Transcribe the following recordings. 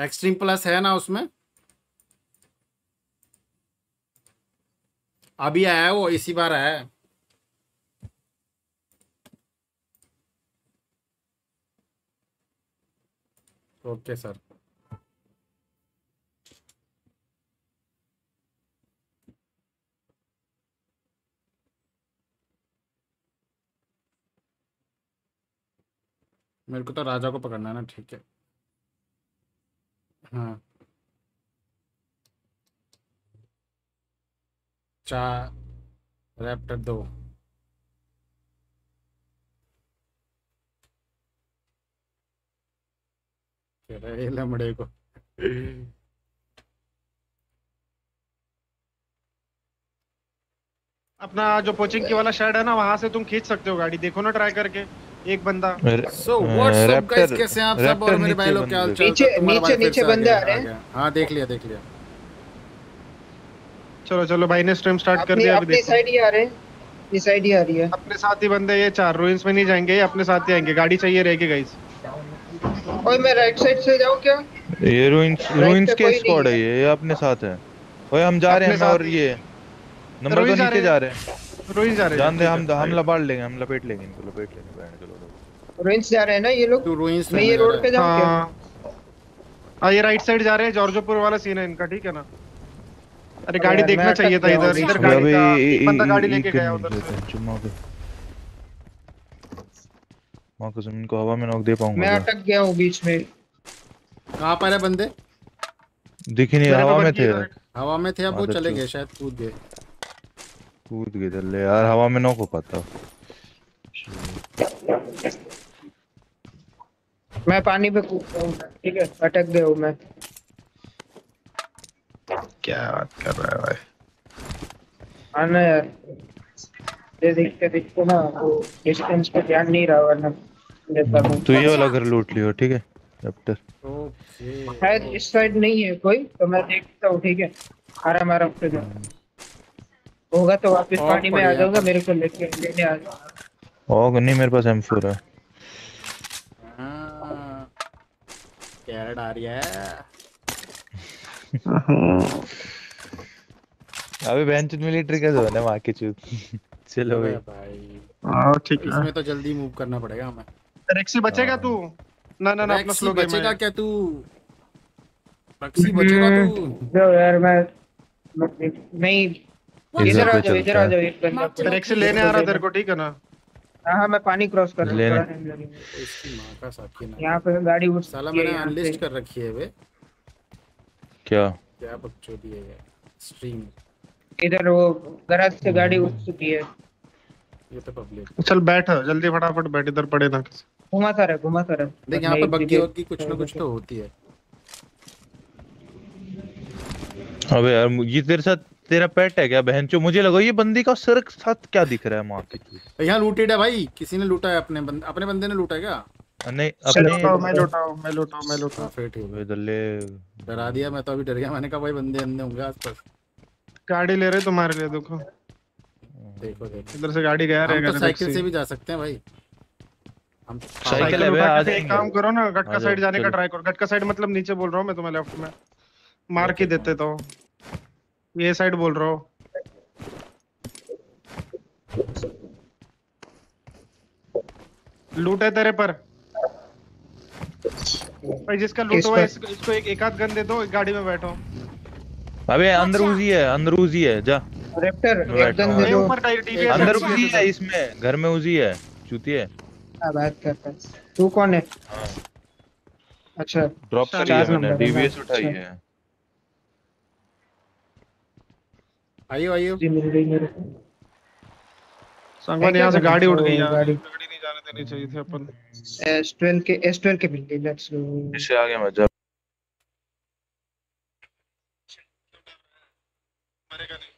Extreme plus है ना उसमें? अभी आया है वो, इसी बार आया है। Okay sir. मेरे को तो राजा को पकड़ना है ना, ठीक है। हाँ। चार रैप्टर दो। लमड़े को। अपना जो पोचिंग की वाला शेड है ना, वहाँ से तुम खींच सकते हो गाड़ी। देखो ना ट्राई करके। एक बंदा। सो व्हाट्स अप गाइस कैसे हैं आप सब? और मेरे भाई लोग क्या हाल चाल? नीचे नीचे नीचे बंदे आ रहे हैं। हाँ देख लिया देख लिया। चलो चलो भाई ने स्ट्रीम स्टार्ट कर दिया अभी अपनी देखो। साइड ही आ रहे हैं। इस साइड ही आ रही है। अपने साथ ही बंदे ये चार रूइंस में नहीं जाएँगे ये अपने साथ ही आएँगे। गाड़ी चाहिए रहेगी गाइस ओए मैं राइट साइड से जाऊँ क्या? ये रूइंस रूइंस के स्क्वाड है ये ये अपने साथ है। ओए हम जा रहे हैं अपने और ये। नंबर तो नीचे जा रहे हैं। रूइंस जा रहे हैं। जान दे हम हम। लबाड़ लेंगे हम लपेट लेंगे इनको लपेट लेंगे। चलो रेंज जा रहे हैं ना ये लोग? तू रूइंस मैं में ये रोड पे। जाऊँ क्या? हाँ। हाँ ये राइट साइड जा रहे हैं जॉर्जोपुर वाला सीन है इनका ठीक है ना? अरे गाड़ी देखना चाहिए था इधर इधर गाड़ी का बंदा गाड़ी लेके गया उधर से चुम्मा पे माँ कसम इनको हवा में नॉक दे पाऊँगा क्या? अटक गया हूँ बीच में। कहाँ पर है बंदे? दिख ही नहीं तो हवा में थे। हवा में थे अब वो चले। गए शायद कूद गए। कूद गए दल्ले यार हवा में नॉक हो पाता। मैं पानी पे कूद रहा हूँ ठीक है? अटक गया हूँ मैं। क्या बात कर रहा है भाई? आना यार। ये देखते देखते ना वो डिस्टेंस पे ध्यान नहीं रहा वरना लेता हूँ। तो ये वाला घर लूट लियो ठीक है? रैप्टर ओके शायद इस साइड नहीं है कोई तो मैं देखता हूँ ठीक है? आराम आराम से जा होगा तो वापस पानी में आ जाऊँगा मेरे को लेके लेने आ जाऊँगा और नहीं मेरे पास M4 है हाँ। कैरेट आ रही है। अबे बेंच मिलिट्री का जोन है वहाँ की चूत चलो भाई। हाँ ठीक है। इसमें तो जल्दी मूव करना पड़ेगा हमें। रेक्सी बचेगा तू? ना ना ना अपना स्लो गेम बचेगा है। क्या तू? रैक्सी बचेगा तू? जो यार मैं नहीं। इधर आ जाओ इधर आ है। जाओ एक बंदा रेक्सी लेने आ रहा तेरे को ठीक है ना? हाँ हाँ मैं पानी क्रॉस कर रहा। हूँ time लगेगा। इसकी माँ का साथी ना। यहाँ पे गाड़ी उठ साला मैंने अनलिस्ट कर रखी है वे। क्या? क्या बकचोदी है ये? स्ट्रीम इधर वो गराज से गाड़ी उठ चुकी है। ये तो पब्लिक चल बैठ जल्दी फटाफट बैठ इधर पड़े ना घुमाता रहे घुमाता रहे देख यहाँ पे बग्गी वग्गी कुछ ना कुछ तो होती है। अबे यार ये तेरे साथ तेरा पेट है क्या बहन? चो मुझे लगा ये बंदी का सर साथ क्या दिख रहा है माँ की? यहाँ लूटेड है भाई किसी ने लूटा है अपने बंदे अपने बंदे ने लूटा है क्या? नहीं मैं अपने मैं लौटाऊं मैं लौटाऊं मैं हाँ। लौटाऊं फिर ठीक है। दल्ले। डरा दिया मैं तो अभी डर गया मैंने कहा भाई बंदे अंदे होंगे आसपास। गाड़ी ले रहे तुम्हारे लिए देखो। देखो देखो। इधर से गाड़ी गया रहेगा तो साइकिल से। भी जा सकते हैं भाई। हम साइकिल साइकिल है, वे उठा आ के एक काम करो ना गटका साइड जाने का ट्राई करो। गटका साइड मतलब नीचे बोल रहा हूँ मैं तुम्हें लेफ़्ट में। मार के देते तो। ये साइड बोल रहा हूँ। लूट है तेरे पर। भाई जिसका लूट हुआ इसको, इसको एक एक आध गन दे दो एक गाड़ी में बैठो। अबे अंदर उजी है अंदर उजी है जा। रैप्टर एक गन दे दो। अंदर उजी है इसमें घर में उजी है चूती है। क्या बात करता है? तू कौन है? हाँ। अच्छा। ड्रॉप करी है मैंने डीवीएस अच्छा। उठाई है। आइयो आइयो। जी मिल गई मेरे को। संगवान यहाँ से गाड़ी? उड़ गई यार गाड़ी। गाड़ी नहीं जाने देनी चाहिए थी अपन। S twelve K S twelve K मिल गई लेट्स गो इससे आगे मत जा। मरेगा नहीं।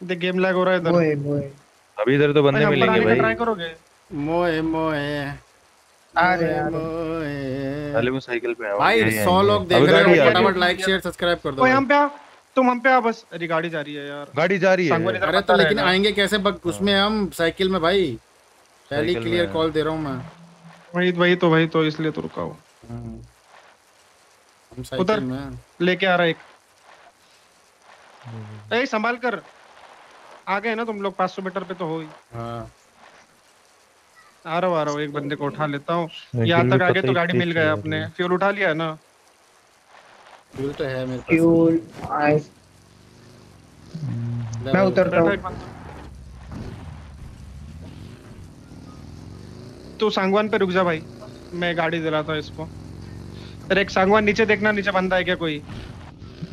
देख गेम लैग हो रहा है इधर। अभी इधर तो बंदे मिलेंगे ट्राई भाई। करोगे? मोए मोए। रहे रहे मोए पहले वो साइकिल पे है भाई यही सौ आएँगे। लोग देख रहे गाड़ी हो। फटाफट लाइक शेयर सब्सक्राइब कर दो। ओए हम पे आ तुम हम पे आ बस। अरे गाड़ी जा रही है यार। गाड़ी जा रही है। अरे तो लेकिन आएँगे कैसे? बग उसमें हम साइकिल में भाई। पहली क्लियर कॉल दे रहा हूँ मैं। वही वही तो वही तो इसलिए तो रुका हूँ। हम्म। हम उधर। साइकिल में। लेके आ रहा है एक। ए संभाल कर। आ गए ना तुम लोग 500 मीटर पे तो हो ही। हाँ। आ रहा हूँ आ रहा हूँ एक बंदे को उठा लेता हूँ। यहाँ तक आगे तो गाड़ी मिल गया अपने। फ्यूल उठा लिया है ना? फ्यूल तो है मेरे पास। फ्यूल आइस मैं उतरता हूँ। तू सांगवान पे रुक जा भाई। मैं गाड़ी दिलाता हूँ इसको। अरे एक सांगवान नीचे देखना नीचे बंदा है क्या कोई?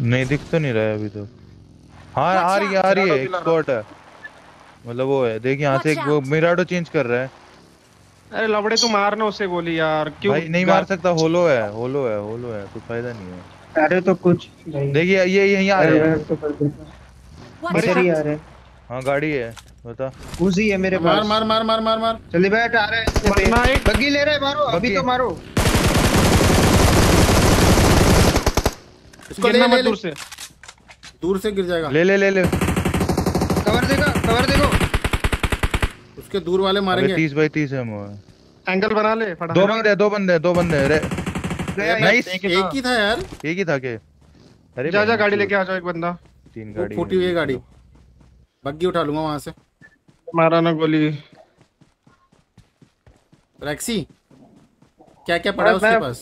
नहीं दिख तो नहीं रहा है अभी तो। हाँ आ रही है आ रही है एक स्पॉट है मतलब वो है देख यहाँ से एक वो मिराडो चेंज कर रहा है। अरे लवड़े तू मारना उसे गोली यार क्यों? भाई नहीं मार सकता होलो है होलो है होलो है कोई फ़ायदा नहीं है। अरे तो कुछ देखिए ये यहीं आ रहे हैं। तो ही! आ रहे हैं। हाँ गाड़ी है बता। उसी है मेरे पास। मार मार मार मार मार। जल्दी बैठ आ रहे हैं बग्गी ले रहे हैं, मारो अभी तो मारो। इसको ले ले। दूर से। दूर से गिर जाएगा। ले ले ले ले। कवर देगा कवर देखो। उसके दूर वाले मारेंगे। तीस बाई तीस है वो एंगल बना ले फटा दो बंदे दो बंदे दो बंदे रे। गया नहीं एक ही था। यार। एक ही था के। अरे जा जा गाड़ी लेके आ जाओ एक बंदा। तीन गाड़ी फूटी हुई गाड़ी। बग्गी उठा लूँगा वहाँ से। मारा ना गोली। रैक्सी क्या क्या पड़ा है उसके पास?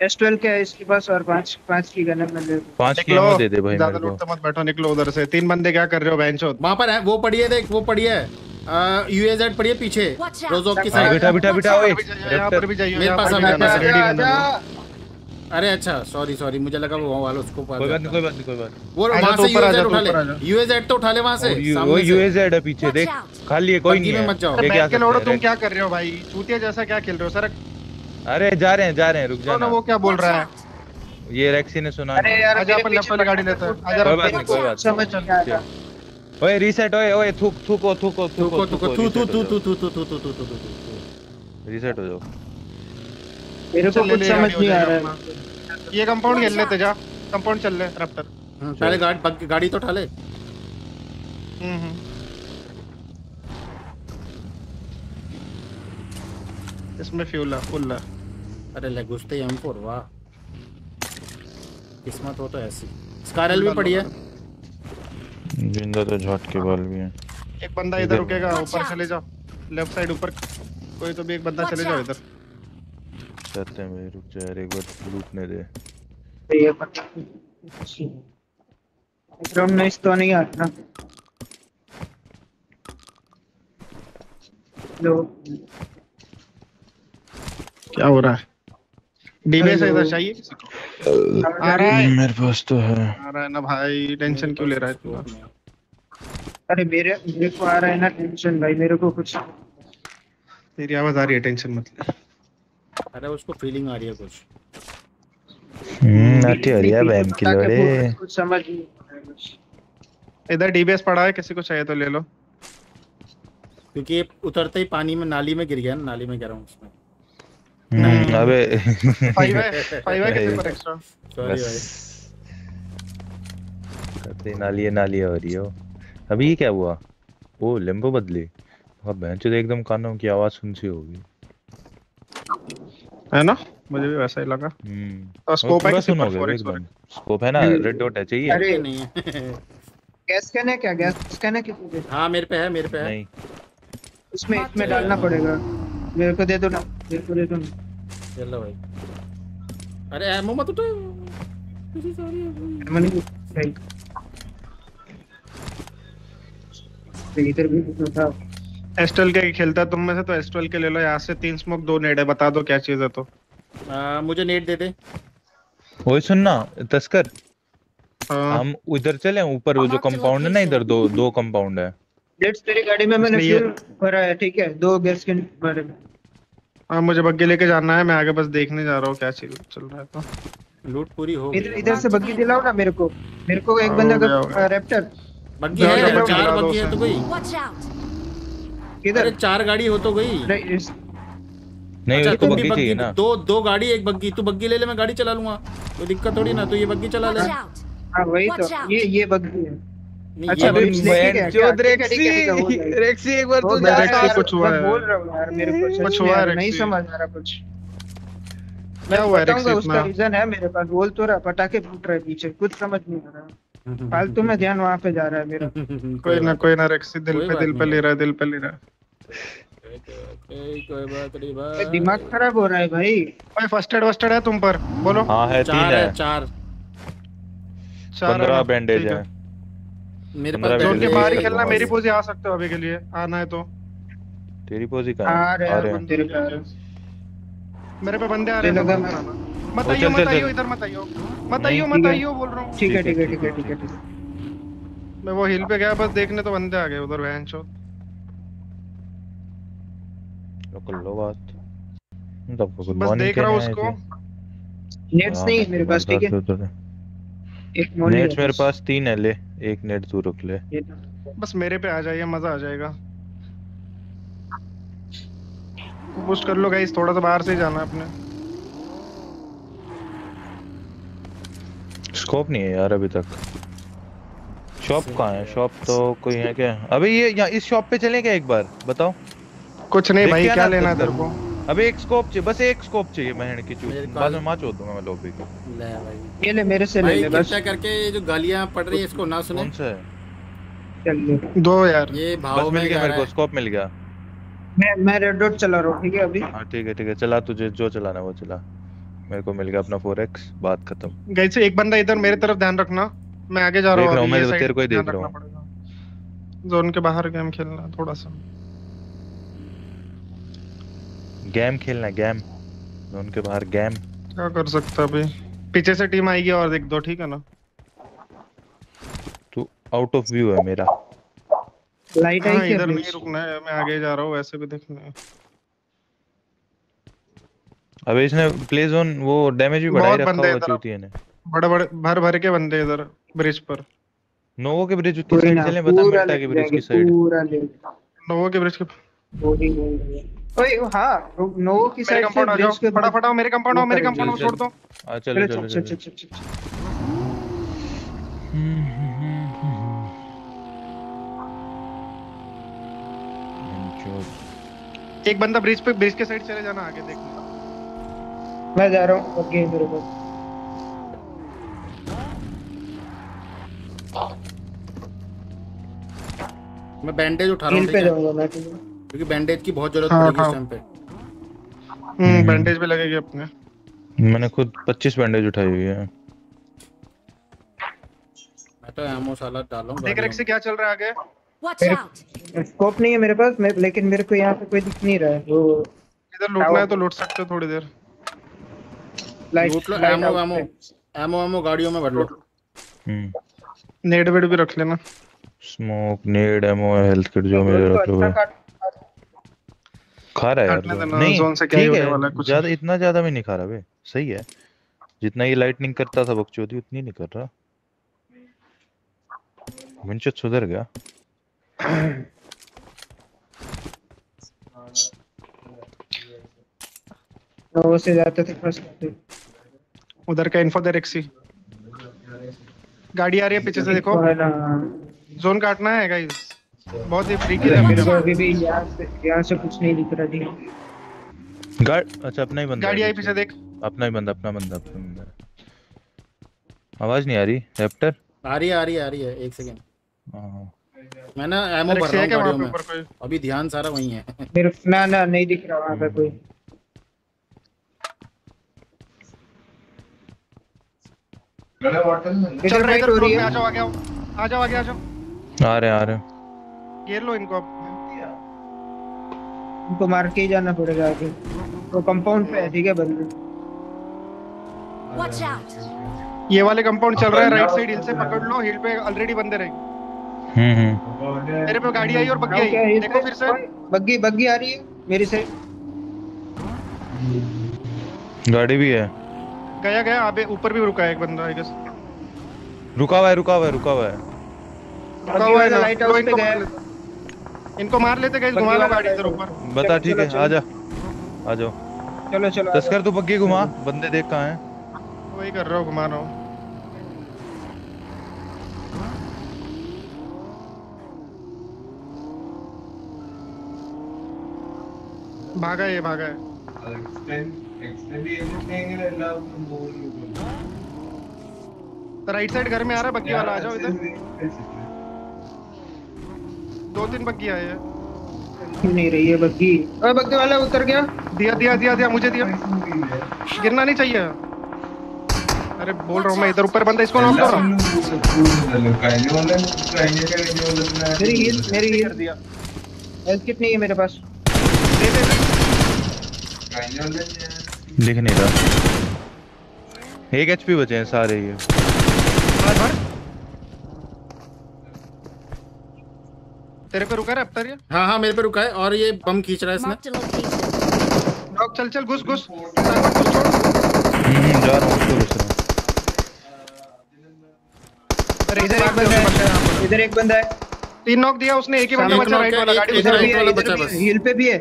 एस ट्वेल्व क्या है इसके पास और पाँच पाँच की गन है मैं ले पाँच की दे दे भाई ज़्यादा लूटते मत बैठो निकलो उधर से। तीन बंदे क्या कर रहे हो बहनचोद वहाँ पर है वो पड़ी है देख वो पड़ी है। यूएजेड पड़ी है पीछे रोजोक की हाँ, साइड बिठा बिठा बिठा ओए। यहाँ पर भी जाइए, मेरे पास आ है, मेरे रेडी है। आजा। अरे अच्छा सॉरी सॉरी मुझे लगा वो वहाँ वाला उसको कोई बात नहीं कोई बात नहीं कोई बात वो वहाँ तो से ऊपर आजा, यूएजेड तो उठा ले। यूएजेड तो उठा ले वहाँ से वो यूएजेड है पीछे देख। खाली है कोई नहीं है। मत जाओ। अरे लेके आ बैठ के लौड़ो तुम क्या कर रहे हो भाई? चूतिया जैसा क्या खेल रहे हो? सर अरे जा रहे हैं जा रहे हैं रुक जाना। वो क्या बोल रहा है? ये रेक्सी ने सुना अरे यार आजा अपन लेफ़्ट वाली गाड़ी लेते हैं। आजा कोई बात नहीं कोई बात नहीं आ रहा ओए रीसेट ओए ओए थूक थूको थूको थूको थूको थू थू थू हो थू थू थू थू थू थू थू थू रीसेट हो जाओ। मेरे को कुछ समझ नहीं आ रहा है। ये कंपाउंड खेल लेते जा। कंपाउंड चल ले हम्म, पहले गाड़ी गाड़ी तो उठा ले। हम्म हम्म। इसमें फ्यूल है फुल है अरे ले घुसते ही M4 वाह किस्मत हो तो ऐसी स्कारल भी पड़ी है ज़िंदा तो झट के बाल भी हैं एक बंदा इधर रुकेगा ऊपर चले जाओ लेफ़्ट साइड ऊपर कोई तो भी एक बंदा चले जाओ इधर चलते हैं भाई रुक जा यार एक बार लूटने दे ये पता ग्राउंड में तो नहीं आता लो क्या हो रहा है? डीबीएस इधर चाहिए किसी को आ रहा है। मेरे पास तो है। आ रहा है ना भाई टेंशन क्यों ले रहा है तू? अरे मेरे मेरे को आ रहा है ना टेंशन भाई मेरे को कुछ तेरी आवाज़ आ रही है टेंशन मत ले। अरे उसको फीलिंग आ रही है कुछ। हम्म आती रही है बैम की लोड़े कुछ समझ नहीं। इधर डीबीएस पड़ा है किसी को चाहिए तो ले लो। क्योंकि उतरते ही पानी में नाली में गिर गया ना नाली में गिरा हूँ उसमें। अबे फाइव है फाइव है किसी पर एक्स्ट्रा सॉरी भाई करते नालिए नालिए हो रही हो अभी ये क्या हुआ ओ लिम्बो बदली अब बेंच तो एकदम कानों की आवाज़ सुन सी होगी है ना मुझे भी वैसा ही लगा हम्म तो स्कोप है किसी पर सुनोगे 4x एकदम स्कोप है ना रेड डॉट है चाहिए अरे नहीं गैस कैन है क्या गैस कैन है किसी पे हाँ मेरे पे है मेरे पे है नहीं इसमें इसमें डालना पड़ेगा मेरे को दे दो ना मेरे को दे दो ना। चलो भाई। अरे एमो मत उठो। मुझे सॉरी मनी भाई। तो इधर भी कुछ था। एस्टल के खेलता तुम में से तो एस्टल के ले लो। यहाँ से तीन स्मोक दो नेड है। बता दो क्या चीज़ है तो। आ, मुझे नेट दे दे। ओए सुनना तस्कर। हाँ। हम उधर चले ऊपर वो जो कंपाउंड है ना इधर दो दो कंपाउंड है। लेट्स तेरी गाड़ी में मैंने फ्यूल भरा है ठीक है? दो गैस कैन भरे हैं। हाँ मुझे बग्गे लेके जाना है मैं आगे बस देखने जा रहा हूँ क्या चीज़ चल रहा है तो। लूट पूरी हो इधर इधर से बग्गी दिलाओ ना मेरे को। मेरे को एक हाँ, बंदा का रैप्टर बग्गी है चार बग्गी है तो out! किधर? चार गाड़ी हो तो गई। नहीं, अच्छा उसको तुम भी बग्गी चाहिए ना। दो दो गाड़ी एक बग्गी। तू बग्गी ले ले मैं गाड़ी चला लूँगा। कोई दिक्कत थोड़ी ना तू ये बग्गी चला ले। हाँ वही तो। ये ये बग्गी है। नहीं, अच्छा। रेक्सी एक बार तू जा यार, कुछ हुआ है। बोल रहा हूँ यार मेरे को कुछ हुआ है नहीं समझ आ रहा कुछ। क्या हुआ रेक्सी उसका रीजन है मेरे पास बोल तो रहा पटाखे फूट रहे पीछे कुछ समझ नहीं आ रहा। फालतू में ध्यान वहाँ पे जा रहा है मेरा। कोई ना कोई ना रेक्सी दिल पे दिल पे ले रहा है दिल पे ले रहा है। कोई कोई बात नहीं भाई दिमाग खराब हो रहा है भाई। भाई फ़र्स्ट एड वस्टेड है तुम पर। बोलो। हाँ है तीन है चार। चार पंद्रह। बैंडेज है। मेरे पास जोन के बाहर ही खेलना मेरी पोजी आ सकते हो अभी के लिए। आना है तो। तेरी पोजी कहाँ आ है रहे आ हैं रहे हैं। तेरे पे मेरे पे बंदे आ रहे हैं। तो। मत आइयो मत आइयो इधर मत आइयो। मत आइयो मत आइयो बोल रहा हूँ। ठीक है ठीक है, है ठीक है ठीक है, है। ठीक है मैं वो हिल पे गया बस देखने तो बंदे आ गए उधर वैन चो लो बात। गुड बस मॉर्निंग देख रहा हूँ उसको। नेट्स नहीं मेरे पास ठीक है। एक नेट्स मेरे पास तीन है ले। एक नेट तू रख ले। तो। बस मेरे पे आ जाइए मज़ा आ जाएगा। पुश कर लो गाइस थोड़ा सा बाहर से जाना है अपने। स्कोप नहीं है यार अभी तक। शॉप कहाँ है? शॉप तो कोई है क्या? अबे ये यहाँ इस शॉप पे चलें क्या एक बार? बताओ। कुछ नहीं भाई क्या लेना है तेरे को? अबे एक स्कोप चाहिए बस एक स्कोप चाहिए बहन की चूत। बाद में मार छोड़ दूँगा मैं लॉबी को। ले भाई। ये ले मेरे से ले ले बस। करके ये जो गालियाँ पड़ रही है इसको ना सुने। कौन सा? है चल ले दो यार। ये भाव मिल गया मेरे को स्कोप मिल गया। मैं मैं रेड डॉट चला रहा हूँ ठीक है अभी? हाँ ठीक है ठीक है चला तुझे जो चलाना है वो चला। मेरे को मिल गया अपना 4x बात खत्म। गाइस एक बंदा इधर मेरे तरफ़ ध्यान रखना। मैं आगे जा रहा देख हूँ रहा हूँ, मैं तेरे को ही देख रहा पड़ेगा। जोन के बाहर गेम खेलना थोड़ा सा। गेम खेलना है गेम उनके बाहर गेम क्या कर सकता अभी? पीछे से टीम आएगी और देख दो ठीक है ना? तू आउट ऑफ़ व्यू है मेरा. लाइट आई हाँ क्या इधर नहीं रुकना है मैं आगे जा रहा हूँ वैसे भी देखना है। अबे इसने प्ले जोन वो डैमेज भी बढ़ाई रखा बंदे हुआ इधर। चूतिए ने. बड़े बड़े भर भर के बंदे इधर ब्रिज पर। नोवो के ब्रिज उतनी साइड चले बता मेटा के ब्रिज की साइड पूरा ले नोवो के ब्रिज के है ओए हाँ नोवो की साइड से कंपाउंड आ ब्रिज के जाओ फटाफट आओ मेरे कंपाउंड आओ मेरे कंपाउंड छोड़ दो। आ चलो चलो चलो चल चल। चलो चल चल चल एक बंदा ब्रिज पे ब्रिज के साइड चले जाना आगे देख मैं जा रहा हूँ ओके मेरे को मैं बैंडेज उठा रहा हूँ पे जाऊँगा मैं क्योंकि बैंडेज की बहुत ज़रूरत हाँ, पड़ेगी इस हाँ। टाइम पे। हम्म बैंडेज पे लगेगी अपने। मैंने खुद 25 बैंडेज उठाई हुई है। मैं तो एमओ साला डालूँगा देख रेक्सी क्या चल रहा है आगे? मेरे- स्कोप नहीं है मेरे पास मैं लेकिन मेरे को यहाँ पे कोई दिख नहीं रहा है। वो इधर लूटना है तो लूट सकते हो थोड़ी देर। लूट लो एमओ आउट एमो पे। एमओ गाड़ियों में भर लो। हम्म। नेड वेड भी रख लेना। Smoke need ammo health kit जो मेरे तो रखे अच्छा काट- खा रहा है यार नहीं जोन से क्या होने वाला कुछ ज़्यादा इतना ज़्यादा भी नहीं खा रहा बे सही है। जितना ये लाइटनिंग करता था बकचोदी उतनी नहीं कर रहा। विंचत सुधर गया। नोवो से जाते थे फ़र्स्ट उधर का इन्फो दे रेक्सी गाड़ी आ रही है पीछे से देखो। जोन काटना है गाइस बहुत ही फ्रीकी मेरे है को अभी भी यहाँ से यहाँ से कुछ नहीं दिख रहा जी। गार्ड अच्छा अपना ही बंदा गाड़ी आई पीछे। देख। अपना ही बंदा अपना बंदा अपना बंदा। आवाज़ नहीं आ रही? रैप्टर आ रही है आ रही है आ रही है एक सेकंड हाँ। मैं ना एमओ भर रहा है गाड़ियों में। ऊपर कोई? अभी ध्यान सारा वहीं है। मेरे ना ना नहीं दिख रहा वहाँ पे कोई। चल रहा है इधर हो। आ जाओ आ जाओ आ जाओ। आ रहे आ रहे हैं। घेर लो इनको अब उनको मार के ही जाना पड़ेगा आगे वो कंपाउंड पे है ठीक है बंदे Watch out! ये वाले कंपाउंड चल रहा है राइट साइड हिल से पकड़ लो हिल पे ऑलरेडी बंदे रहेंगे हम्म हम्म मेरे पे गाड़ी आई और बग्गी आई देखो फिर से बग्गी बग्गी आ रही है मेरी साइड गाड़ी भी है गया गया अबे ऊपर भी रुका है एक बंदा आई गेस रुका हुआ है रुका हुआ है रुका हुआ है रुका हुआ है लाइट हाउस पे गया इनको मार लेते गाइस घुमा लो गाड़ी इधर ऊपर। बता ठीक है आ जा आ जाओ। चलो चलो तस्कर तू बग्गी घुमा बंदे देख कहाँ हैं। वही कर रहा हूँ घुमा रहा हूँ। भागा ये भागा है राइट साइड घर में आ रहा है बग्गी वाला आ जाओ इधर। दो तीन बग्गी आए हैं। क्यों नहीं रही है बग्गी? अरे बग्गी वाला उतर गया। दिया दिया दिया दिया मुझे दिया। गिरना नहीं चाहिए। अरे बोल रहा हूँ मैं इधर ऊपर बंदा इसको नॉक कर रहा हूँ। मेरी हील मेरी हील दिया। हेल्थ किट नहीं है मेरे पास? दे दिख नहीं रहा एक एचपी बचे हैं सारे ये। मार मार तेरे पे रुका रहा है रैप्टर ये? हाँ हाँ मेरे पे रुका है और ये बम खींच रहा है इसने. नॉक चल चल घुस घुस। साइमन घुस छोड़। हम्म, जा रहा हूँ उसको घुस रहा हूँ। अरे इधर एक बंदा है। इधर एक बंदा है। तीन नॉक दिया उसने एक ही बंदा बचा राइट है, वाला गाड़ी घुसा भी एक है। बचा बस। है हील पे भी है।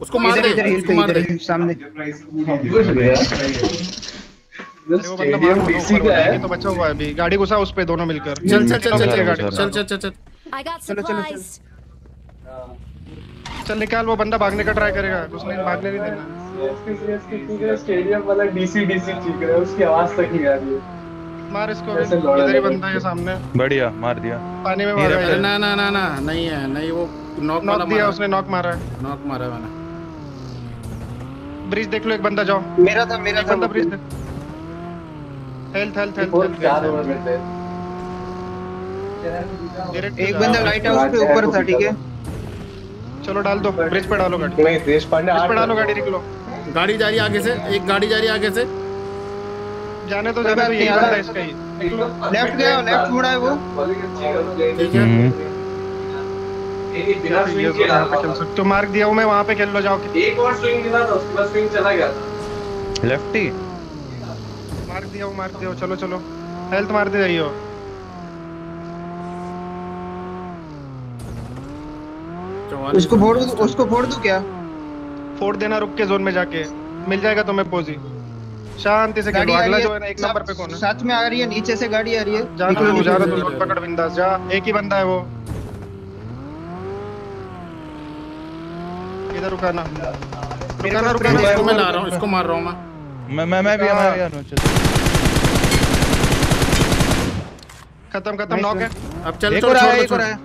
उसको मार इधर दे इधर हील पे इधर सामने। अरे वो बंदा मार ऊपर वाला है, तो बचा हुआ है अभी। गाड़ी घुसा उस पे दोनों मिलकर। चल चल चल चल चल, चल गाड़ी चल चल चल चल। I got चलो, चलो, चलो। supplies. चल निकाल वो बंदा भागने का ट्राई करेगा। उसने भागने नहीं देना। स्टेडियम वाला डीसी डीसी ठीक है उसकी आवाज़ तक नहीं आ रही है मार इसको इधर ही बंदा है सामने। बढ़िया मार दिया। पानी में है ना ना ना ना नहीं है नहीं वो नॉक नॉक दिया उसने नॉक मारा है। नॉक मारा है मैंने। ब्रिज देख लो एक बंदा जाओ। मेरा था मेरा था। बंदा ब्रिज देख। हेल्थ हेल्थ हेल्थ बहुत चार ओवर हेल्थ एक बंदा लाइट हाउस पे ऊपर था ठीक है? चलो डाल दो ब्रिज पे डालो गाड़ी। नहीं देश पांडे ब्रिज आठ पे डालो गाड़ी निकलो। गाड़ी जा रही आगे से एक गाड़ी जा रही आगे से। जाने तो जाने तो यही बंदा है इसका ही। लेफ़्ट गया लेफ़्ट मुड़ा है वो। ठीक है। बिना ये स्विंग तो मार्क दिया हूँ मैं वहाँ पे खेल लो जाओ। एक और स्विंग मिला था उसके बाद स्विंग चला गया था। लेफ्टी मार्क दिया हूँ मार्क दिया चलो चलो। हेल्थ मारते जाइए चौवालीस उसको फोड़ दूँ उसको फोड़ दूँ क्या? फोड़ देना रुक के जोन में जाके। मिल जाएगा तुम्हें पोजी। शांति से खेलो। गाड़ी अगला जो है ना एक नंबर पे कौन है? साथ में आ रही है नीचे से गाड़ी आ रही है। जा निकलो, तू जा रहा तू पकड़ बिंदास जा। एक ही बंदा है वो। इधर रुकाना रुकाना रुकाना इसको मैं ला रहा हूँ इसको मार रहा हूँ मैं। मैं मैं मैं भी मैं भी आना खत्म खत्म नॉक है। अब चल एक छोड़ और आया एक और आया।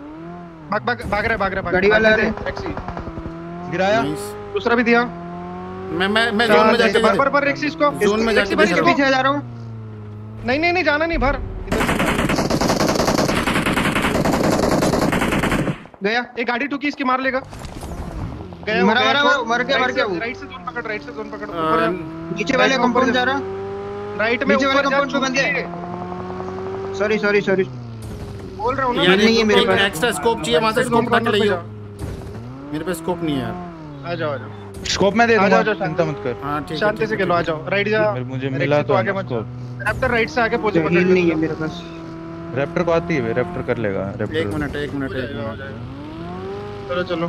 भाग भाग भाग रहा है भाग रहा है गाड़ी वाला है। टैक्सी गिराया? दूसरा भी दिया। मैं मैं मैं जोन में जाके भर भर भर रेक्सी इसको जोन में जाके भर पीछे जा रहा हूँ। नहीं नहीं नहीं जाना नहीं भर। गया। एक गाड़ी ठुकी इसकी मार लेगा। गया मरा, गया, मरा, मर गया, मर गया वो। राइट से जोन पकड़ राइट से जोन पकड़। ऊपर नीचे वाले कंपाउंड जा। रहा। राइट में नीचे वाले ऊपर जा compound पे बंद। सॉरी सॉरी सॉरी बोल रहा हूँ ना? नहीं है मेरे पास। एक्स्ट्रा स्कोप चाहिए वहाँ से स्कोप उठा के ले आओ मेरे पे स्कोप नहीं है। यार आ जाओ आ जाओ। स्कोप में दे दूँगा चिंता मत कर। हाँ ठीक है शांति से खेलो आ जाओ। राइट जा। मुझे मिला तो आगे मत रैप्टर राइट से आगे पोजी पकड़ नहीं है मेरे पास। रैप्टर को आती है रैप्टर कर लेगा एक रैप्टर मिनट एक मिनट हो एक जाएगा, हो मिनट चलो चलो।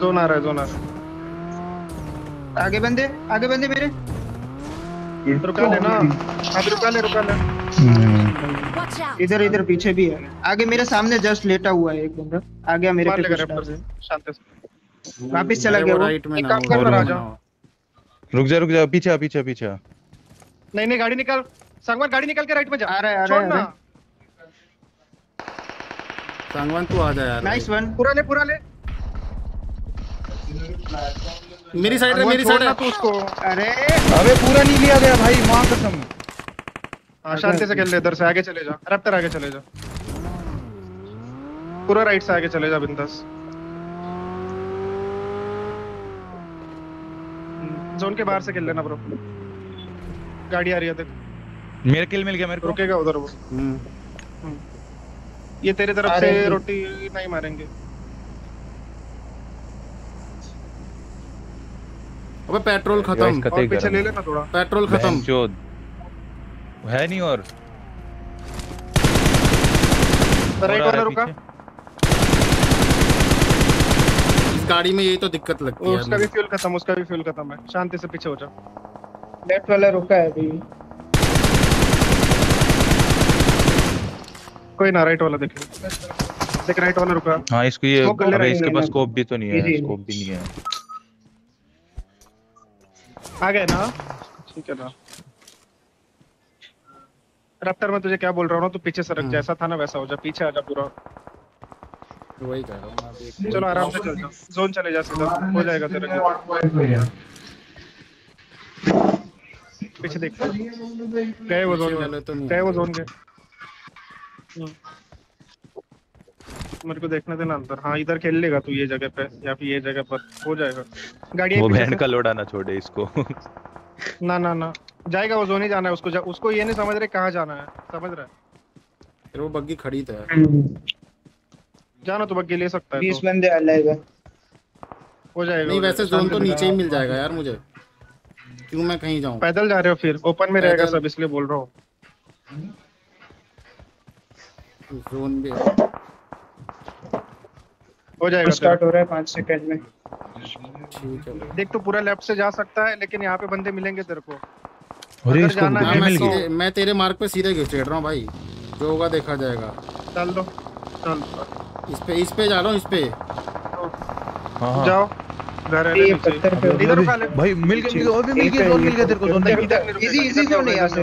जोन आ रहा है जोन आ रहा है। आगे बंदे आगे बंदे मेरे। रुका ले ना अभी रुका ले रुका ले। इधर इधर पीछे भी है। आगे मेरे सामने जस्ट लेटा हुआ है एक बंदा। आ गया मेरे पे लेगा रैप्टर से। शांति से वापस चला गया वो। राइट में एक काम कर, लेफ़्ट राजा। हो। रुक जा रुक जा पीछे आ, पीछे पीछे नहीं नहीं गाड़ी निकाल। संगवान गाड़ी निकाल के राइट में जा। आ रहा है, आ रहा छोड़ है, ना। सांगवान तू आ जा यार। नाइस वन पूरा ले पूरा ले। मेरी साइड है मेरी साइड है। उसको। अरे। अबे पूरा नहीं लिया गया भाई माँ कसम हाँ शांति से खेल ले इधर से आगे चले जा। रैप्टर आगे चले जा। पूरा राइट से आगे चले जा बिंदास। जोन के बाहर से खेल लेना ब्रो गाड़ी आ रही है देख। मेरे किल मिल गया मेरे को। रुकेगा उधर वो। हम्म। ये तेरे तरफ़ से रोटी नहीं मारेंगे। अबे पेट्रोल खत्म। और पीछे ले लेना थोड़ा। पेट्रोल खत्म। है नहीं और। राइट वाला रुका पीछे। गाड़ी में यही तो दिक्कत लगती है उसका भी फ्यूल खत्म उसका भी फ्यूल खत्म है। शांति से पीछे हो जाओ। लेफ़्ट वाला रुका है अभी। कोई ना राइट वाला देख ले। देख राइट वाला रुका। हाँ इसको ये इसके पास स्कोप भी तो नहीं है। स्कोप भी नहीं है। आ गए ना? ठीक है ना। रफ्तार मैं तुझे क्या बोल रहा हूँ ना तू पीछे सरक जैसा था ना वैसा हो जा पीछे आ जा पूरा। वही कह रहा हूँ चलो आराम से चल जा। जोन चले जा सीधा। हो जाएगा तेरे को पीछे देख। गए वो जोन तो गए वो जोन गए। मेरे को देखने देना अंदर। हाँ इधर खेल लेगा तू ये जगह पे या फिर ये जगह पर। हो जाएगा। गाड़ी वो से। का लोड़ा ना छोड़े इसको। ना ना ना। जाएगा वो जोन ही जाना है उसको। जा, उसको ये नहीं समझ रहे कहाँ जाना है। समझ रहा है। वो बग्गी खड़ी तो है। जाना तो बग्गी ले सकता है बीस तो। बंदे अलग हो जाएगा। नहीं वैसे जोन तो नीचे ही मिल जाएगा यार मुझे। क्यों मैं कहीं जाऊँ? पैदल जा रहे हो फिर। ओपन में रहेगा सब इसलिए बोल रहा हूँ। जोन भी हो जाएगा स्टार्ट हो रहा है पाँच सेकंड में। है। देख तो पूरा लेफ़्ट से जा सकता है लेकिन यहाँ पे बंदे मिलेंगे तेरे को। अरे इसको जाना हाँ, मैं मिल तो- सीधे मैं तेरे मार्ग पे सीधे घिस रहा हूँ भाई। जो होगा देखा जाएगा। चल दो। चल। इस पे इस पे जा रहा हूँ इस पे। हाँ हाँ। जाओ। इधर भाई मिल गया मिल गया अभी मिल गया जोन मिल गया तेरे को जोन मिल इधर इजी इजी जोन है यहाँ से।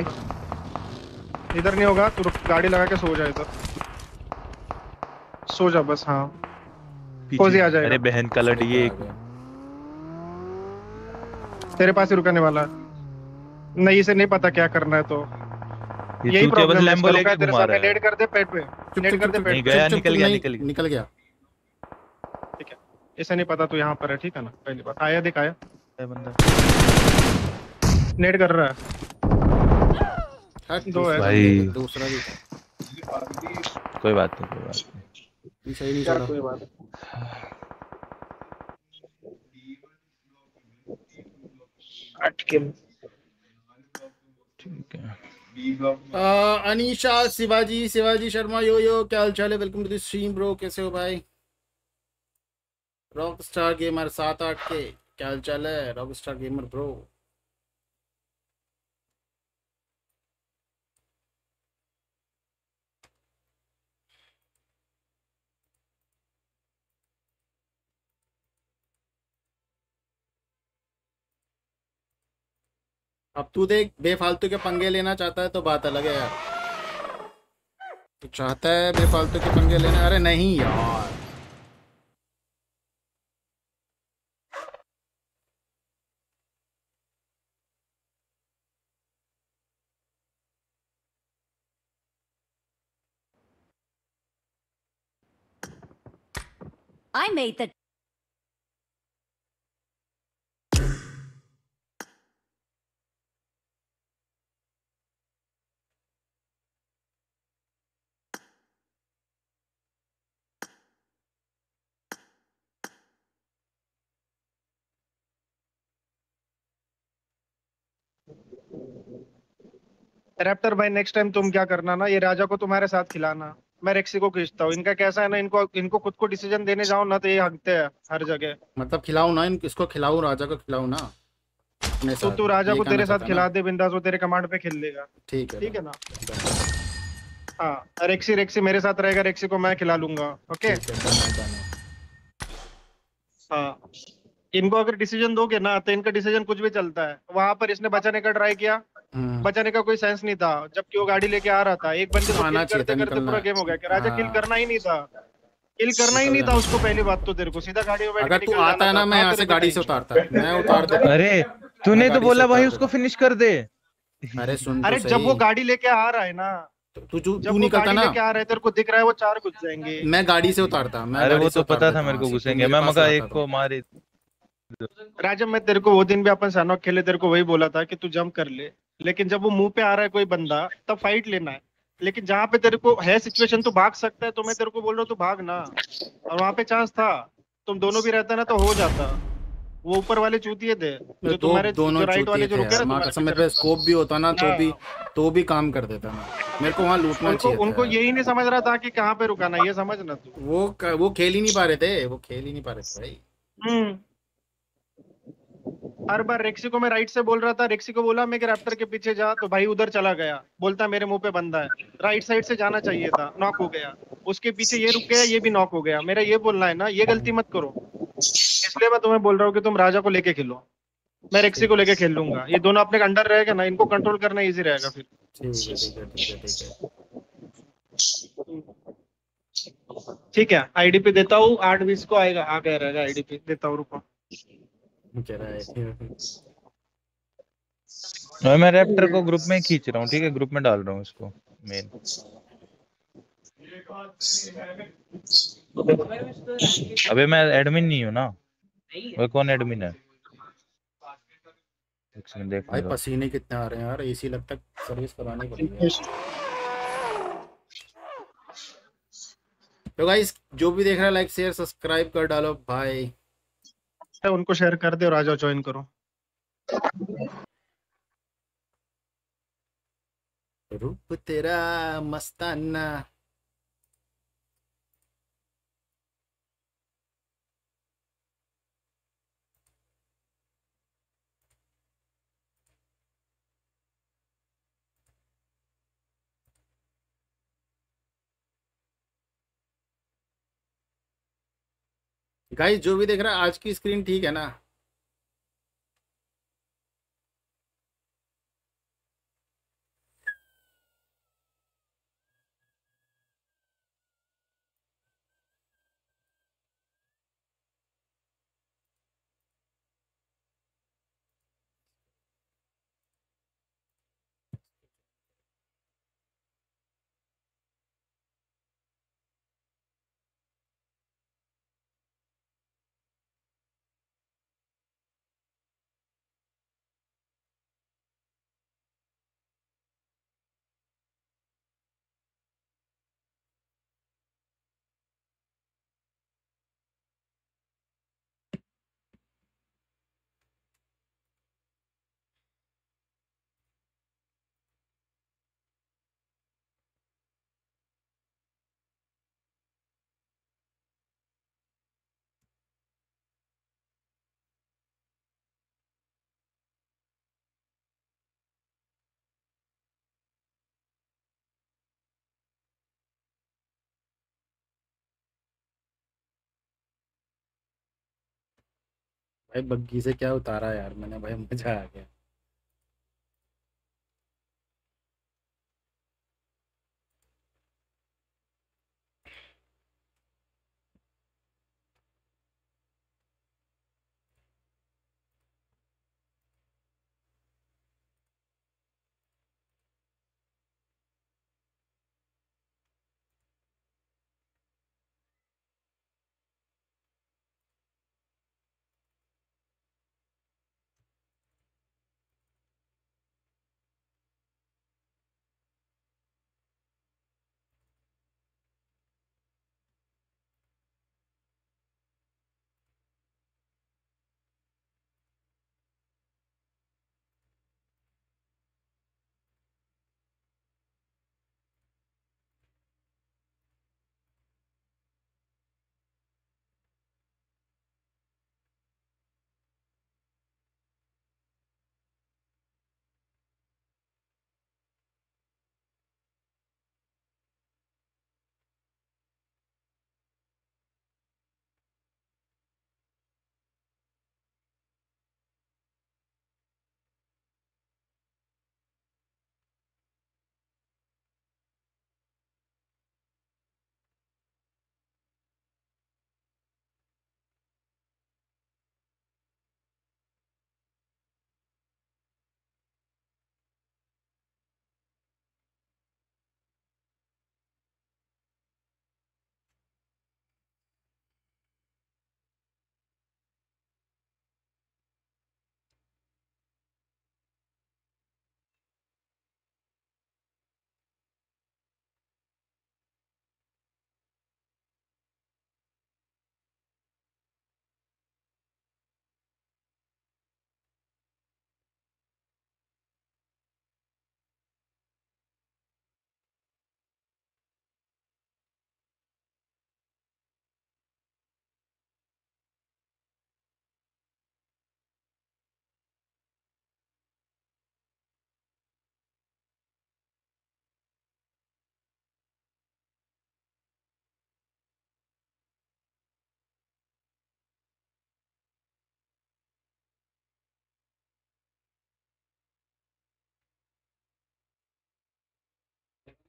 इधर नहीं होगा तू गाड़ी लगा के सो जा इधर। सो जा बस हाँ। कोजी आ जाएगा। अरे बहन का लड़ी ये तेरे पास ही रुकने वाला नहीं इसे नहीं पता क्या करना है तो। ये यही प्रॉब्लम है लैम्बो लेके घुमा रहा है। लेट कर दे पेट पे। लेट कर दे नहीं पेट गया निकल गया निकल गया। निकल गया। ठीक है। इसे नहीं पता तू यहाँ पर है ठीक है ना? पहली बात आया दिख आया। है बंदा। नेट कर रहा है। हट, दो है। भाई। दूसरा भी कोई बात नहीं कोई बात नहीं। ये सही नहीं चला कोई बात नहीं। आठ किल ठीक है अनीशा शिवाजी शिवाजी शर्मा यो यो क्या हाल चाल है welcome to the stream bro कैसे हो भाई रॉक स्टार गेमर सात आठ के क्या हाल चाल है रॉक स्टार गेमर ब्रो अब तू देख, बेफालतू के पंगे लेना चाहता है तो बात अलग है यार। तू चाहता है बेफालतू के पंगे लेना, अरे नहीं यार। I made the रैप्टर भाई नेक्स्ट टाइम तुम क्या करना ना ये राजा को तुम्हारे साथ खिलाना। मैं रेक्सी को खींचता हूँ। इनका कैसा है ना इनको इनको खुद को डिसीज़न देने जाओ ना तो ये हकते हैं हर जगह। मतलब खिलाऊं ना इन इसको खिलाऊं राजा को खिलाऊं ना? तो तू राजा को तेरे साथ खिला दे बिंदास वो तेरे कमांड पे खेल लेगा। ठीक है ठीक है ना? हाँ रेक्सी रेक्सी मेरे साथ रहेगा रेक्सी को मैं खिला लूँगा ओके? है इनको अगर डिसीज़न दोगे ना तो इनका डिसीज़न कुछ भी चलता है। वहाँ पर इसने बचाने का ट्राई किया? बचाने का कोई सेंस नहीं था। जबकि वो गाड़ी लेके आ रहा था एक बंदे को आना किल चाहिए था, करते करते पूरा गेम हो गया। कि राजा किल हाँ। करना ही नहीं था। किल करना ही नहीं था उसको पहली बात तो तेरे को। सीधा गाड़ी में बैठ अगर के तू आता है ना मैं यहाँ से गाड़ी से। उतारता मैं उतार देता अरे तूने तो बोला भाई उसको फिनिश कर दे। अरे सुन तो अरे जब वो गाड़ी लेके आ रहा है ना तू तू जब तू निकलता ना। आ रहा है तेरे को दिख रहा है वो चार घुस जाएँगे। मैं गाड़ी से उतारता मैं अरे वो तो पता था मेरे को तू घुसेंगे। मैं मगा एक तो। को मारे। राजब मैं तेरे को वो दिन भी अपन सैनॉक खेले तेरे को वही बोला था कि तू जंप कर ले। लेकिन जब वो मुँह पे आ रहा है कोई बंदा तब फाइट लेना है। लेकिन जहाँ पे तेरे को है सिचुएशन तो भाग सकता है तो मैं तेरे को बोल रहा हूँ तू भाग ना। और वहाँ पे चांस था। तुम दोनों भी रहता ना तो हो जाता। वो ऊपर वाले चूतिए थे जो दो तुम्हारे दोनों जो राइट वाले जो रुके ना कसम पे स्कोप भी होता ना तो। भी तो भी काम कर देता मैं मेरे को वहाँ लूटना उनको चाहिए उनको यही नहीं समझ रहा था कि कहाँ पे रुकाना ये समझना तू। वो वो खेल ही नहीं पा रहे थे वो खेल ही नहीं पा रहे थे भाई। हम्म। हर बार रेक्सी को मैं राइट से बोल रहा था, रेक्सी को बोला, मैं रैप्टर के पीछे जा। तो भाई उधर चला गया। बोलता मेरे मुँह पे बंदा है। राइट साइड से जाना चाहिए था नॉक हो गया। उसके पीछे ये रुक गया, ये भी नॉक हो गया। मेरा ये बोलना है ना, ये गलती मत करो। इसलिए मैं तुम्हें बोल रहा हूँ कि तुम राजा को लेके खेलो। मैं रेक्सी को लेके खेल लूँगा। ये दोनों अपने अंडर रहेगा ना, इनको कंट्रोल करना ईजी रहेगा फिर। ठीक है आईडीपी देता हूँ, आठ बीस को आएगा, आ गया, रहेगा आईडीपी देता हूँ, रुको। कह रहा है मैं रैप्टर को ग्रुप में खींच रहा हूँ ठीक है? ग्रुप में डाल रहा हूँ इसको मेन अबे मैं एडमिन नहीं हूँ ना। वो कौन एडमिन है? देख भाई पसीने कितने आ रहे हैं यार एसी लगता है सर्विस करानी पड़ेगी तो गाइस जो भी देख रहा है लाइक शेयर सब्सक्राइब कर डालो भाई उनको शेयर कर दे और आ जाओ ज्वाइन करो। रूप तेरा मस्ताना। गाइस जो भी देख रहा है आज की स्क्रीन ठीक है ना? भाई बग्गी से क्या उतारा यार मैंने भाई मज़ा आ गया।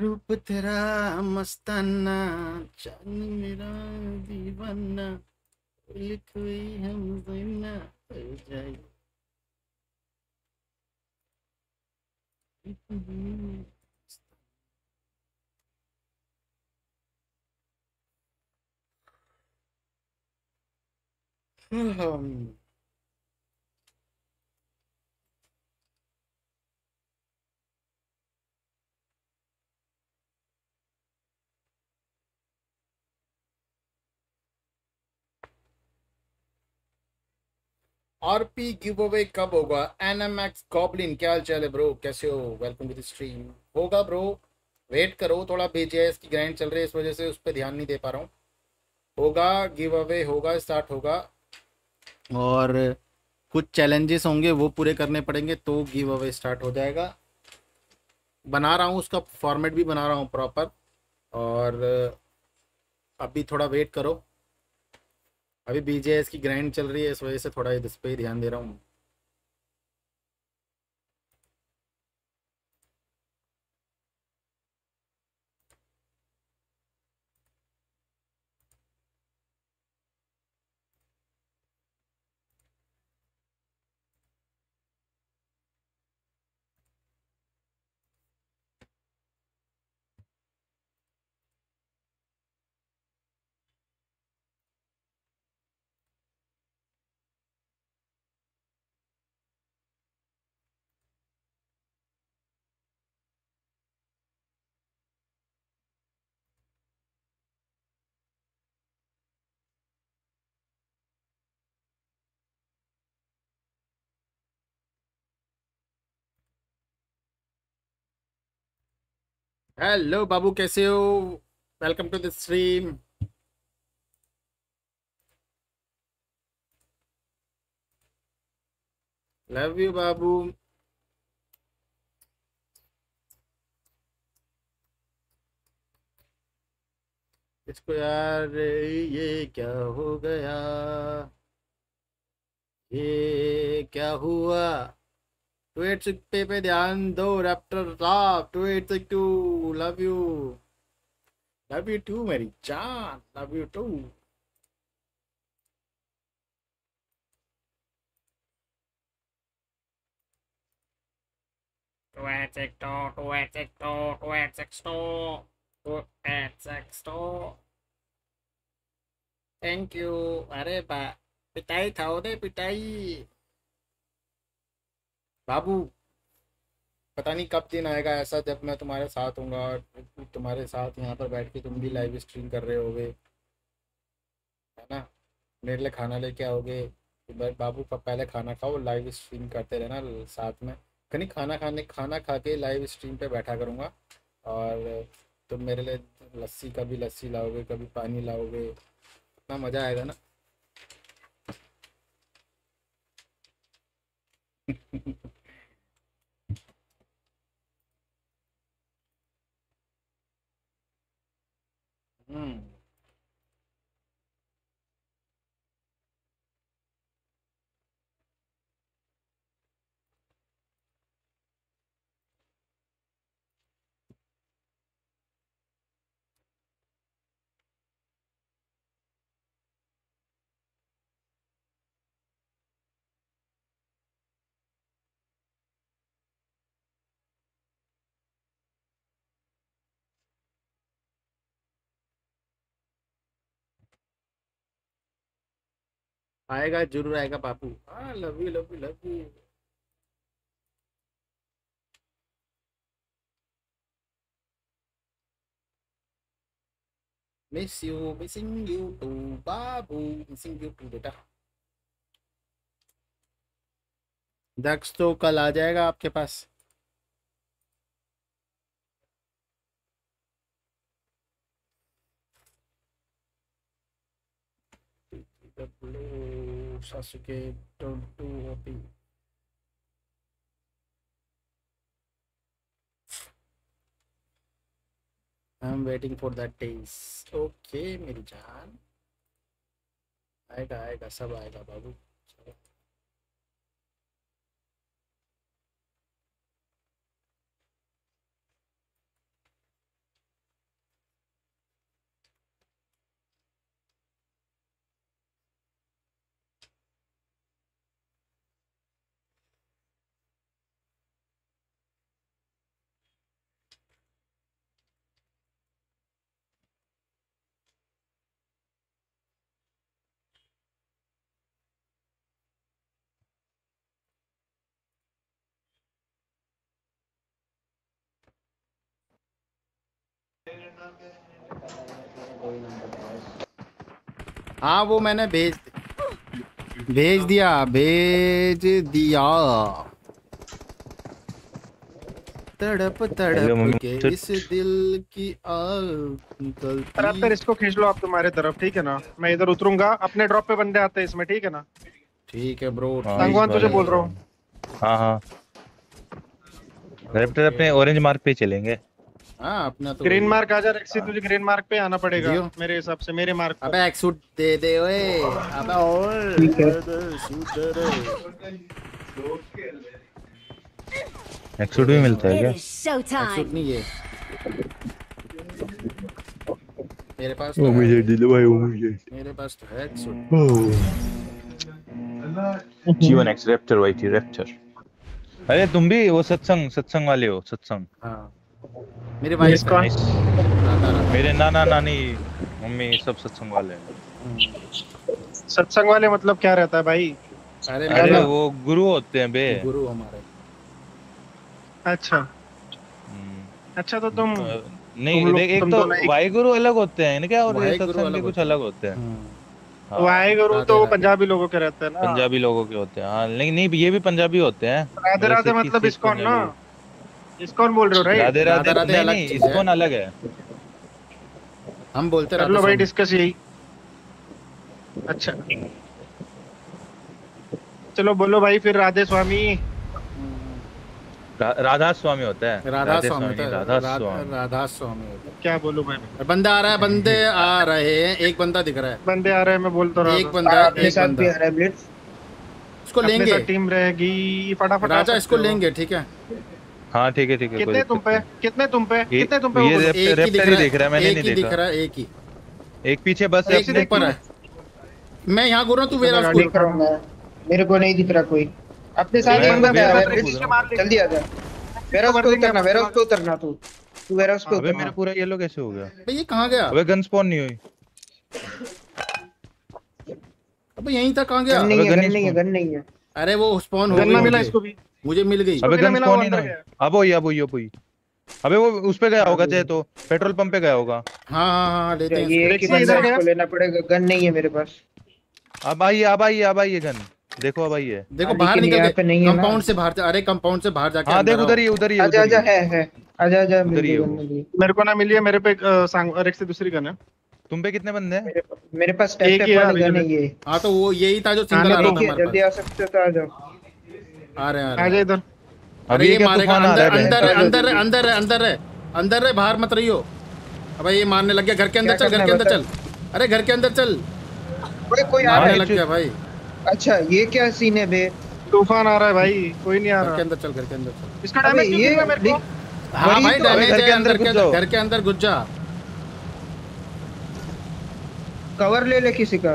रूप तेरा मस्ताना चाँद मेरा दीवाना हम हो जाए Hmm. आरपी गिव अवे कब होगा? एनएमएक्स गॉबलिन क्या हाल चाल है ब्रो कैसे हो? वेलकम टू द स्ट्रीम होगा ब्रो वेट करो, थोड़ा बीजेएस की ग्रैंड चल रही है, इस वजह से उस पर ध्यान नहीं दे पा रहा हूँ। होगा गिव अवे होगा स्टार्ट होगा। और कुछ चैलेंजेस होंगे, वो पूरे करने पड़ेंगे तो गिव अवे स्टार्ट हो जाएगा। बना रहा हूँ, उसका फॉर्मेट भी बना रहा हूँ प्रॉपर और अभी थोड़ा वेट करो। अभी बीजेएस की ग्राइंड चल रही है, इस वजह से थोड़ा इस पे ही ध्यान दे रहा हूँ। हेलो बाबू कैसे हो? Welcome to the stream love you बाबू इसको यार, ये क्या हो गया? ये क्या हुआ? टू एट सिक्स पे पे ध्यान दो रैप्टर साहब two eight six two love you love you too मेरी जान love you too Two eight six two, two eight six two, two eight six two, two eight six two. Thank you. अरे बा पिटाई खाओ दे पिटाई बाबू, पता नहीं कब दिन आएगा ऐसा जब मैं तुम्हारे साथ हूँगा और तुम्हारे साथ यहाँ पर बैठ के तुम भी लाइव स्ट्रीम कर रहे होगे, है ना? मेरे लिए खाना लेके आओगे बाबू पहले खाना खाओ लाइव स्ट्रीम करते रहना साथ में। कहीं खाना खाने, खाना खा के लाइव स्ट्रीम पे बैठा करूँगा और तुम मेरे लिए लस्सी, कभी लस्सी लाओगे, कभी पानी लाओगे, इतना मज़ा आएगा ना? Mm. आएगा, ज़रूर आएगा बापू। हाँ love you love you love you miss you missing you too Babu. Missing you too बेटा। दक्ष तो कल आ जाएगा आपके पास। Sasuke don't do OP. I'm waiting for that days. Okay, मेरी जान आएगा आएगा सब आएगा बाबू हाँ वो मैंने भेज भेज दिया भेज दिया। तड़प तड़प के इस दिल की आग इसको खींच लो आप तुम्हारे तरफ़ ठीक है ना? मैं इधर उतरूँगा अपने ड्रॉप पे बंदे आते हैं इसमें ठीक है ना? ठीक है ब्रो हाँ, संगवान तुझे बोल रहा हूँ। हाँ हाँ। अपने ऑरेंज मार्क पे चलेंगे। हाँ अपना तो ग्रीन मार्क आ जा रेक्सी तुझे ग्रीन मार्क पे आना पड़ेगा मेरे हिसाब से मेरे मार्क अबे एक सूट दे दे ओए। अबे और। है। दे दे, सूट दे दे भी मिलता है क्या? सूट नहीं ये मेरे पास तो मुझे है। दिलवाए वो मुझे। मेरे पास तो है सूट जीवन एक्स रैप्टर वाईटी रैप्टर अरे तुम भी वो सत्संग सत्संग वाले हो सत्संग। हाँ। मेरे इसका-. राधा राधा मेरे नाना नानी मम्मी सब सत्संग वाले हैं। सत्संग वाले मतलब क्या रहता है भाई? अरे अरे वो गुरु होते हैं बे। गुरु हमारे। अच्छा। हम्म। अच्छा तो तुम नहीं लोग- देख एक तो वाई गुरु अलग होते हैं। इनके और सत्संग के कुछ अलग होते हैं। हम्म, हाँ, वाहे गुरु तो राधे। पंजाबी लोगों के रहते हैं ना। पंजाबी लोगों के होते हैं। हाँ लेकिन नहीं ये भी पंजाबी होते हैं। राधे मतलब राधे मतलब सिख इस्कॉन ना। इस्कॉन बोल रहे हो राइट राधे राधे राधे अलग नहीं चीज़ है। इस्कॉन अलग है। हम बोलते लो भाई डिस्कस यही। अच्छा। चलो बोलो भाई फिर राधे स्वामी। रा, राधा स्वामी होता है। राधा स्वामी होता है, राधा स्वामी। राधा स्वामी होता है। क्या बोलूँ मैं? और बंदा आ रहा है बंदे आ रहे हैं। एक बंदा दिख रहा है। बंदे आ रहे हैं मैं बोल तो रहा एक बंदा एक साथ भी बंदा आ रहा है ब्लिट्स इसको लेंगे। टीम रहेगी फटाफट राजा इसको लेंगे ठीक है। हाँ ठीक है ठीक है कितने तुम पे? कितने तुम पे? कितने तुम पे ये ही? रैप्टर ही देख रहा है मैंने एक नहीं ही दिख रहा है एक ही। एक पीछे बस एक ही अपने देख ऊपर है। मैं यहाँ घूर रहा तू वेयर हाउस देख रहा हूँ मैं मेरे को नहीं दिख रहा कोई। अपने साथ बंदा वेयर है हाउस ब्लिट्स, पे मार ले। जल्दी आ जा। वेयरहाउस पे उतरना वेयरहाउस पे उतरना तू। तू वेयरहाउस पे अबे मेरा पूरा येलो कैसे हो गया? भाई ये कहाँ गया? अबे गन स्पॉन नहीं हुई। अबे यहीं तक कहाँ गया? गन नहीं है गन गन नहीं है गन है। अरे वो स्पॉन हो गन्ना गई मिला इसको भी। मुझे मिल गई। अबे गन मिला, स्पॉन ही ना। अब वही अब वही अब वही। अबे वो उस पे गया होगा चाहे तो। पेट्रोल पंप पे गया होगा। हाँ हाँ हाँ लेते हैं ये ही देखिए, बंदा। इसको लेना पड़ेगा। गन नहीं है मेरे पास। अब आइए अब आइए अब आइए गन। देखो अब आइए देखो हाँ, बाहर निकल गए। है। कंपाउंड से बाहर अरे कंपाउंड से बाहर जाके हाँ देख उधर ही उधर ही आजा आजा है। है आजा आजा उधर ही है गन मेरे को ना मिली है मेरे पे एक, सांग और एक से दूसरी गन है। तुम पे कितने बंदे हैं? मेरे मेरे पास एक टैप ही टैप वाली गन है ये। हाँ तो वो यही था जो सिंगल आ रहा था है जल्दी आ सकते हो तो आ जाओ। आ रहे हैं आ आ रहे इधर। अरे अभी ये मारेगा तूफ़ान आ रहा अंदर अंदर अंदर अंदर अंदर है अंदर है बाहर मत रहियो। अबे ये मारने लग गया घर के अंदर चल घर के अंदर चल। अरे घर के अंदर चल। कोई कोई आ हाँ, रहा है लग गया भाई। अच्छा ये क्या सीन है बे? तूफ़ान आ रहा है भाई कोई नहीं आ रहा। घर के अंदर चल घर के अंदर चल। इसका डैमेज क्यों ये है मेरे को? हाँ भाई तो, डैमेज है अंदर अंदर के अंदर घर के अंदर घुस जा। कवर ले ले किसी का।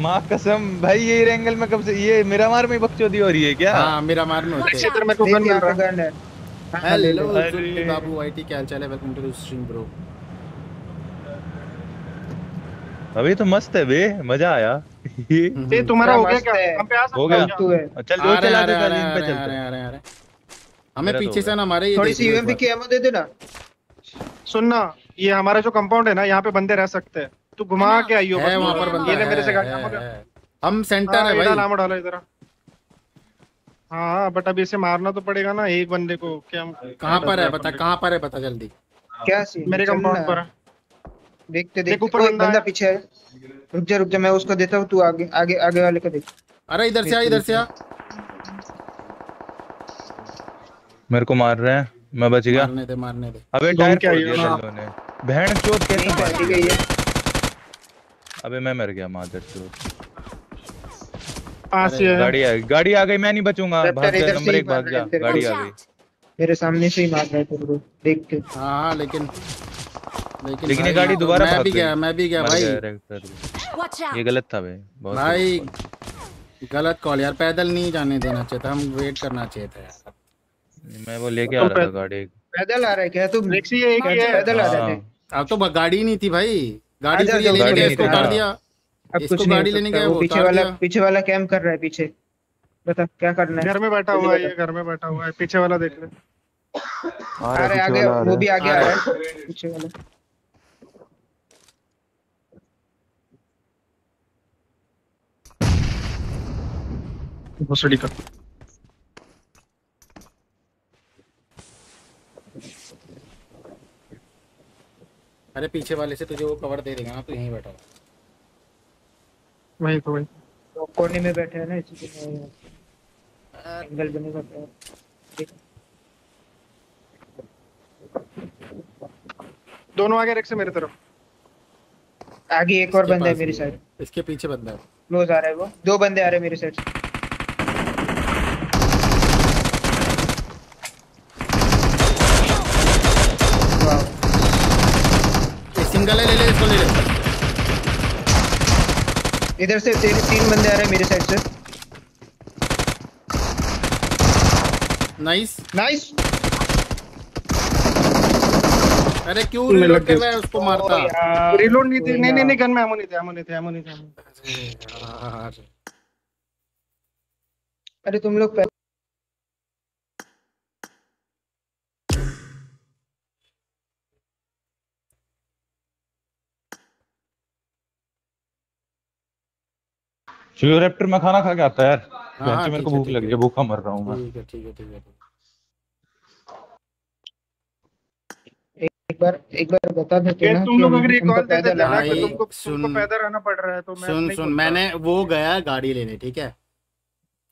माँ कसम भाई ये एंगल में कब से ये मेरा मार में बकचोदी हो रही है क्या? हाँ मेरा मार में होते तरह मेरे को गन मिल रहा है। हाँ, हाँ, ले हेलो अरे। बाबू आईटी क्या चाल है? वेलकम टू स्ट्रीम ब्रो अभी तो मस्त है बे मज़ा आया। ये ये तुम्हारा हो गया क्या? हम पे आ सकते हो हो? गया। तू है। चल आ जो चला दे रहे चल रहे इन पे चलते हैं। आ रहे आ रहे हमें तो पीछे से ना मारे ये थोड़ी सी यूएमपी की एमओ दे देना। सुनना ये हमारा जो कंपाउंड है ना यहाँ पे बंदे रह सकते हैं। तू घुमा के आइयो है बस। वहाँ पर बंदा ये मेरे से गाड़ी है, हम सेंटर हाँ, है भाई। नाम डालो इधर। हाँ बट अभी इसे मारना तो पड़ेगा ना एक बंदे को। क्या हम कहाँ पर है? बता कहाँ पर है? बता जल्दी। क्या सीन? मेरे कंपाउंड पर देखते देख, देखते। ऊपर बंदा बंदा पीछे है। रुक जा रुक जा मैं उसको देता हूँ तू आगे आगे आगे वाले को देख। अरे इधर से आ इधर से आ। मेरे को मार रहे हैं। मैं बच गया। मारने दे मारने दे। अबे टायर के फोड़ आइयो दिया ना। चल ने बहन चोद कैसे मार पार्टी गई है। अबे मैं मर गया मादर है? गाड़ी आ गई गाड़ी आ गई मैं नहीं बचूँगा। भाग जा नंबर एक भाग जा गाड़ी आ गई। मेरे सामने से ही मार रहा है तेरे को देख के। हाँ हाँ लेकिन लेकिन लेकिन ये गाड़ी दोबारा मैं भी गया मैं भी गया भाई! ये गलत था बे बहुत भाई गलत कॉल। यार पैदल नहीं जाने देना चाहिए था हम वेट करना चाहिए था यार। मैं वो लेके आ तो रहा था गाड़ी। पैदल आ रहा है क्या? तू ये एक ही है पैदल आ रहे थे हाँ, अब तो गाड़ी नहीं थी भाई। गाड़ी आजा, ये लेने गया इसको उतार हाँ। दिया अब कुछ नहीं गाड़ी लेने गया, वो पीछे वाला पीछे वाला कैंप कर रहा है पीछे। बता क्या करना है? घर में बैठा हुआ है ये घर में बैठा हुआ है पीछे वाला देख ले। है है, आगे वो भी आगे आ रहा है। पीछे वाला। भोसड़ी का अरे पीछे वाले से तुझे वो कवर दे देगा ना तू यहीं बैठा रह। वही तो वही। कोने में बैठे हैं ना इसलिए एंगल बनेगा तो। दोनों आगे रख से मेरे तरफ़। आगे एक और बंदा है मेरी साइड इसके पीछे बंदा है। क्लोज आ रहा है वो। दो बंदे आ रहे हैं मेरी साइड से। सिंगल है ले ले इसको ले ले। इधर से तेरे तीन बंदे आ रहे हैं मेरे साइड से। नाइस नाइस अरे क्यों मैं रिलोड लग कर गया। रहा है? उसको मारता। रिलोड नहीं थी। नहीं नहीं नहीं गन में एमो नहीं थे एमो नहीं थे एमो नहीं थे अरे तुम लोग शिवरैप्टर में खाना खा के आता है यार। हाँ, मेरे को भूख ठीक लगी है। है भूखा मर रहा हूँ मैं। ठीक है ठीक है ठीक है एक बार एक बार बता देते ना तुम लोग अगर पैदल भाई, तुमको पैदल आना पड़ रहा है तो मैं सुन सुन मैंने वो गया गाड़ी लेने ठीक है?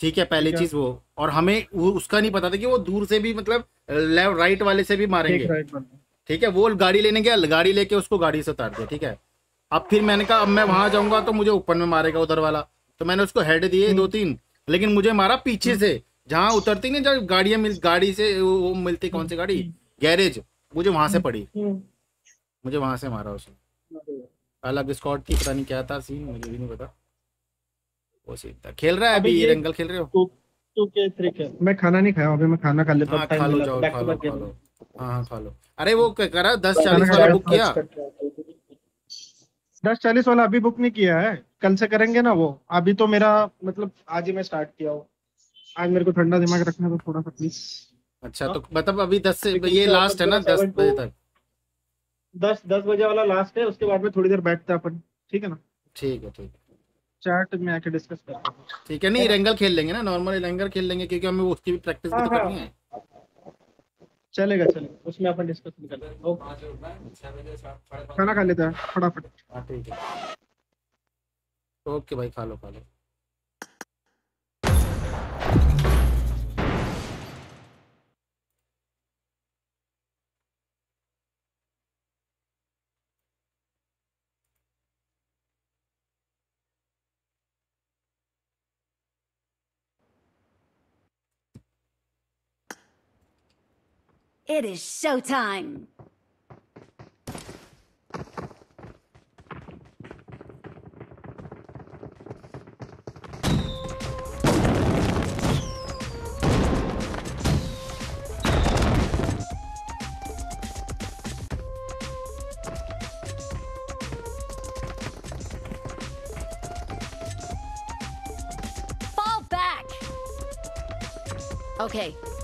ठीक है पहली चीज़ वो। और हमें वो उसका नहीं पता था कि वो दूर से भी मतलब लेफ़्ट राइट वाले से भी मारेंगे। ठीक ठीक है वो गाड़ी लेने गया गाड़ी लेके उसको गाड़ी से उतार दिया ठीक है? अब फिर मैंने कहा अब मैं वहाँ जाऊँगा तो मुझे ऊपर में मारेगा उधर वाला। तो मैंने उसको हेड दिए दो तीन लेकिन मुझे मारा पीछे से जहाँ उतरती नहीं जब गाड़ियाँ मिल गाड़ी से वो, मिलती कौन सी गाड़ी? गैरेज मुझे वहाँ से पड़ी। मुझे वहाँ से मारा उसने। अलग स्कॉट की पता नहीं क्या था सीन मुझे भी नहीं पता। वो सीन था। खेल रहा है अभी ये- रंगल खेल रहे हो? के थ्री मैं खाना नहीं खाया अभी मैं खाना खा लेता हाँ time खा लो जाओ तो खा लो खा लो। हाँ हाँ खा लो। अरे वो करा दस चालीस वाला बुक किया? दस चालीस वाला अभी बुक नहीं किया है? कल से करेंगे ना वो। अभी तो मेरा मतलब आज ही मैं स्टार्ट किया हूँ आज मेरे को ठंडा दिमाग रखना तो थोड़ा सा प्लीज़ अच्छा तो मतलब अभी दस से ये लास्ट है ना दस बजे तक? दस दस बजे वाला लास्ट है उसके बाद में थोड़ी देर बैठते हैं अपन। ठीक है ना? ठीक है ठीक है। चैट में आके डिस्कस करते हैं। ठीक है नहीं रेंगल खेल लेंगे ना नॉर्मल रेंगल खेल लेंगे क्योंकि हमें उसकी भी प्रैक्टिस भी तो हाँ, करनी है। चलेगा चलेगा। उसमें अपन डिस्कस नहीं करते हैं। ओके। खाना खा लेते हैं फटाफट। हाँ ठीक है। ओके भाई खा लो खा लो It is showtime. Okay.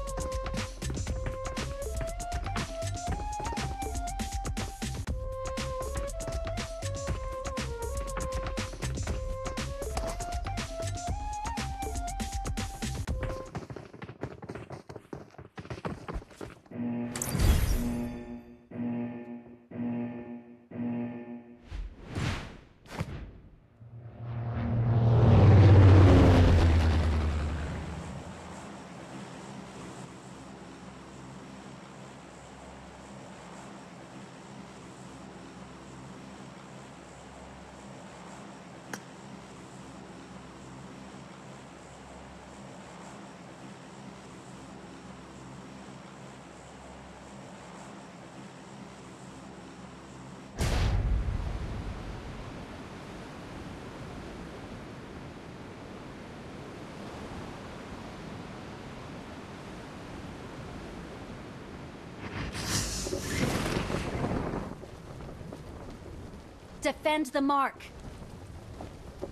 Defend the mark.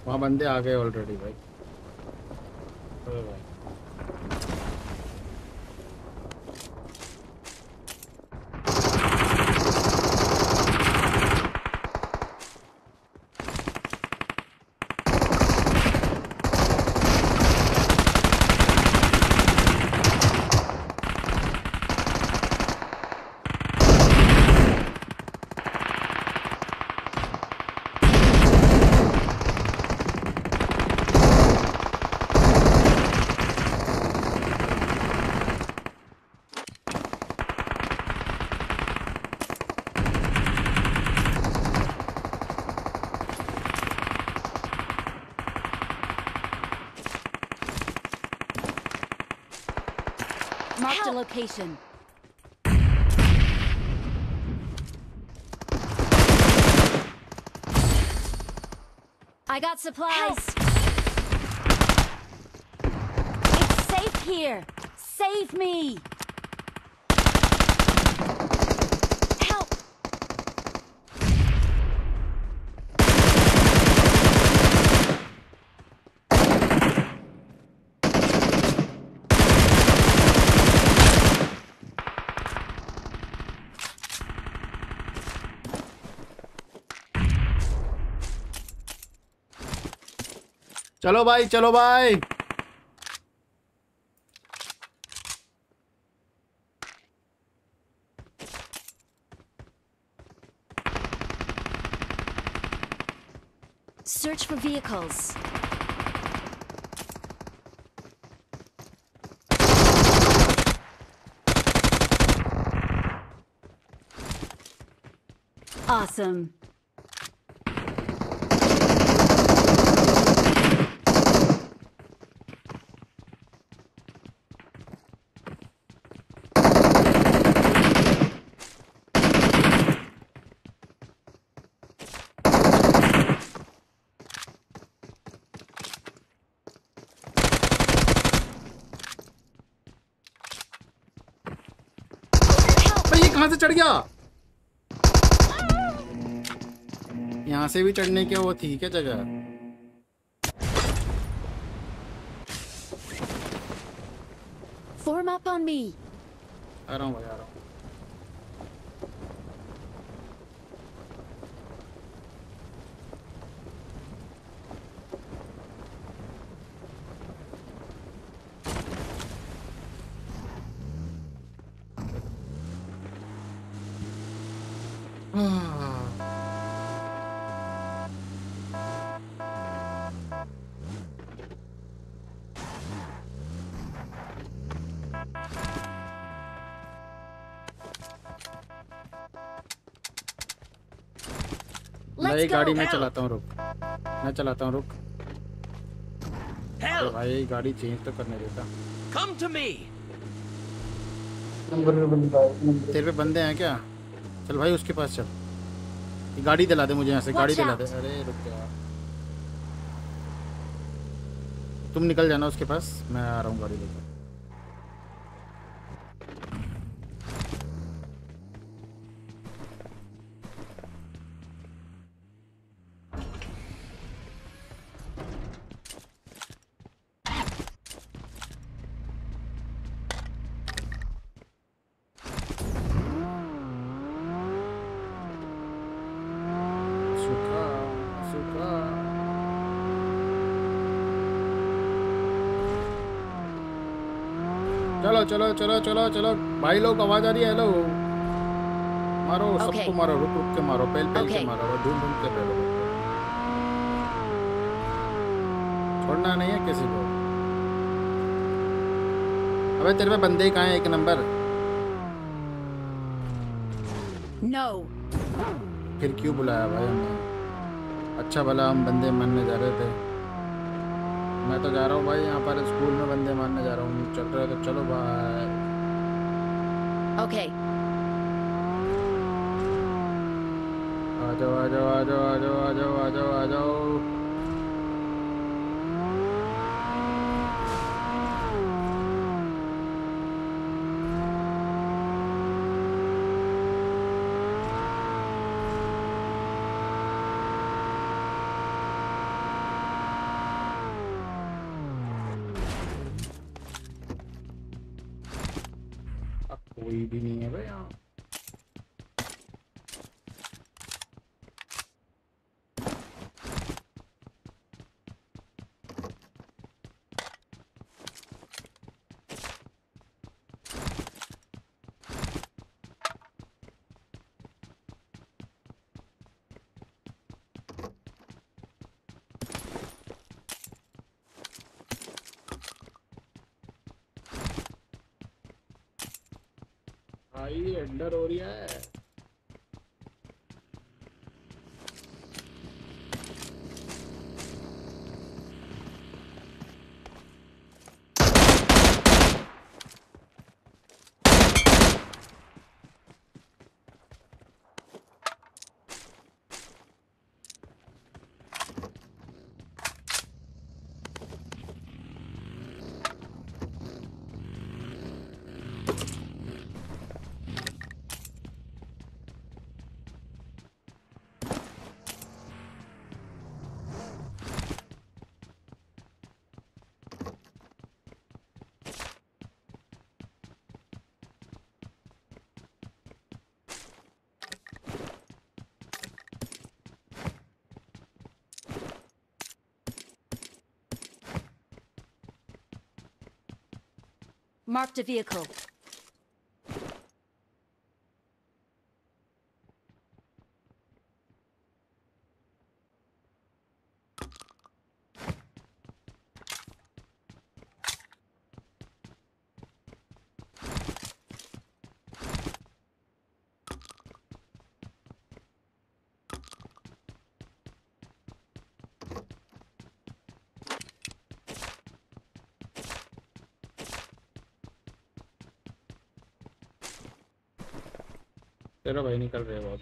वहाँ बंदे आ गए ऑलरेडी भाई location. I got supplies. It's safe here. Save me. Help. चलो भाई चलो भाई Search for vehicles. Awesome. चढ़ गया। यहाँ से भी चढ़ने के वो थी क्या जगह। Form up on me. आ रहा हूँ भाई आ रहा हूँ। भाई गाड़ी मैं चलाता हूँ रुक। मैं चलाता हूँ रुक। अरे भाई गाड़ी चेंज तो करने देता। Come to me. तेरे पे बंदे हैं क्या? चल भाई उसके पास चल। गाड़ी दिला दे मुझे यहाँ से गाड़ी दिला दे। अरे रुक जा। तुम निकल जाना उसके पास मैं आ रहा हूँ गाड़ी लेकर चलो चलो चलो चलो। भाई लोग आवाज़ आ रही है? हेलो मारो Okay. सबको मारो रुक रुक के मारो। पहल पहल okay. के. मारो ढूंढ ढूंढ के पहले छोड़ना नहीं है किसी को। अबे तेरे पे बंदे कहाँ हैं? एक नंबर। No. फिर क्यों बुलाया भाई हमने? अच्छा भला हम बंदे मारने जा रहे थे। मैं तो जा रहा हूँ भाई यहाँ पर स्कूल में बंदे मारने जा रहा हूँ। चल रहा है तो चलो भाई Okay. आ जाओ आ जाओ आ जाओ आ जाओ आ जाओ आ जाओ आ जाओ अब कोई भी नहीं है भाई यहाँ भाई अंडर हो रहा है। Marked a vehicle. तेरा भाई निकल रहे बहुत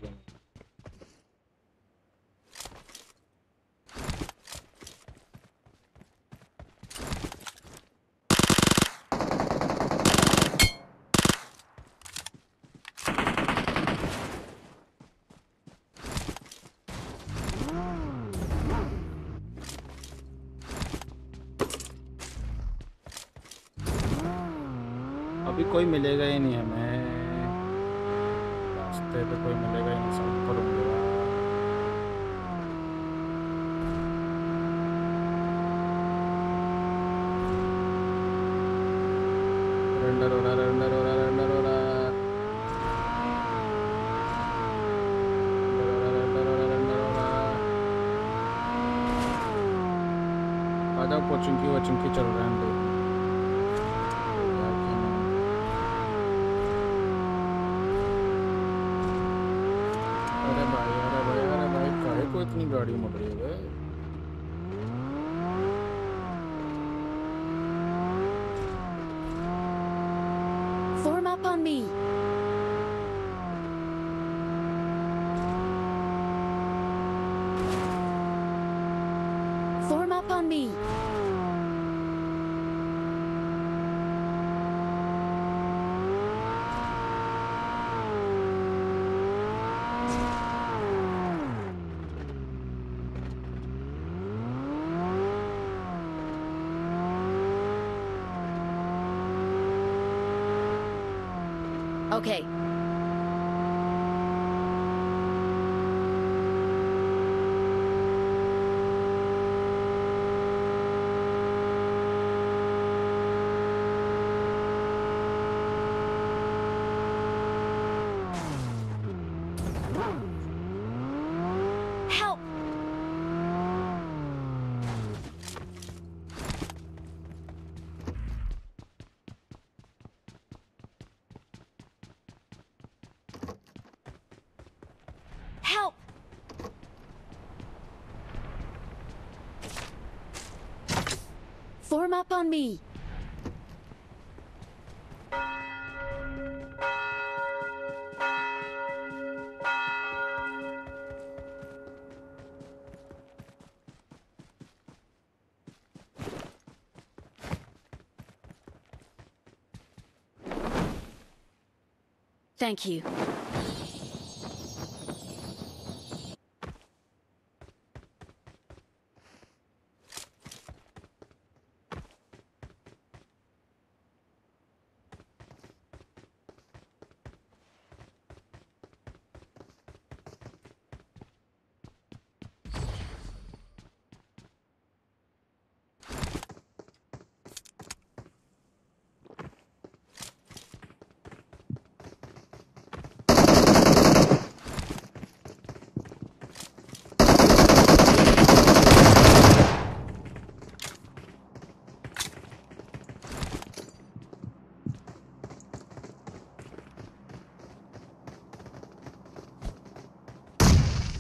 अभी कोई मिलेगा ही नहीं हमें। Okay. Up on me. Thank you.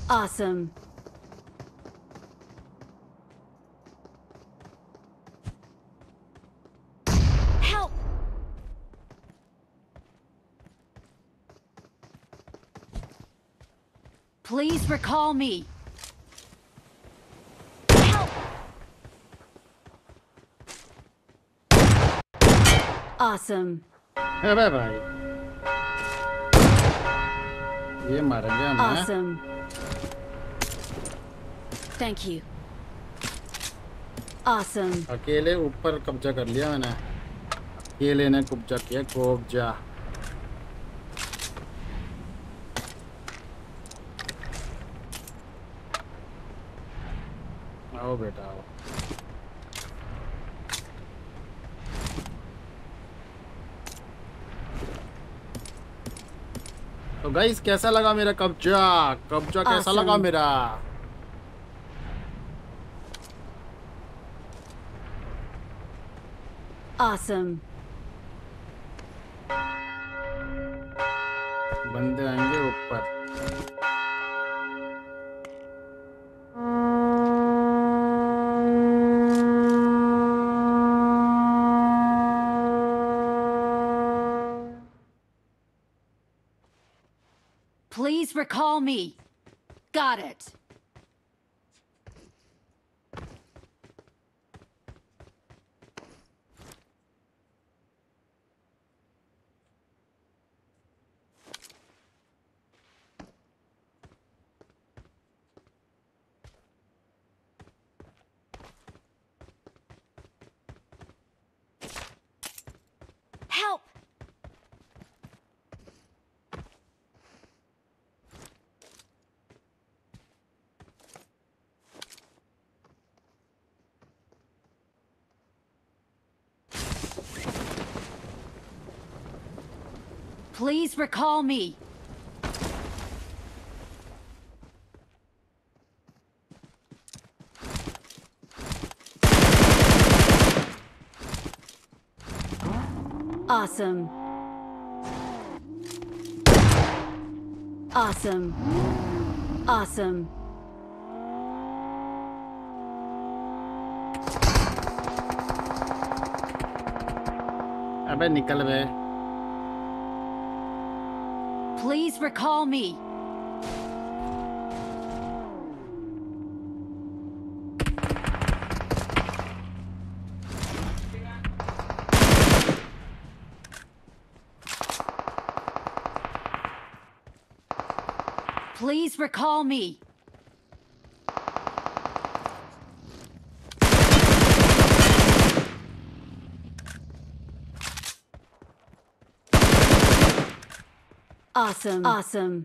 Awesome. Help! Please recall me. Help! Awesome. अबे भाई ये मर गया मैं Awesome. Thank you. Awesome. अकेले ऊपर कब्जा कर लिया मैंने। अकेले ने कब्जा किया कब्जा आओ बेटा आओ। तो गाइस कैसा लगा मेरा कब्जा? कब्जा कैसा लगा मेरा? Awesome. बंदे आएंगे ऊपर Please recall me. Got it. Please recall me. Awesome. Awesome. Awesome. अबे निकल बे recall me. Please recall me. Awesome. Awesome.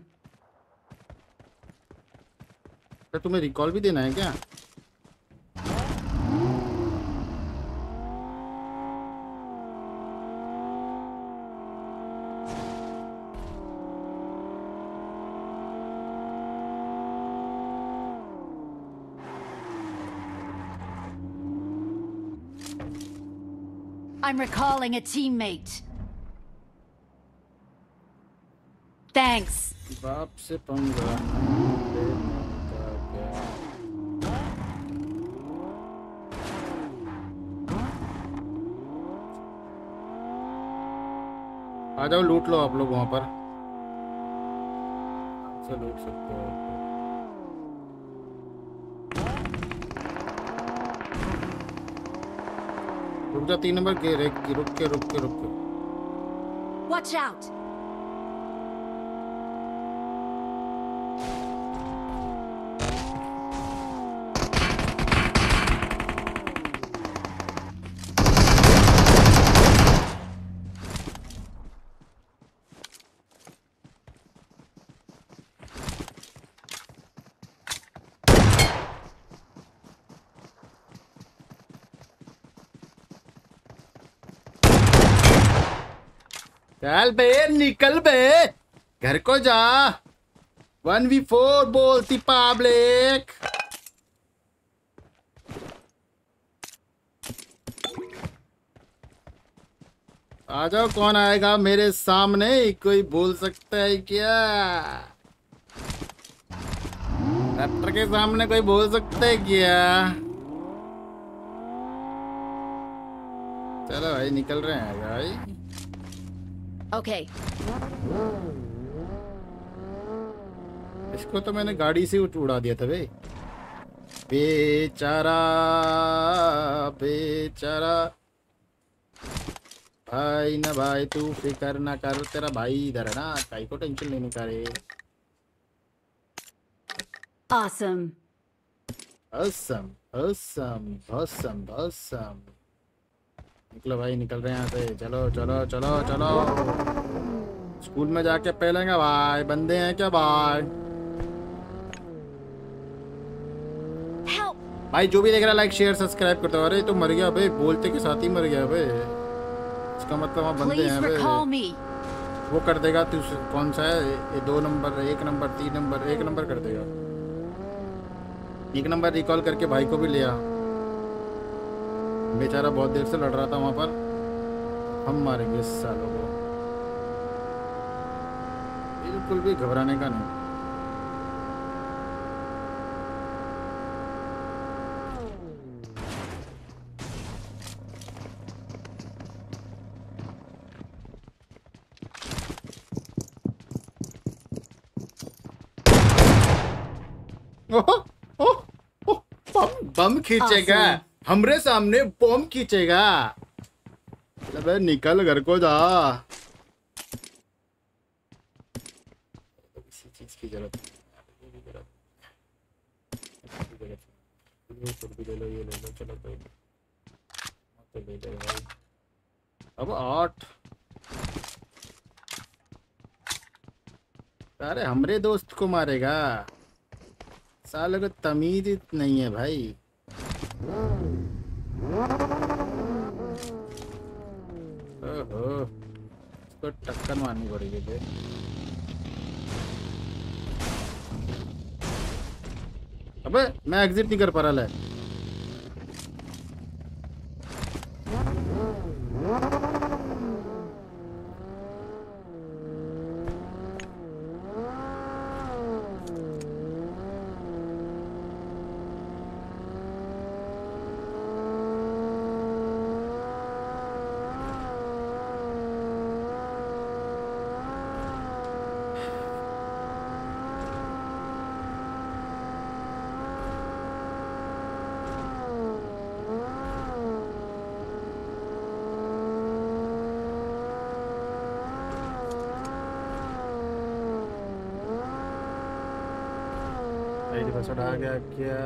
तो तुम्हें रिकॉल भी देना है क्या I'm recalling a teammate. Thanks बाप से पंगा आ जाओ लूट लो आप लोग वहाँ पर। से लूट सकते हो। रुक जा तीन नंबर के रुक के रुक के रुक के। वॉच आउट चल बे, निकल बे। घर को जा। वन वी फोर बोलती पब्लिक। आ जाओ, कौन आएगा मेरे सामने? कोई बोल सकता है क्या? डॉक्टर के सामने कोई बोल सकता है क्या? चलो भाई, निकल रहे हैं, भाई। Okay. इसको तो मैंने गाड़ी से उठ उड़ा दिया था बे बेचारा बेचारा भाई ना भाई तू फिकर ना कर तेरा भाई इधर है ना काई को टेंशन लेने का रे Awesome. असम असम असम असम निकलो भाई निकल रहे हैं यहाँ से। चलो चलो चलो चलो। स्कूल में जाके पहलेंगे भाई। बंदे हैं क्या भाई? भाई जो भी देख रहा है लाइक शेयर सब्सक्राइब करते हो अरे तो मर गया भाई बोलते के साथ ही मर गया भाई इसका मतलब वहाँ बंदे हैं भाई वो कर देगा तू कौन सा है? ये दो नंबर एक नंबर तीन नंबर एक नंबर कर देगा। एक नंबर रिकॉल करके भाई को भी लिया बेचारा बहुत देर से लड़ रहा था वहाँ पर। हम मारेंगे सालों को। बिल्कुल भी घबराने का नहीं। बम खींचेगा. हमरे सामने बम खींचेगा। अबे निकल घर को जा। की ज़रूरत अब आठ। अरे हमरे दोस्त को मारेगा। साले को तमीज नहीं है भाई। इसको टक्कर मारनी पड़ेगी बे अबे मैं एग्जिट नहीं कर पा रहा है आ गया क्या?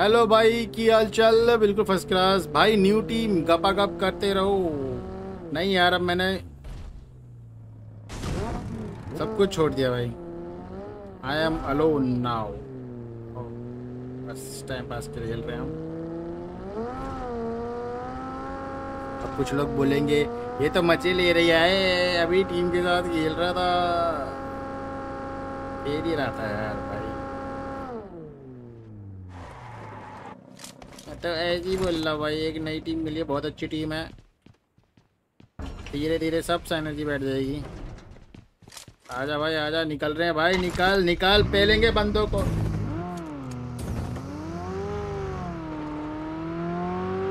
हेलो भाई, की हाल चाल बिल्कुल फ़र्स्ट क्लास भाई न्यू टीम गपा गप करते रहो। नहीं यार, अब मैंने सब कुछ छोड़ दिया भाई। आई एम अलोन नाउ बस टाइम पास के लिए खेल रहे हैं हम। कुछ लोग बोलेंगे, ये तो मचे ले रही है, अभी टीम के साथ खेल रहा था। खेल ही रहा था यार भाई। तो ऐसे ही बोल रहा भाई, एक नई टीम मिली है बहुत अच्छी टीम है। धीरे धीरे सब एनर्जी बैठ जाएगी। आजा भाई, आजा, निकल रहे हैं भाई, निकल निकल, पेलेंगे बंदों को।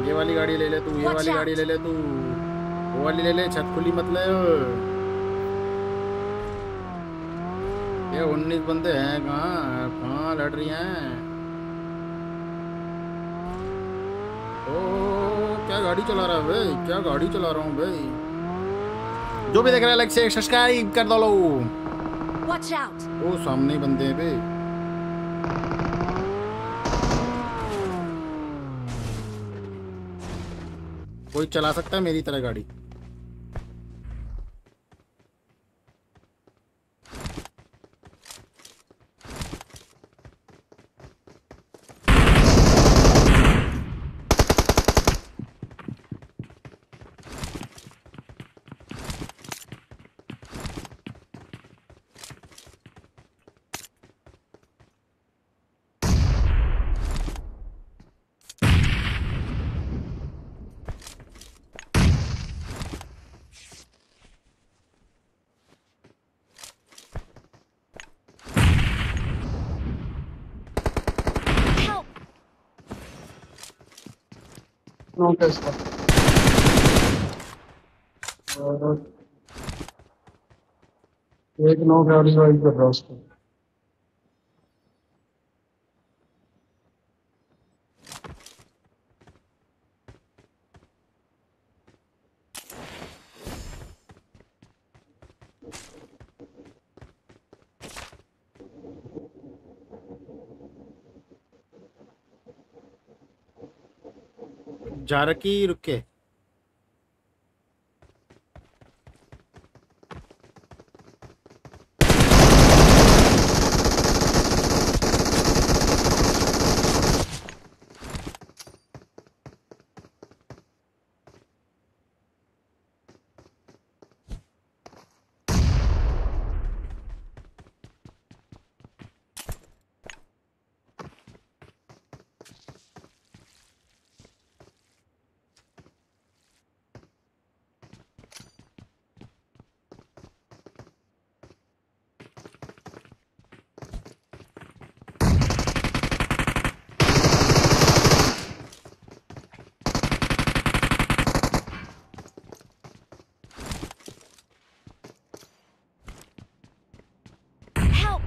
ये वाली गाड़ी ले ले तू ये वाली गाड़ी ले ले तू। वो वाली ले ले छत खुली मत ले ये उन्नीस बंदे हैं कहाँ कहाँ लड़ रही हैं? ओ क्या गाड़ी चला रहा है भाई? क्या गाड़ी चला रहा हूँ भाई? जो भी देख रहा है लाइक से सब्सक्राइब कर दो लो! ओ सामने बंदे हैं बे कोई चला सकता है मेरी तरह गाड़ी। लूट है इसका। एक नौ गाड़ी वाइज कर रहा है उसको। जा रखी रुक Help!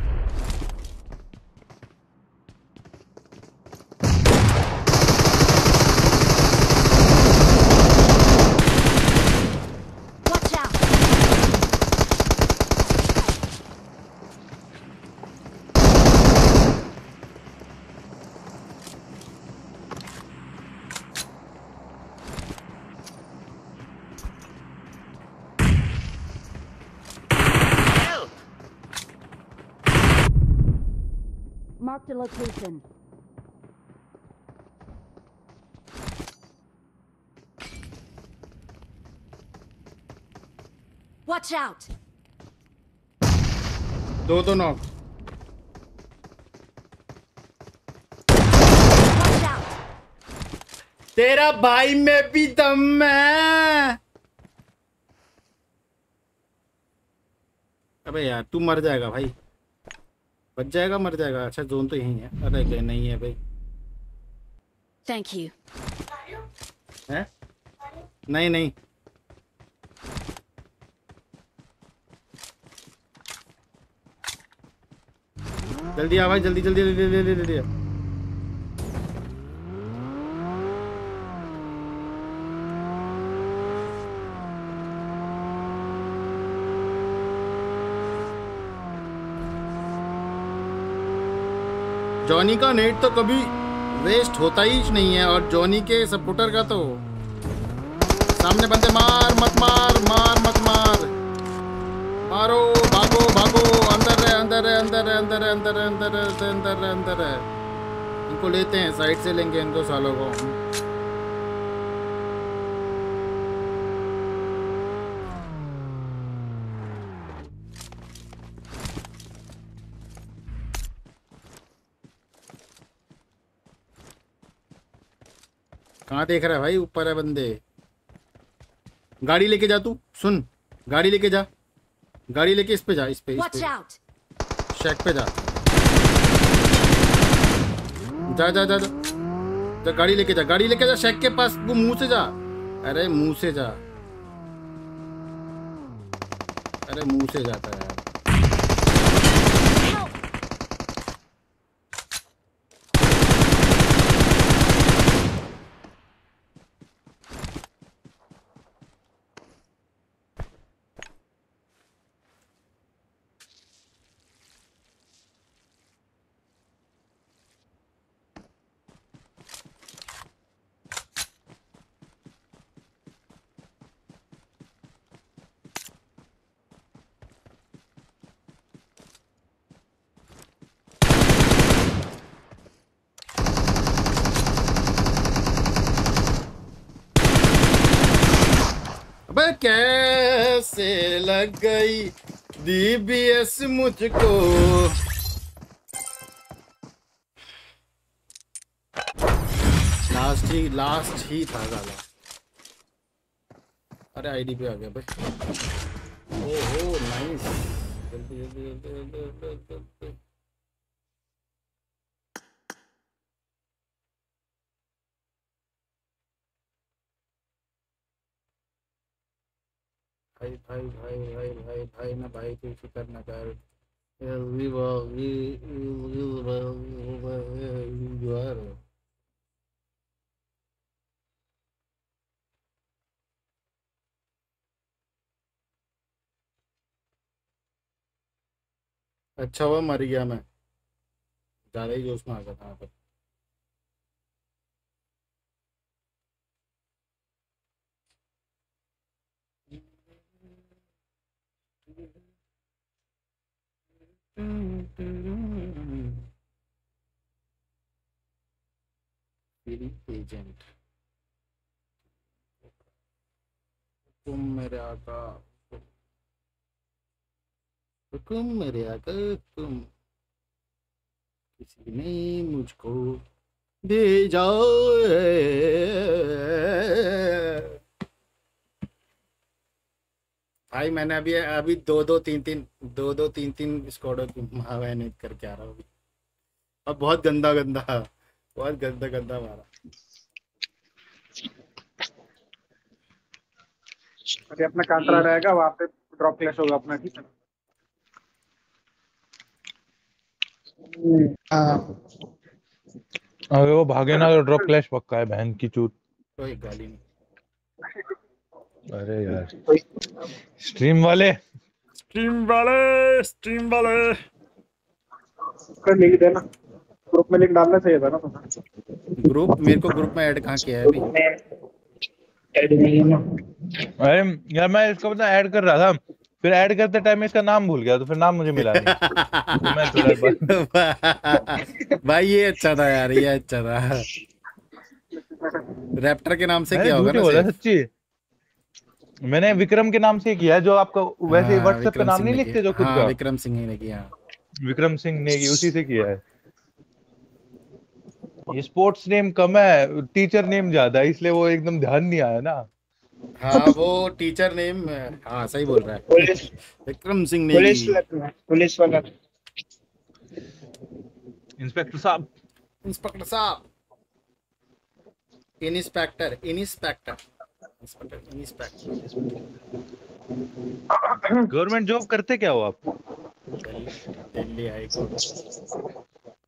Watch out! Marked a location. Watch out! दो दो नॉक Watch out! तेरा भाई में भी दम है। अबे यार तू मर जाएगा भाई। बच जाएगा मर जाएगा। अच्छा जोन तो यही है। अरे क्या नहीं है भाई। थैंक यू है? नहीं नहीं। जल्दी आ भाई, जल्दी जल्दी जल्दी जल्दी जल्दी जल्दी। जॉनी का नेट तो कभी वेस्ट होता ही नहीं है, और जॉनी के सपोर्टर का तो सामने बंदे मार, मत मार मार, मत मार। मारो, भागो भागो। है अंदर है अंदर है अंदर है अंदर है अंदर है अंदर है अंदर है इनको लेते हैं साइड से लेंगे इन दो सालों को। कहाँ देख रहा है भाई? ऊपर है बंदे। गाड़ी लेके जा तू सुन। गाड़ी लेके जा। गाड़ी लेके इस पे जा इस पे, इस पे। शेक पे जा। जा जा जा जा। गाड़ी लेके जा, गाड़ी लेके जा शेक के पास, वो मुँह से जा। अरे, मुँह से जा। अरे, मुँह से जाता है। कैसे लग गई डीबीएस मुझको? लास्ट ही लास्ट ही था गाला अरे आईडी पे आ गया भाई। ओहो नाइस जल्दी जल्दी जल्दी जल्दी जल्दी जल्दी भाई भाई भाई भाई भाई भाई, ना भाई, तू फ़िक्र ना कर। अच्छा हुआ, मर गया मैं। ज़्यादा ही जोश में आ गया था यहाँ पर। एजेंट तुम मेरे आका हुकुम मेरे आका तुम किसी ने मुझको भेजा भाई मैंने अभी अभी दो दो तीन तीन दो दो तीन तीन स्क्वाडों की महावैनित करके आ रहा हूँ अब बहुत गंदा गंदा बहुत गंदा गंदा मारा। अभी अपना कांतरा रहेगा वहाँ पे ड्रॉप क्लैश होगा अपना ठीक है? अबे वो भागे ना तो ड्रॉप क्लैश पक्का है बहन की चूत। कोई गाली नहीं। अरे यार। स्ट्रीम वाले। स्ट्रीम वाले स्ट्रीम वाले। कर लिख देना। ग्रुप में लिंक डालना चाहिए था ना ग्रुप? मेरे को ग्रुप में ऐड कहाँ किया है अभी? ऐड नहीं है ना। अरे यार मैं इसको पता ऐड कर रहा था। फिर ऐड करते टाइम इसका नाम भूल गया तो फिर नाम मुझे मिला नहीं। तो मैं भाई ये अच्छा था यार ये अच्छा था। रैप्टर के नाम से क्या होगा ना बोला सच्ची। मैंने विक्रम के नाम से किया है जो आपका वैसे हाँ, व्हाट्सएप पे नाम नहीं लिखते जो खुद हाँ, का। विक्रम सिंह ही ने किया। विक्रम सिंह ने की उसी से किया है। ये स्पोर्ट्स नेम कम है टीचर नेम ज़्यादा है इसलिए वो एकदम ध्यान नहीं आया ना। हाँ वो टीचर नेम हाँ सही बोल रहा है। पुलिस विक्रम सिंह ने पुलिस पुलिस वाला। इंस्पेक्टर साहब। इंस्पेक्टर साहब। Inspector inspector inspector inspector government job करते क्या हो आप? Delhi high court.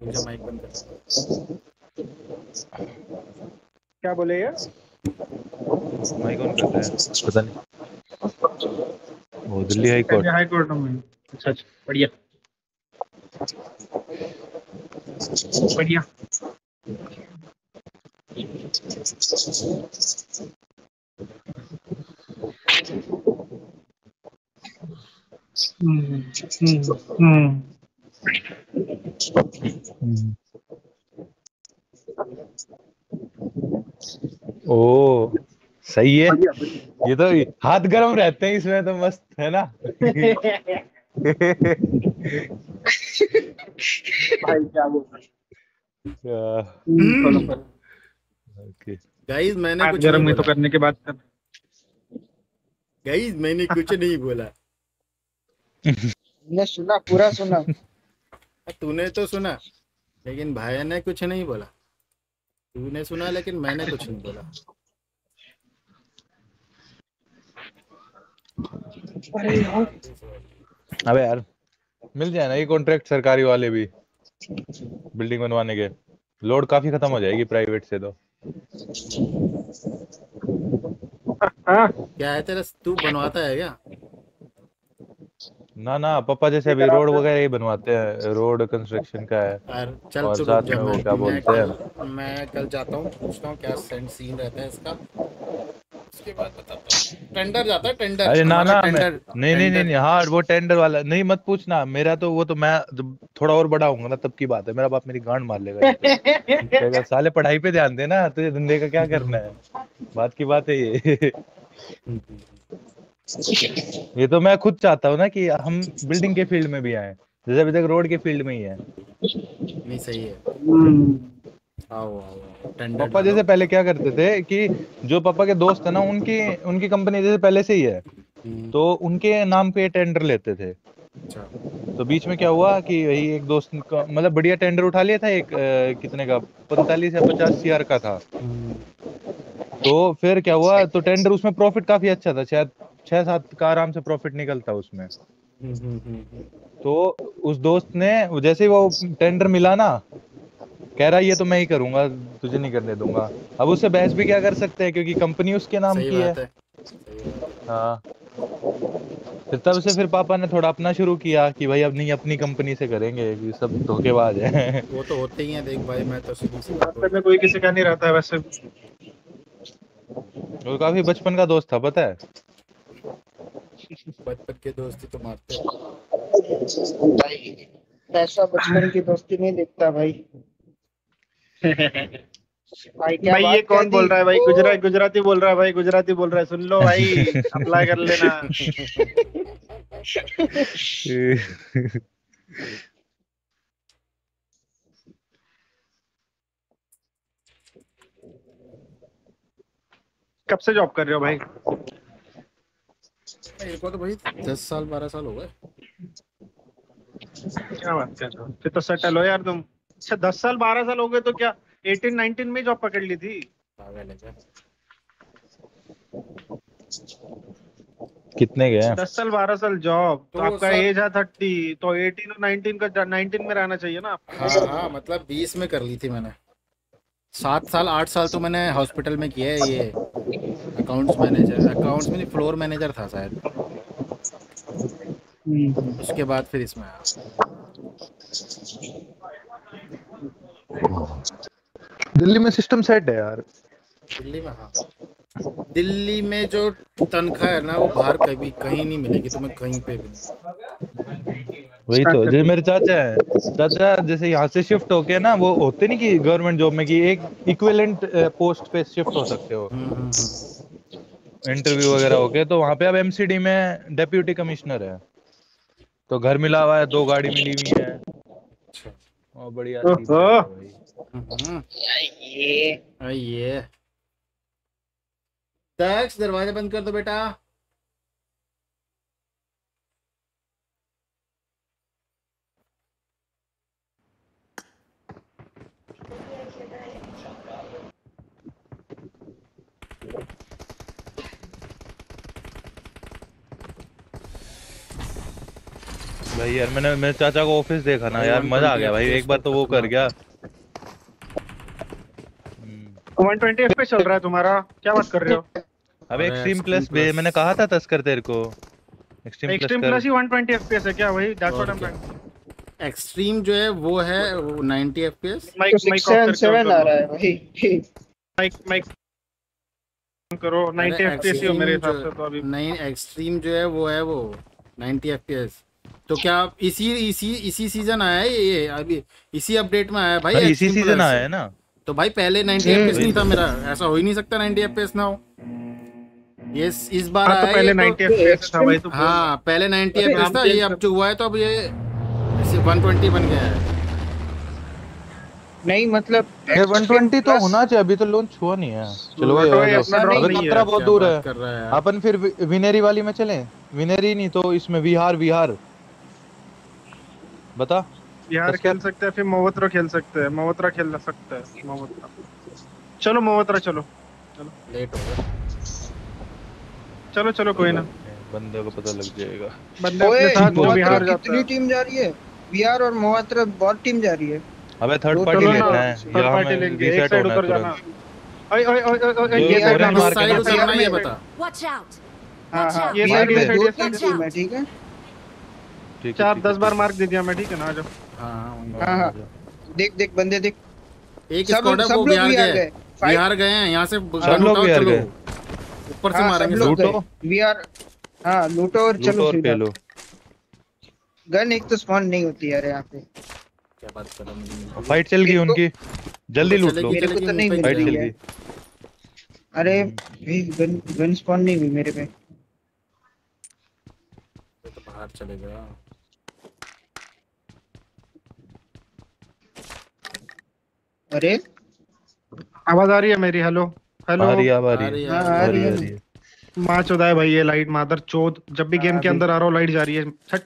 मुझे माइक बंद कर क्या बोले ये? माइक ऑन करता है। पता नहीं। वो Delhi high court. High court में। अच्छा अच्छा बढ़िया। बढ़िया। हम्म हम्म हम्म ओ सही है। ये तो हाथ गर्म रहते हैं इसमें तो मस्त है ना? भाई क्या बोल ओके गाइस मैंने कुछ गर्म नहीं में तो करने के बाद कर गाइस मैंने कुछ नहीं बोला। हमने सुना पूरा सुना। तूने तो सुना लेकिन भाई ने कुछ नहीं बोला। तूने सुना लेकिन मैंने कुछ नहीं बोला। अरे यार। अबे यार मिल जाए ना ये कॉन्ट्रैक्ट सरकारी वाले भी बिल्डिंग बनवाने के। लोड काफ़ी खत्म हो जाएगी प्राइवेट से तो। हाँ क्या है तेरा? तू बनवाता है क्या? ना ना पापा जैसे अभी रोड वगैरह ही बनवाते हैं। रोड कंस्ट्रक्शन का है। चल और साथ में वो क्या बोलते हैं? मैं कल जाता हूँ पूछता हूँ क्या सेंट सीन रहता है इसका। उसके बाद बताता हूँ। टेंडर जाता है टेंडर अरे ना ना टेंडर नहीं नहीं नहीं नहीं हाँ वो टेंडर वाला नहीं मत पूछना मेरा तो वो तो मैं जब थोड़ा और बड़ा होऊँगा ना तब की बात है मेरा बाप मेरी गांड मार लेगा। साले पढ़ाई पे ध्यान देना तुझे धंधे का क्या करना है? बात की बात है ये। ये तो मैं खुद चाहता हूँ ना कि हम बिल्डिंग के फ़ील्ड में भी आए जैसे अभी तक रोड के फ़ील्ड में ही है। नहीं सही है। पापा जैसे पहले क्या करते थे कि जो पापा के दोस्त है ना उनकी उनकी कंपनी जैसे पहले से ही है। हम्म, तो उनके नाम पे टेंडर लेते थे। अच्छा। तो बीच में क्या हुआ कि वही एक दोस्त का मतलब बढ़िया टेंडर उठा लिया था एक अ, कितने का पैंतालीस या पचास सीआर का था। हम्म, तो फिर क्या हुआ तो टेंडर उसमें प्रॉफिट काफ़ी अच्छा था शायद छह सात का आराम से प्रॉफिट निकलता उसमें। हम्म, तो उस दोस्त ने जैसे ही वो टेंडर मिला ना कह रहा ये तो मैं ही करूँगा तुझे नहीं करने दूँगा। अब उससे बहस भी क्या कर सकते हैं क्योंकि कंपनी उसके नाम सही की है। बात है। है। फिर तब से फिर पापा ने थोड़ा अपना शुरू किया कि भाई अब नहीं अपनी कंपनी से करेंगे कि सब धोखेबाज है। वो तो होते ही हैं देख भाई मैं तो शुरू से में कोई किसी का नहीं रहता है वैसे। वो काफ़ी बचपन का दोस्त था पता है? बचपन के दोस्ती तो मारते हैं। भाई ऐसा बचपन की दोस्ती नहीं दिखता भाई। भाई क्या भाई ये कौन बोल रहा है भाई? गुजराती गुजराती बोल रहा है भाई गुजराती बोल रहा है। सुन लो भाई अप्लाई कर लेना। कब से जॉब कर रहे हो भाई? मेरे को तो भाई दस साल बारह साल हो गए। क्या बात कर रहे हो? फिर तो सेटल हो यार तुम। अच्छा दस साल बारह साल हो गए तो क्या? एटीन नाइनटीन में जॉब पकड़ ली थी? पागल है क्या? कितने गए दस साल बारह साल जॉब तो तो आपका एज है थर्टी तो एटीन और नाइनटीन का नाइनटीन में रहना चाहिए ना हाँ हाँ मतलब बीस में कर ली थी मैंने। सात साल आठ साल तो मैंने हॉस्पिटल में किया है ये अकाउंट्स मैनेजर अकाउंट्स में नहीं फ्लोर मैनेजर था शायद। हम्म, उसके बाद फिर इसमें आया। दिल्ली में सिस्टम सेट है यार। दिल्ली में हाँ। दिल्ली में जो तनख्वाह है ना वो बाहर कभी कहीं नहीं मिलेगी तुम्हें कहीं पे भी। वही तो जैसे मेरे चाचा है चाचा जैसे यहाँ से शिफ्ट होके ना वो होते नहीं कि गवर्नमेंट जॉब में कि एक इक्विवेलेंट पोस्ट पे शिफ्ट हो सकते हो। हम्म, हम्म, हम्म। इंटरव्यू वगैरह होके तो वहाँ पे अब एमसीडी में डेप्यूटी कमिश्नर है। तो घर मिला हुआ है दो गाड़ी मिली हुई और बढ़िया। चीज़ है भाई। हम्म, ये ये दक्ष दरवाज़ा बंद कर दो बेटा। भाई यार मैंने मेरे चाचा को ऑफ़िस देखा ना यार मज़ा आ गया भाई। एक बार तो वो कर गया। हम्म। वन ट्वेंटी एफ़ पे चल रहा है तुम्हारा। क्या बात कर रहे हो? अब एक्सट्रीम प्लस बे मैंने कहा था तस्कर तेरे को। एक्सट्रीम प्लस एक्सट्रीम प्लस ही वन ट्वेंटी एफ़ है क्या वही दैट्स व्हाट आई क्या। एक्सट्रीम जो है वो है 90 एफपीएस माइक तो माइक सेवन सेवन आ रहा है भाई। माइक माइक करो। 90 एफपीएस ही हो मेरे हिसाब से तो अभी। नहीं एक्सट्रीम जो है वो है वो। 90 एफपीएस तो क्या इसी इसी इसी सीज़न आया है ये अभी इसी अपडेट में आया है भाई इसी सीज़न आया है ना? तो भाई पहले 90 एफपीएस नहीं था मेरा ऐसा हो ही नहीं सकता 90 एफपीएस ना हो ये इस बार हाँ, आया तो पहले 90 एफपीएस था भाई तो हाँ पहले 90 एफपीएस था ये अब जो हुआ है तो अब ये 120 बन गया है। नहीं मतलब ये 120 तो होना चाहिए अभी तो लॉन्च हुआ नहीं है। चलो भाई तो है खतरा बहुत दूर है? अपन फिर विनेरी वाली में चलें। विनेरी नहीं तो इसमें विहार विहार। बता। बिहार उसका- खेल सकते हैं फिर मोवत्रा खेल सकते हैं मोवत्रा खेल सकते हैं मोवत्रा चलो मोवत्रा चलो। चलो लेट हो गया। चलो चलो कोई ना। बंदे को पता लग जाएगा। बंदे अपने साथ जो मोहत्रा बिहार जाता कितनी है। टीम जा रही है? बिहार और मोहत्रा बहुत टीम जा रही है। अबे थर्ड पार्टी लेना है। थर्ड पार्टी लेंगे एक साइड उतर जाना। ओए ओए ओए ये साइड मार के ही। है बता Watch out! हाँ हाँ ये साइड, ये साइड, है ठीक है? ठीक चार ठीक दस बार मार्क दे दिया मैं ठीक है ना आ जाओ। हाँ हाँ हाँ। देख देख बंदे देख। एक सब स्क्वाड है सब वो लोग बिहार बिहार गए। बिहार गए हैं यहाँ से सब लोग बिहार गए। ऊपर से मारेंगे लूटो। बिहार हाँ लूटो और चलो और पेलो। गन एक तो स्पॉन नहीं होती यार यहाँ पे। क्या बात कर रहा हूँ फाइट चल गई उनकी। जल्दी लूट लो। मेरे को तो नहीं मिल फाइट रही चल है। गई अरे भाई गन गन स्पॉन नहीं हुई मेरे पे। तो बाहर चलेगा अरे? आवाज़ आ रही है मेरी? हेलो हेलो आ रही है आ रही है। है, हाँ, आ रही है है। है। माँ चौदह है भाई ये लाइट मादर चौथ जब भी गेम हाँ, के अंदर आ रहा हूँ लाइट जा रही है। छट।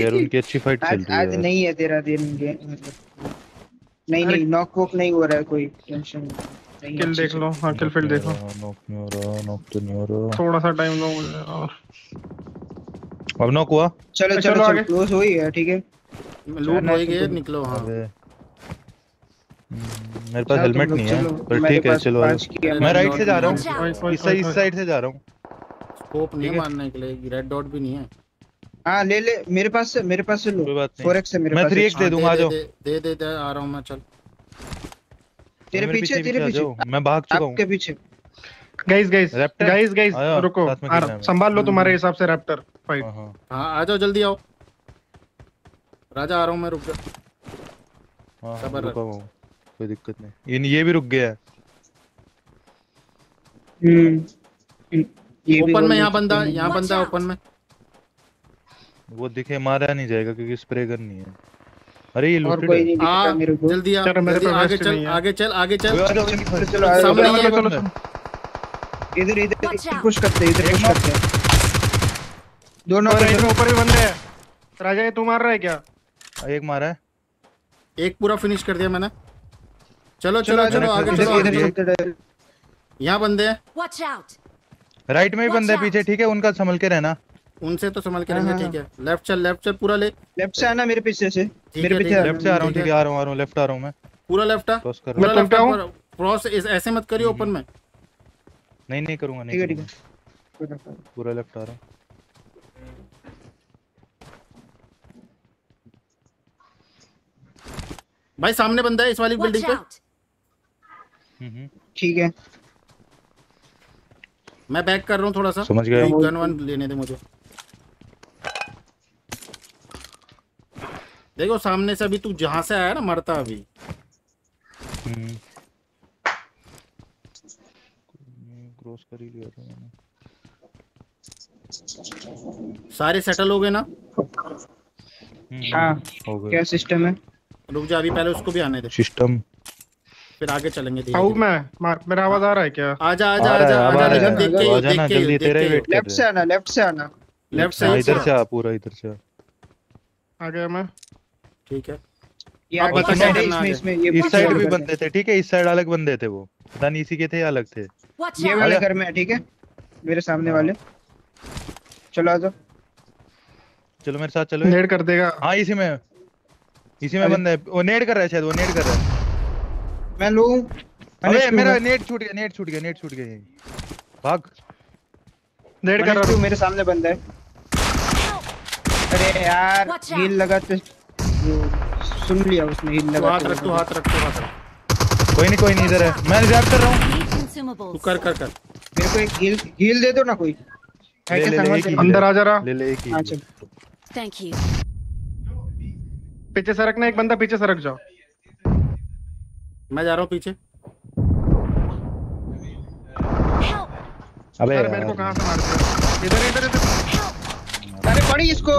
यार उनकी अच्छी फाइट चल रही आज नहीं है तेरा दिन गे- मतलब नहीं नहीं नॉक वॉक नहीं हो रहा है कोई टेंशन किल देख लो। हाँ किल फ़ील्ड देख लो। नॉक नहीं हो रहा नॉक तो नहीं हो रहा। थोड़ा सा टाइम मुझे और। अब नॉक हुआ? चलो चलो। क्लोज हो ही है ठीक है। लूट हो है गए तो- निकलो हाँ। मेरे पास हेलमेट नहीं है पर ठीक है चलो। मैं राइट से जा रहा हूँ। इस साइड इस साइड से जा रहा हूँ। स्कोप नहीं है है। मारने के लिए रेड डॉट भी नहीं है। हाँ ले ले मेरे पास से मेरे पास से लो। कोई बात फोर एक्स है मेरे मैं पास थ्री एक। एक्स दे हाँ, दूँगा आ जाओ। दे दे दे आ रहा हूँ मैं चल। तेरे पीछे तेरे पीछे मैं भाग चुका हूँ। आपके पीछे। गाइस गाइस गाइस गाइस रुको। है संभाल लो तुम्हारे हिसाब से रैप्टर फाइट हाँ हाँ। हाँ आ जाओ जल्दी आओ। राजा आ रहा हूँ मैं रुक जा। हाँ हाँ हूँ कोई दिक्कत नहीं। ये भी रुक गया है। हम्म। ये ओपन में यहाँ बंदा यहाँ बंदा ओपन में। वो दिखे मारा नहीं जाएगा क्योंकि स्प्रे गन नहीं है। अरे ये और लूटेड कोई है। आ जल्दी आ मेरे जल्दी आगे चल आगे चल आगे चल। सामने चलो इधर इधर पुश करते हैं, इधर पुश करते हैं। दोनों राइट में ऊपर भी बंदे हैं। राजा ये तू मार रहा है क्या? एक मारा है। एक पूरा फिनिश कर दिया मैंने। चलो चलो चलो आगे चलो यहाँ बंदे हैं। राइट में भी बंदा है. पीछे ठीक है उनका संभल के रहना। उनसे तो संभाल के हाँ, रहेंगे हाँ, ठीक है। लेफ़्ट चल लेफ़्ट चल पूरा ले। लेफ़्ट से आना मेरे पीछे से। मेरे पीछे लेफ़्ट से आ रहा हूँ ठीक है। है। आ रहा हूँ आ रहा हूँ लेफ़्ट आ रहा हूँ मैं। पूरा लेफ़्ट आ? पूरा लेफ़्ट हूँ? क्रॉस ऐसे मत करिए ओपन में। नहीं नहीं करूँगा नहीं ठीक है ठीक है। पूरा लेफ़्ट आ रहा हूँ। भाई सामने बंदा है इस वाली बिल्डिंग पे। ठीक है। मैं बैक कर रहा हूँ थोड़ा सा। समझ गया गन वन लेने दे मुझे। देखो सामने से अभी तू जहाँ से आया ना मरता अभी। हम्म। क्रॉस कर ही लिया था मैंने। सारे सेटल हो गए ना? हम्म, हाँ। हो गया क्या सिस्टम है? रुक जा अभी पहले उसको भी आने दे। सिस्टम फिर आगे चलेंगे आऊ मैं? मार मेरा आवाज़ आ रहा है क्या? आजा आजा आजा आजा। देख के देख के तेरा ही वेट कर लेफ़्ट से आना लेफ़्ट से आना। लेफ़्ट हैं हाँ, इधर से आ पूरा इधर से आ। गया मैं। ठीक है। ये अब बता क्या साइड है इसमें ये इस साइड भी बंदे थे ठीक है? इस साइड अलग बंदे थे वो। पता नहीं इसी के थे या अलग थे? ये वाले घर में है ठीक है? मेरे सामने वाले। चलो आ जाओ। चलो मेरे साथ चलो। नेड कर देगा। हाँ इसी में। इसी में बंदा है। वो नेट कर रहा है शायद वो नेट कर रहा है। मैं लो। अबे मेरा नेट छूट गया नेट छूट गया नेट छूट गया भाग। नेड कर रहा हूँ। मेरे सामने बंदा है। अरे यार हील लगाते वो सुन लिया उसने हील लगा हाथ रख तू हाथ रख तू हाथ रख। कोई नहीं कोई नहीं इधर है। मैं रिज़र्व कर रहा हूँ। तू कर कर कर। मेरे को एक हील हील दे दो ना कोई। है ले, क्या ले, ही? अंदर आ जा रहा। ले ले एक ही। हाँ चल। Thank you. पीछे सरकना एक बंदा पीछे सरक जाओ। मैं जा रहा हूँ पीछे। अबे अरे मेरे को कहाँ से मार दिया? इधर इधर इधर। अरे पड़ी इसको।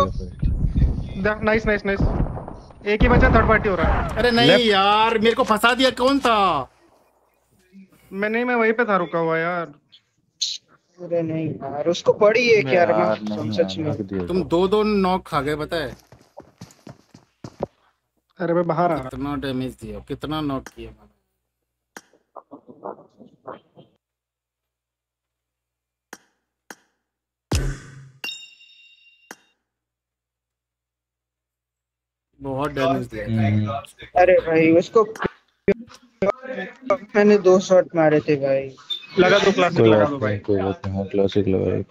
नाइस नाइस नाइस एक ही बचा थर्ड पार्टी हो रहा है। अरे नहीं यार मेरे को फंसा दिया कौन था? मैं नहीं मैं वहीं पे था रुका हुआ यार। अरे नहीं यार उसको पड़ी है क्या यार मैं सच में। तुम दो दो नॉक खा गए पता है? अरे मैं बाहर आ रहा कितना डैमेज दिया कितना नॉक किया मैंने? बहुत डैमेज दिया। हम्म, अरे भाई उसको मैंने दो शॉट मारे थे भाई। लगा दो क्लासिक लगा दो भाई। कोई बात नहीं हाँ क्लासिक लगा एक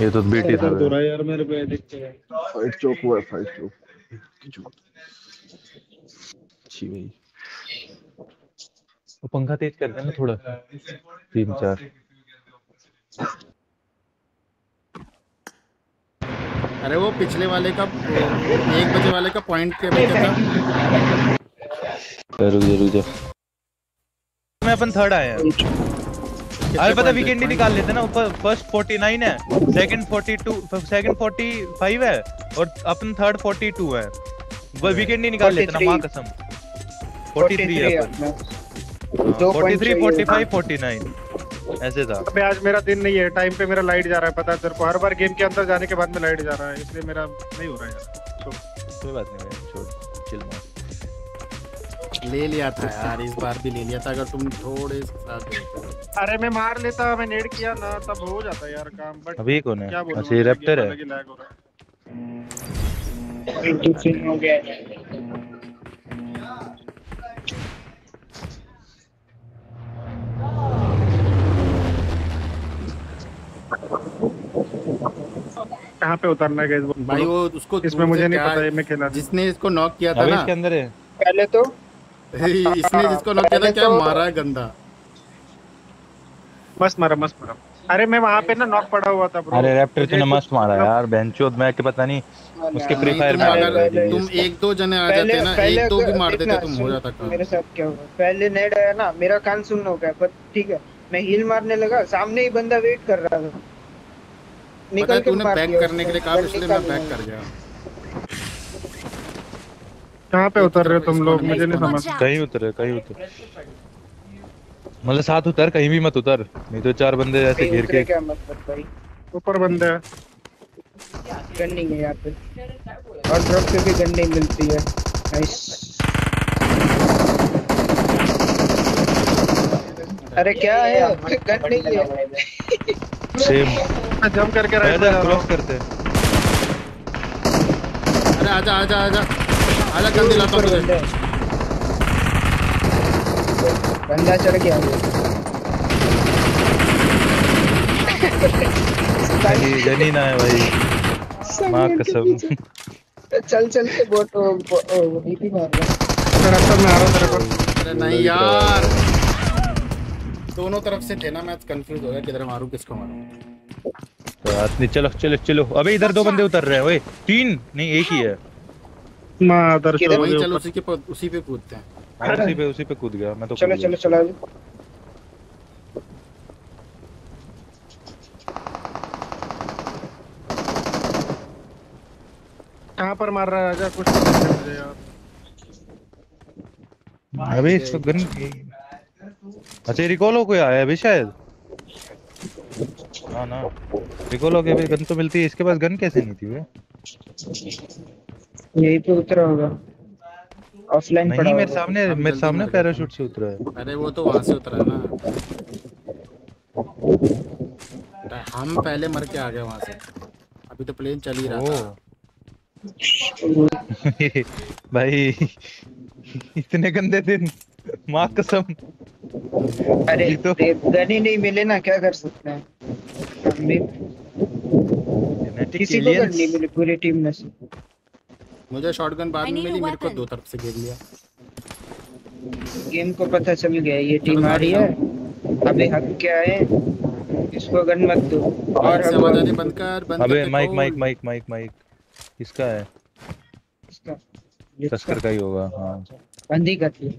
ये तो बीटी था हो है यार मेरे पे देख के फाइट चौक हुआ है फाइट चौक अच्छी भाई वो पंखा तेज कर देना थोड़ा। तीन चार। अरे वो पिछले वाले का एक बजे वाले का पॉइंट क्या बचा था। रुक जा रुक जा। में अपन थर्ड हैं अरे पता वीकेंड ही। निकाल लेते ना ऊपर फ़र्स्ट 49 है सेकंड 42 सेकंड 45 है और अपन थर्ड 42 है। वो वीकेंड ही निकाल लेते ना माँ 43 कसम। 43 है अपन। अपना। दो point 43 चाहिए। 45 49 ऐसे था। अबे आज मेरा दिन नहीं है टाइम पे मेरा लाइट जा रहा है पता है तेरे को। हर बार गेम के अंदर जाने के बाद में लाइट जा रहा है इसलिए मेरा नहीं हो रहा है यार। छोड़। कोई बात नहीं भाई छोड़। चिल मार ले लिया था यार इस बार भी ले लिया था अगर तुम थोड़े साथ अरे मैं मार लेता मैं नेड किया ना तब हो जाता यार काम बट अभी कौन है? अच्छा ये रैप्टर है? हो है हो। गया कहाँ पे उतरना है भाई वो उसको इसमें मुझे नहीं पता ये मैं खेला जिसने इसको नॉक किया था ना। इसके अंदर है। पहले तो इसने जिसको नॉक किया था क्या तो- मारा है गंदा? मस्त मारा मस्त मारा। अरे मैं वहाँ पे ना नॉक पड़ा हुआ था bro। अरे रैप्टर तूने मस्त मारा यार बेंचोद मैं के पता नहीं उसके फ्री फायर में अगर तुम एक दो जने आ जाते ना एक दो भी मार देते तुम हो जाता काम। मेरे साथ क्या हुआ? पहले नेड आया ना मेरा कान सुन हो गया पर ठीक है मैं हील मारने लगा सामने ही बंदा वेट कर रहा था। निकल है के तूने बैक करने के लिए कहा इसलिए मैं बैक कर गया। कहाँ पे उतर रहे हो तुम लोग? मुझे नहीं समझ। कहीं उतर कहीं उतर। मतलब साथ उतर कहीं भी मत उतर। नहीं तो चार बंदे ऐसे घेर के क्या मतलब भाई? ऊपर बंदे है। गन नहीं है यहाँ पे। और ड्रॉप पे भी गन नहीं मिलती है। नाइस अरे क्या है? गन नहीं है। सेम जंप करके राइट ऐसा क्रॉस करते अरे आजा आजा आजा। आजा गन दिलाता हूँ तुझे। बंदा। है। चढ़ गया जनी जनी ना है भाई। माँ कसम। चल चल के बोट डीपी मार रहा रास्ता में आ रहा तेरे को। अरे नहीं यार। दोनों तरफ़ से थे ना मैं कंफ्यूज हो गया किधर मारूं किसको मारूं। तो चलो चलो चलो। अबे इधर दो बंदे उतर रहे हैं ओए तीन नहीं एक ही है। मादर? वहीं चलो उसी के प- उसी पे कूदते हैं। मैं उसी पे उसी पे कूद गया मैं तो चलो चलो कहाँ पर मार रहा है राजा कुछ अबे इसको गन अच्छा रिकॉलो कोई आया अभी शायद? हाँ ना। रिकॉलो के अभी गन तो मिलती है। इसके पास गन कैसे नहीं थी वे? यहीं पे उतरा होगा। ऑफलाइन पड़ा नहीं मेरे सामने हम मेरे सामने पैराशूट से उतरा है। अरे वो तो वहाँ से उतरा है ना। हम पहले मर के आ गए वहाँ से। अभी तो प्लेन चल ही रहा था। भाई इतने गंदे दिन। माँ कसम अरे तो- गन ही नहीं मिले ना क्या कर सकते हैं? हम किसी को गन नहीं मिली पूरी टीम में से मुझे शॉटगन बाद में मिली मेरे को दो तरफ़ से घेर लिया। गेम को पता चल गया ये टीम आ रही है। अभी हक क्या है? इसको गन मत दो। और अब आवाज़ आनी बंद कर बंद अबे mike mike mike mike mike किसका है? इसका। तस्कर का ही होगा हाँ। बंद ही कर दिया।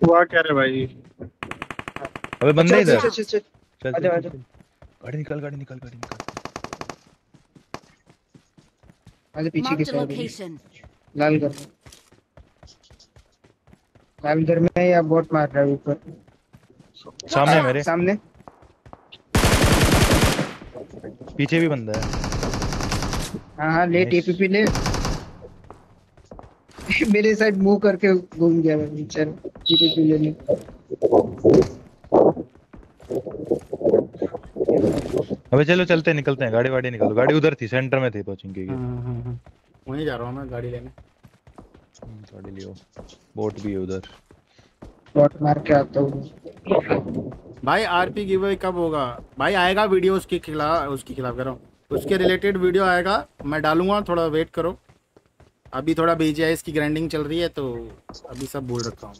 हुआ क्या रे भाई? अबे बंदे इधर। चल, चल, चल, आजा, आजा। गाड़ी निकाल गाड़ी निकाल गाड़ी निकाल। आगे पीछे की साइड लाल घर। में लाल घर में या बोट मार रहा है ऊपर। सामने मेरे। सामने। पीछे भी बंदा है। हाँ हाँ ले. टीपीपी ले। मेरे साइड मुँह करके घूम गया मैं बेचारा जीते लेने अबे चलो चलते निकलते हैं गाड़ी वाड़ी निकालो। गाड़ी उधर थी सेंटर में थी पोचिंकी की वहीं जा रहा हूँ मैं गाड़ी लेने। गाड़ी लियो। बोट भी है उधर। शॉट मार के आता हूँ। भाई आरपी गिव कब होगा? भाई आएगा वीडियो उसके खिलाफ उसके खिलाफ कह रहा हूँ। उसके रिलेटेड वीडियो आएगा मैं डालूँगा थोड़ा वेट करो। अभी थोड़ा बीजीआईएस इसकी ग्राइंडिंग चल रही है तो अभी सब बोल रखा हूँ।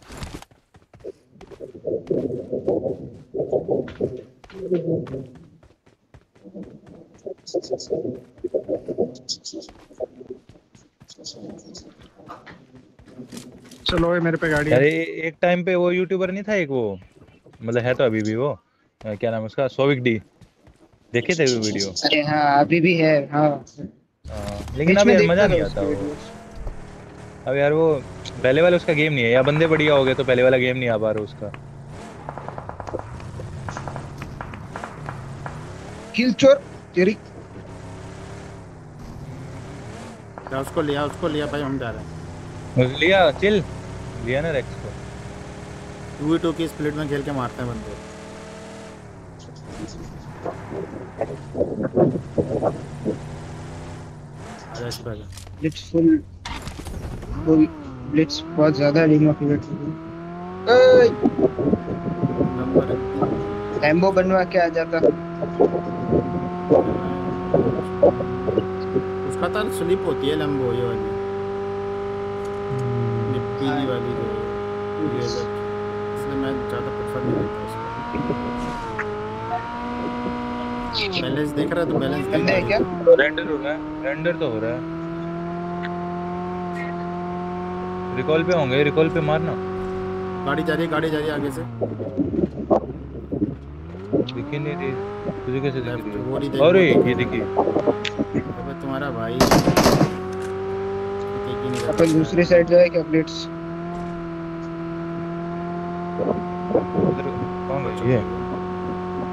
चलो ये मेरे पे गाड़ी है। ए- एक टाइम पे वो यूट्यूबर नहीं था एक वो? मतलब है तो अभी भी वो। क्या नाम है उसका? सोविक डी देखे थे वो वीडियो अरे हाँ अभी भी है हाँ। आ, लेकिन देखता मज़ा नहीं आता वो। अब यार वो पहले वाला उसका गेम नहीं है। या बंदे बढ़िया हो गए तो पहले वाला गेम नहीं आ पा रहा उसका। किल चोर तेरी क्या उसको लिया उसको लिया भाई हम जा रहे हैं। लिया चिल लिया ना रेक्स को। टू टू की स्प्लिट में खेल के मारते हैं बंदे। आजा इस आजा। ब्लिट्स बहुत ज़्यादा डिमोटिवेट हो। गई लैम्बो बनवा के आ जाता। उसका तो स्लिप होती है लंबो ये वाली। ये पीली वाली जो ये। इसलिए मैं ज़्यादा प्रेफर नहीं करता बैलेंस देख रहा है तो बैलेंस बंदे है क्या? रेंडर हो रहा है। रेंडर तो हो रहा है। रिकॉल पे होंगे रिकॉल पे मारना। गाड़ी जा रही है गाड़ी जा रही है आगे से। दिखी नहीं रही। तुझे कैसे दिख रही है? अरे ये देख- देखी अबे तुम्हारा भाई। अपन दूसरी साइड जाए क्या ब्लिट्स उधर कौन गई ये।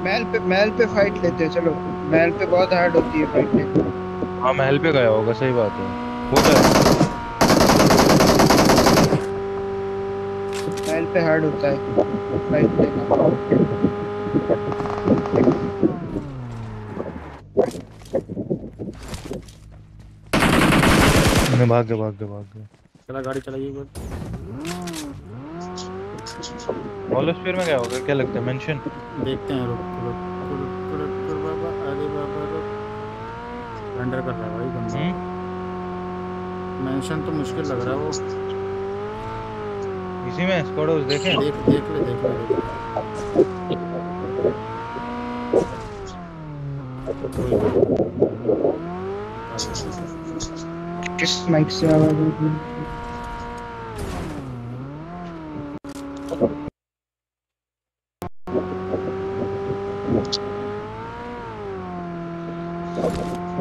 महल पे महल पे फाइट लेते हैं चलो। महल पे बहुत हार्ड होती है फाइट हाँ महल पे गया होगा सही बात है। वो तो है। महल पे हार्ड होता है। फाइट लेना नहीं, भाग गया भाग गया भाग गया। चला गाड़ी चलाइए बस। हॉलोस्फीयर में गया होगा? क्या लगता है? मेंशन देखते हैं रुक रुक रुक रुक रुक बाबा अरे बाबा रुक अंडर कर रहा है भाई बंदा। मेंशन तो मुश्किल लग रहा है वो। इसी में स्क्वाड हाउस देखे देख देख ले देख ले। किस माइक से आवाज़ आ रही है?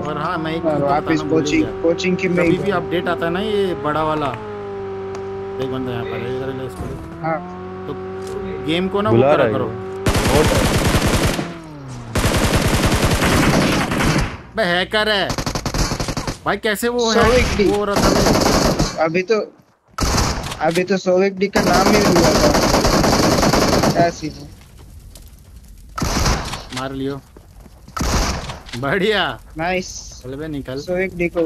और हाँ मैं कोचिंग कोचिंग की कभी भी अपडेट आता है ना ये बड़ा वाला? एक बंदा यहाँ पर है इधर ले इसको हाँ। तो गेम को ना वो बुला करा करो। है। बे हैकर है। भाई कैसे वो है? वो हो रहा था अभी तो अभी तो सोविक डी का नाम ही नहीं हुआ था। है। मार लियो। बढ़िया। नाइस। चल बे निकल। सोविक डी को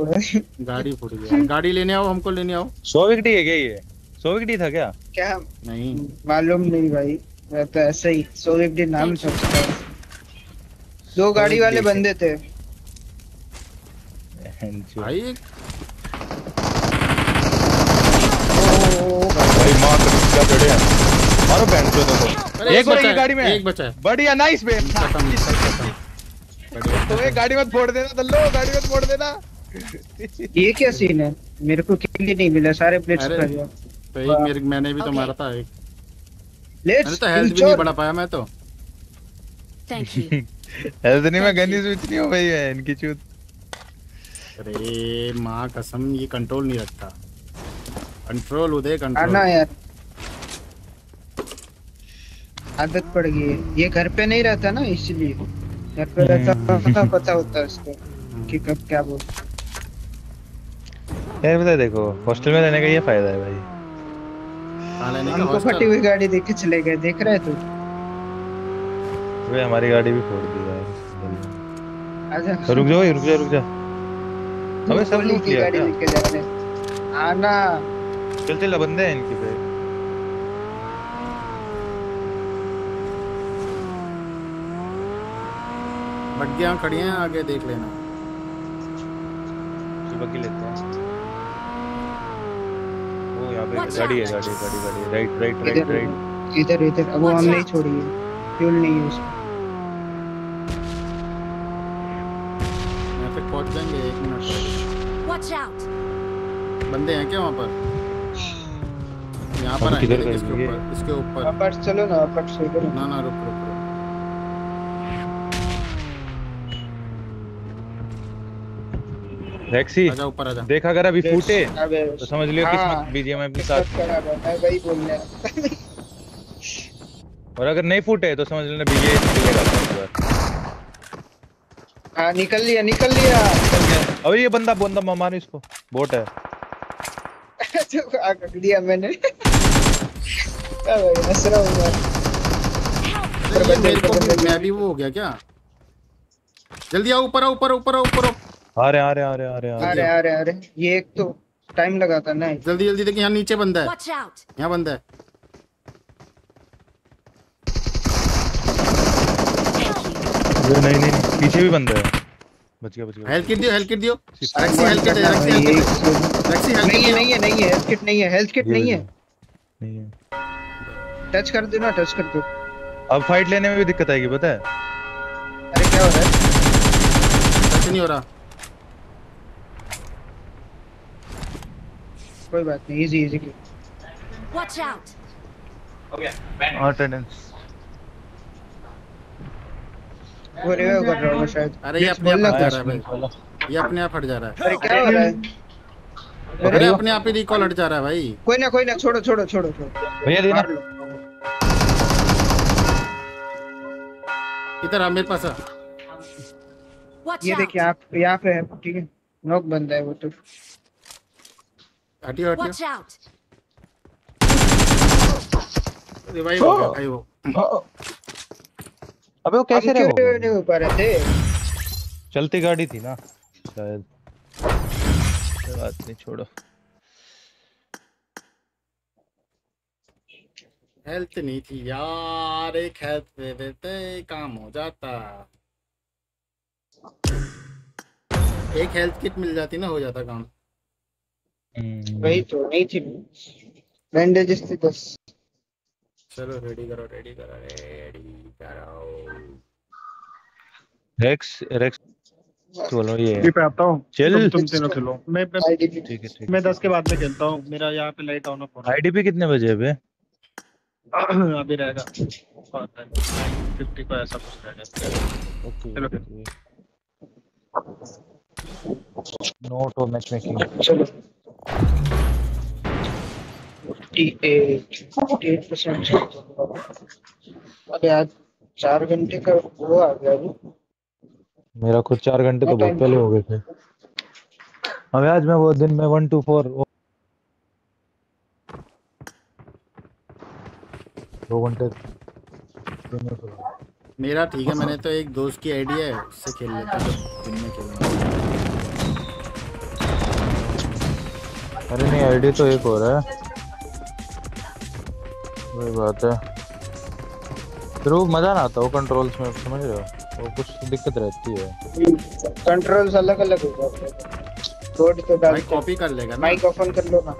गाड़ी फूट गया। गाड़ी लेने आओ हमको लेने आओ। सोविक डी है क्या ये? सोविक डी था क्या? क्या? नहीं। मालूम नहीं भाई मैं तो ऐसे ही सोविक डी नाम सोचता दो गाड़ी वाले बंदे थे। भाई एक- भाई माँ कसम क्या चढ़े हैं। मारो बहन को अरे एक बचा है गाड़ी में। एक बचा है। बढ़िया नाइस बे तो ये गाड़ी मत फोड़ देना दल्लो गाड़ी मत फोड़ देना। ये क्या सीन है? मेरे को किल नहीं मिला सारे प्लेट्स खा गया। तो एक मेरे मैंने भी तो मारा था एक। मैंने लेट्स तो हेल्थ भी नहीं बढ़ा पाया मैं तो। Thank you. ऐसे नहीं मैं गन्नी स्विच नहीं हो भाई है इनकी चूत। अरे माँ कसम ये कंट्रोल नहीं रखता। कंट्रोल उदय आना कंट्रोल यार। आदत पड़ गई है। ये घर पे नहीं रहता ना इसलिए। घर पे रहता तो पता पता होता उसको कि कब क्या बोल यार पता है देखो हॉस्टल में रहने का ये फ़ायदा है भाई। हमको फटी हुई गाड़ी देख के चले गए देख रहे तू? वे हमारी गाड़ी भी फोड़ दी यार आजा तो रुक जाओ रुक जा रुक जा। हमें सब लूट लिया गाड़ी लेके जा रहे हैं। आना। चल चल बंदे हैं इनके पे बग्गियाँ खड़ी हैं आगे देख लेना। सुबह की लेते हैं। ओ यहाँ पे गाड़ी है. गाड़ी गाड़ी गाड़ी राइट राइट राइट राइट इधर इधर अब वो Watch हम नहीं out. छोड़िए फ्यूल नहीं है उसमें यहाँ तक पहुँच जाएँगे एक मिनट तक। Watch out! बंदे हैं क्या वहाँ पर यहाँ पर किधर इसके? ऊपर इसके ऊपर चलो ना ना ना रुक रुक रुक रैक्सी आजा ऊपर आजा। देख अगर अभी फूटे तो समझ लियो हाँ। किस्मत बीजीएम साथ है मैं वही बोलने और अगर नहीं फूटे तो समझ लेना बीजीएम हाँ निकल लिया निकल लिया। अब ये बंदा बंदा मारो इसको। बोट है। दिया मैंने। हूँ मैं अरे ये मेरे को भी वो हो गया क्या? जल्दी आओ ऊपर आओ ऊपर आओ, ऊपर ऊपर आओ। आ रहे आ रहे आ रहे आ रहे। आ रहे अरे अरे ये एक तो टाइम लगा था ना। जल्दी जल्दी देखिए यहाँ नीचे बंदा है। यहाँ बंदा है। नहीं नहीं नहीं, पीछे भी बंदा है। बच गया बच गया। हेल्थ किट दियो हेल्थ किट दियो। रैक्सी हेल्थ किट है रैक्सी हेल्थ किट है हेल्थ नहीं है किट नहीं है नहीं है हेल्थ किट नहीं है हेल्थ किट नहीं है। नहीं है। टच कर दो ना टच कर दो। अब फाइट लेने में भी दिक्कत आएगी पता है? अरे क्या हो रहा है? टच नहीं हो रहा। कोई बात नहीं easy easy Watch out! Attendance वो रिवाइव कर रहा होगा शायद। अरे ये अपने आप हट जा रहा है भाई। ये अपने आप हट जा रहा है। अरे क्या हो रहा है? अरे अपने आप ही रिकॉल हट जा रहा है भाई। कोई ना कोई ना छोड़ो छोड़ो छोड़ो छोड़ो। भैया देना। इधर आ मेरे पास आ। ये देखिए आप यहाँ पे है ठीक है? नॉक बंदा है वो तो। हटियो हटियो! रिवाइव हो गया भाई वो अबे वो कैसे रहे वो नहीं हो पा रहे थे चलती गाड़ी थी ना शायद। बात नहीं छोड़ो। हेल्थ नहीं थी यार एक हेल्थ दे देते काम हो जाता। एक हेल्थ किट मिल जाती ना हो जाता काम। वही तो नहीं थी बैंडेजेस थी बस चलो रेडी करो रेडी करो रेडी करो। रेक्स रेक्स बोलो ये। भी पे आता हूँ। चल। तुम तीनों खेलो। मैं मैं, ठीक है ठीक मैं दस के बाद में खेलता हूँ। मेरा यहाँ पे लाइट ऑन ऑफ़ हो है। आईडीपी कितने बजे रहा है अभी? रहेगा। फिफ्टी को ऐसा कुछ रहेगा। ओके चलो। नो टू मैच मेकिंग चलो 58 परसेंट अबे आज चार घंटे का वो आ गया अभी। मेरा खुद चार घंटे तो बहुत पहले हो गए थे। अबे आज मैं वो दिन में वन टू फोर दो घंटे। मेरा ठीक है मैंने तो एक दोस्त की आइडिया है उससे खेल लेता हूँ। दिन में खेलना अरे नहीं आईडी तो एक हो रहा है। वही बात है। फिर वो मज़ा ना आता वो कंट्रोल्स में समझ रहे हो? वो कुछ दिक्कत रहती है। कंट्रोल्स अलग अलग हो। कोड तो डाल कॉपी कर लेगा माइक ऑफ़ ऑन कर लो ना।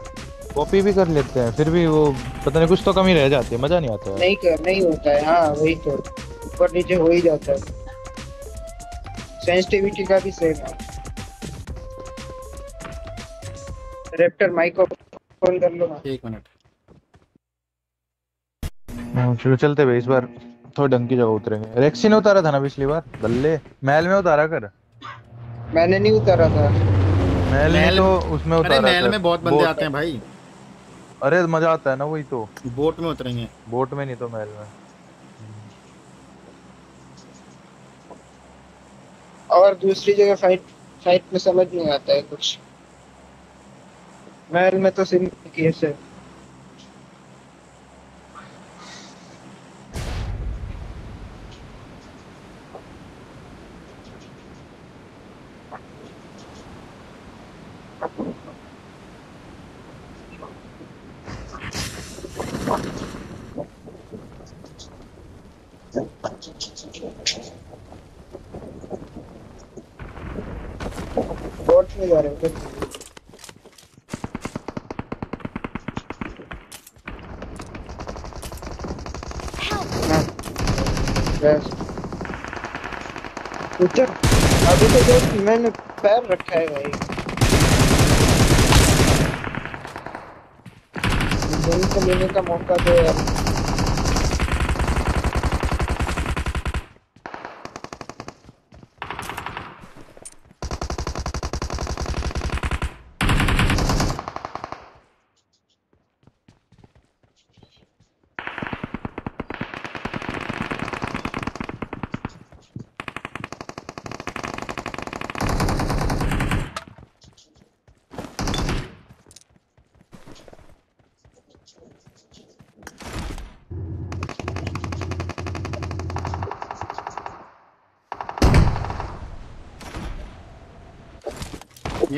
कॉपी भी कर लेते हैं फिर भी वो पता नहीं कुछ तो कमी रह जाती है मज़ा नहीं आता है। नहीं कर नहीं होता है हाँ वही तो। ऊपर नीचे हो ही जाता है। सेंसिटिविटी का भी सेम है। रेप्टर माइक ऑन कर लो एक मिनट। हाँ, चलो चलते भाई इस बार थोड़ी ढंग की जगह उतरेंगे। रेक्सी ने उतारा था ना पिछली बार? बल्ले। महल में उतारा कर। मैंने नहीं उतारा था। महल में तो उसमें अरे उतारा महल था। में बहुत बंदे आते हैं भाई। अरे मज़ा आता है ना वही तो। बोट में उतरेंगे। बोट में नहीं तो महल में। और दूसरी जगह फाइट फाइट में समझ नहीं आता है कुछ। महल में तो सिम केस है।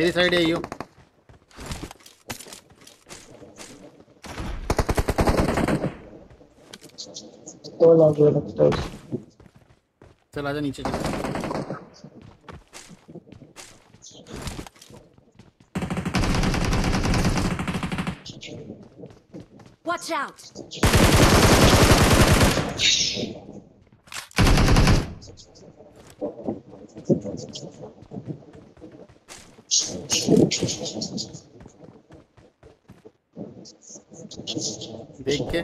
मेरी साइड आई हो तो लगे लगता है चल आजा नीचे चल Watch out! देख के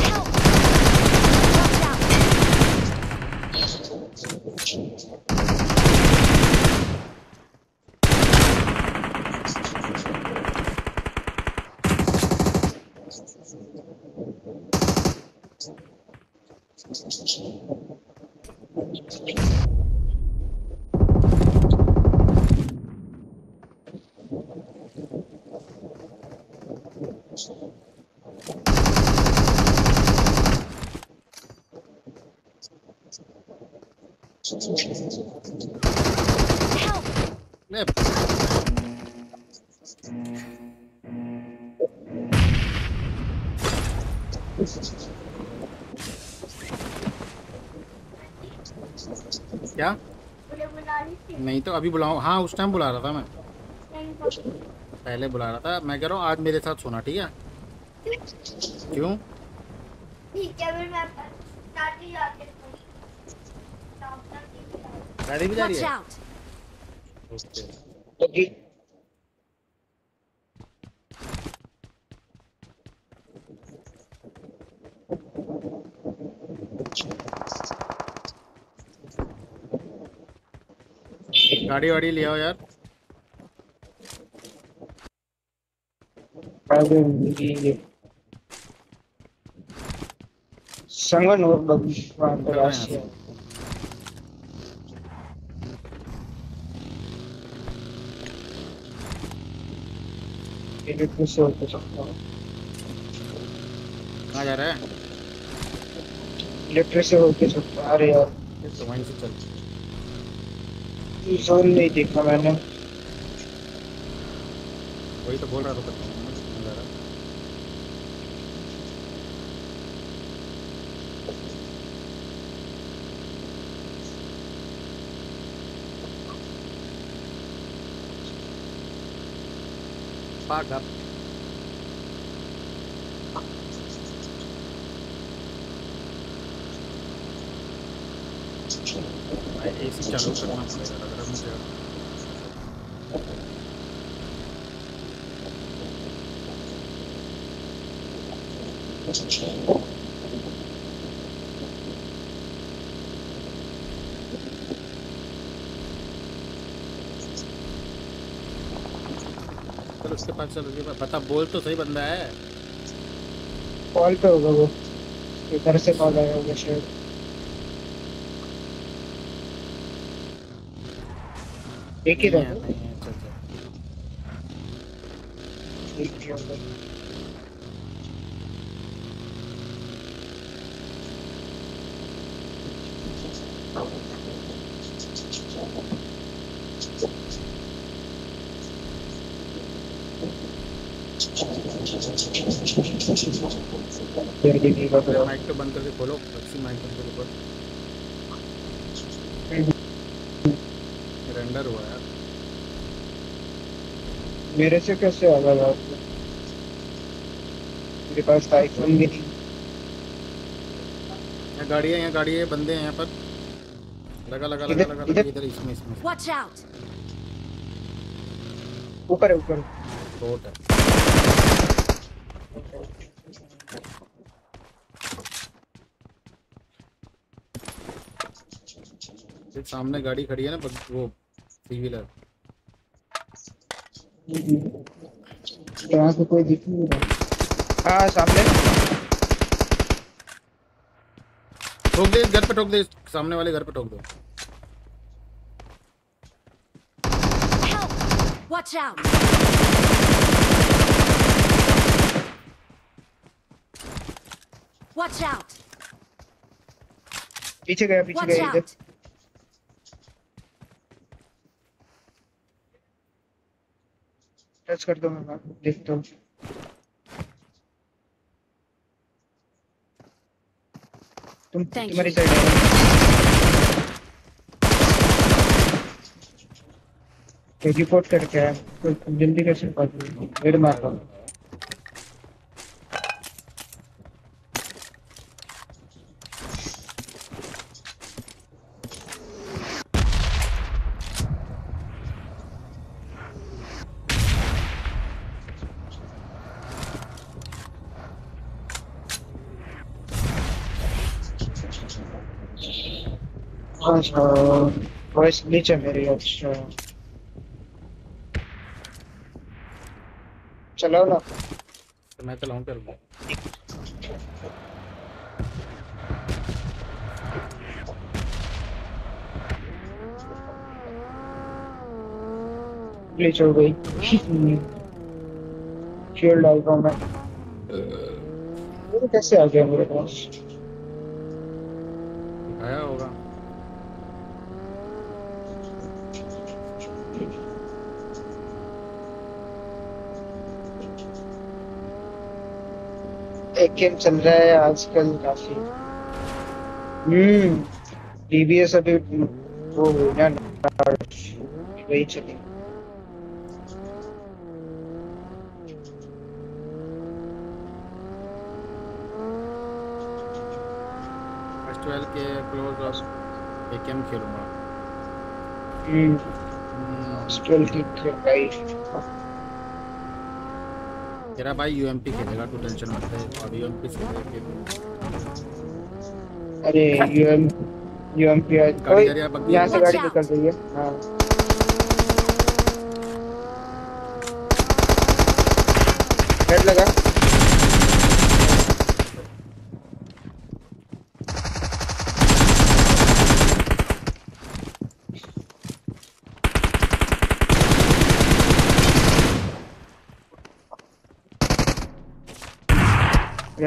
Help! Watch out! Help! ले क्या नहीं तो अभी बुलाऊं? हाँ उस टाइम बुला रहा था मैं। पहले बुला रहा था। मैं कह रहा हूँ आज मेरे साथ सोना ठीक है? क्यों? ठीक है फिर मैं दादी जाके शादी भी जा रही है? ओके गाड़ी वाड़ी ले आओ यार। संगन और भगवान कर रहे राष्ट्रीय से होते सकता हूँ कहाँ जा रहा है? इलेक्ट्रिक से होते सकता अरे यार तो वहीं से चल जोन नहीं देखा मैंने। वही तो बोल रहा था पता नहीं, समझ आ रहा। Fuck up. एसी चालू करना पड़ेगा लग रहा है मुझे चल उसके पास चलो जी पता बता बोल तो सही बंदा है। कॉल पे होगा वो। इधर से कॉल आया होगा शायद। एक ही रहा माइक तो बंद करके खोलो रक्सी माइक बंद करके खोलो। रेंडर हुआ यार। मेरे से कैसे आ गया मेरे पास आईफोन भी नहीं। यहाँ गाड़ी है यहाँ गाड़ी है बंदे हैं यहाँ पर। लगा लगा लगा लगा लगा इधर- इसमें इसमें। Watch out! ऊपर है ऊपर। रोड है। सामने गाड़ी खड़ी है ना वो थ्री व्हीलर यहाँ से कोई दिख नहीं रहा। हाँ सामने। ठोक दे इस घर पे ठोक दे इस सामने वाले घर पे ठोक दो। Watch out! Watch out! पीछे गया पीछे गया इधर। टच कर दो मैं देखता हूँ। तुम Thank तुम्हारी साइड है। रिपोर्ट करके आया तो जल्दी कैसे पहुँच रेड मार दो अच्छा वॉइस नीचे मेरी अच्छा चलो ना तो मैं चलाऊं कर ग्लिच हो गई शील्ड आएगा मैं कैसे आ गया मेरे पास आया होगा एक गेम चल रहा है आजकल काफ़ी। हम्म डीबीएस अभी वो ना वही चली के क्लोज और एक एम खेलूँगा। हम्म हम्म, की भाई तेरा भाई यूएमपी खेलेगा तू टेंशन मत ले। और यूएमपी से लेके अरे यूएम यूएमपी आज कोई है, यहाँ से गाड़ी निकल रही है। हाँ। हेड लगा।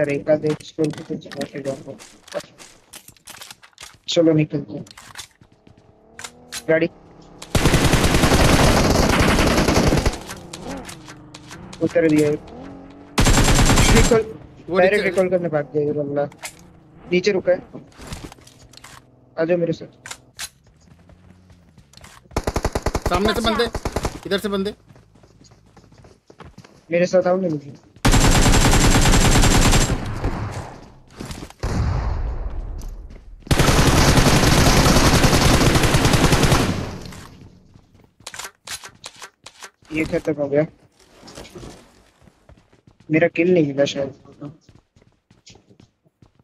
यार एक आध स्कूल पे कुछ ऐसे जाऊँगा चलो निकलते हैं गाड़ी उतर दिया रिकॉल वो डायरेक्ट रिकॉल करने भाग गया ये बंदा नीचे रुका है आ जाओ मेरे साथ सामने से बंदे इधर से बंदे मेरे साथ आओ ना मुझे ये खत्म हो गया? मेरा किल नहीं मिला शायद।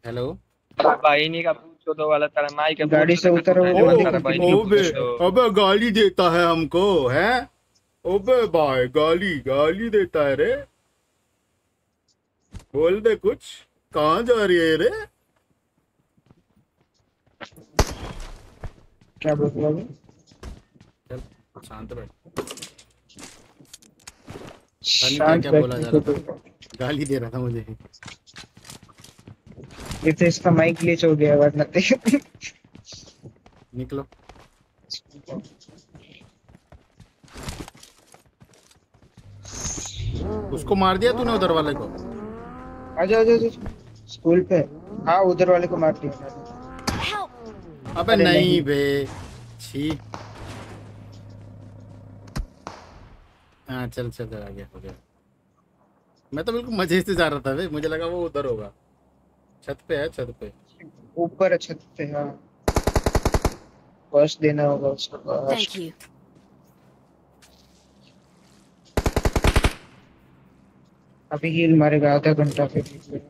हेलो भाई नहीं का पूछो तो वाला तेरा माई के गाड़ी से उतर। वो वो तेरा भाई नहीं ओबे अबे गाली देता है हमको है? ओबे भाई गाली गाली देता है रे। बोल दे कुछ। कहाँ जा रही है रे? क्या बोल रहा हूँ? चल शांत बैठ। शांत क्या बोला जा रहा बैठ गाली दे रहा था मुझे। ये तो इसका माइक ग्लिच हो गया वरना तो- निकलो। उसको मार दिया तूने उधर वाले को? आजा आजा आजा स्कूल पे? हाँ उधर वाले को मार दिया। अबे नहीं नहीं। बे छी। हाँ चल चल चल आ गया हो गया। मैं तो बिल्कुल मज़े से जा रहा था बे मुझे लगा वो उधर होगा। छत पे है छत पे। ऊपर है छत पे हाँ। फ़र्स्ट देना होगा उसको फ़र्स्ट। You. अभी हील मारेगा आधा घंटा फिर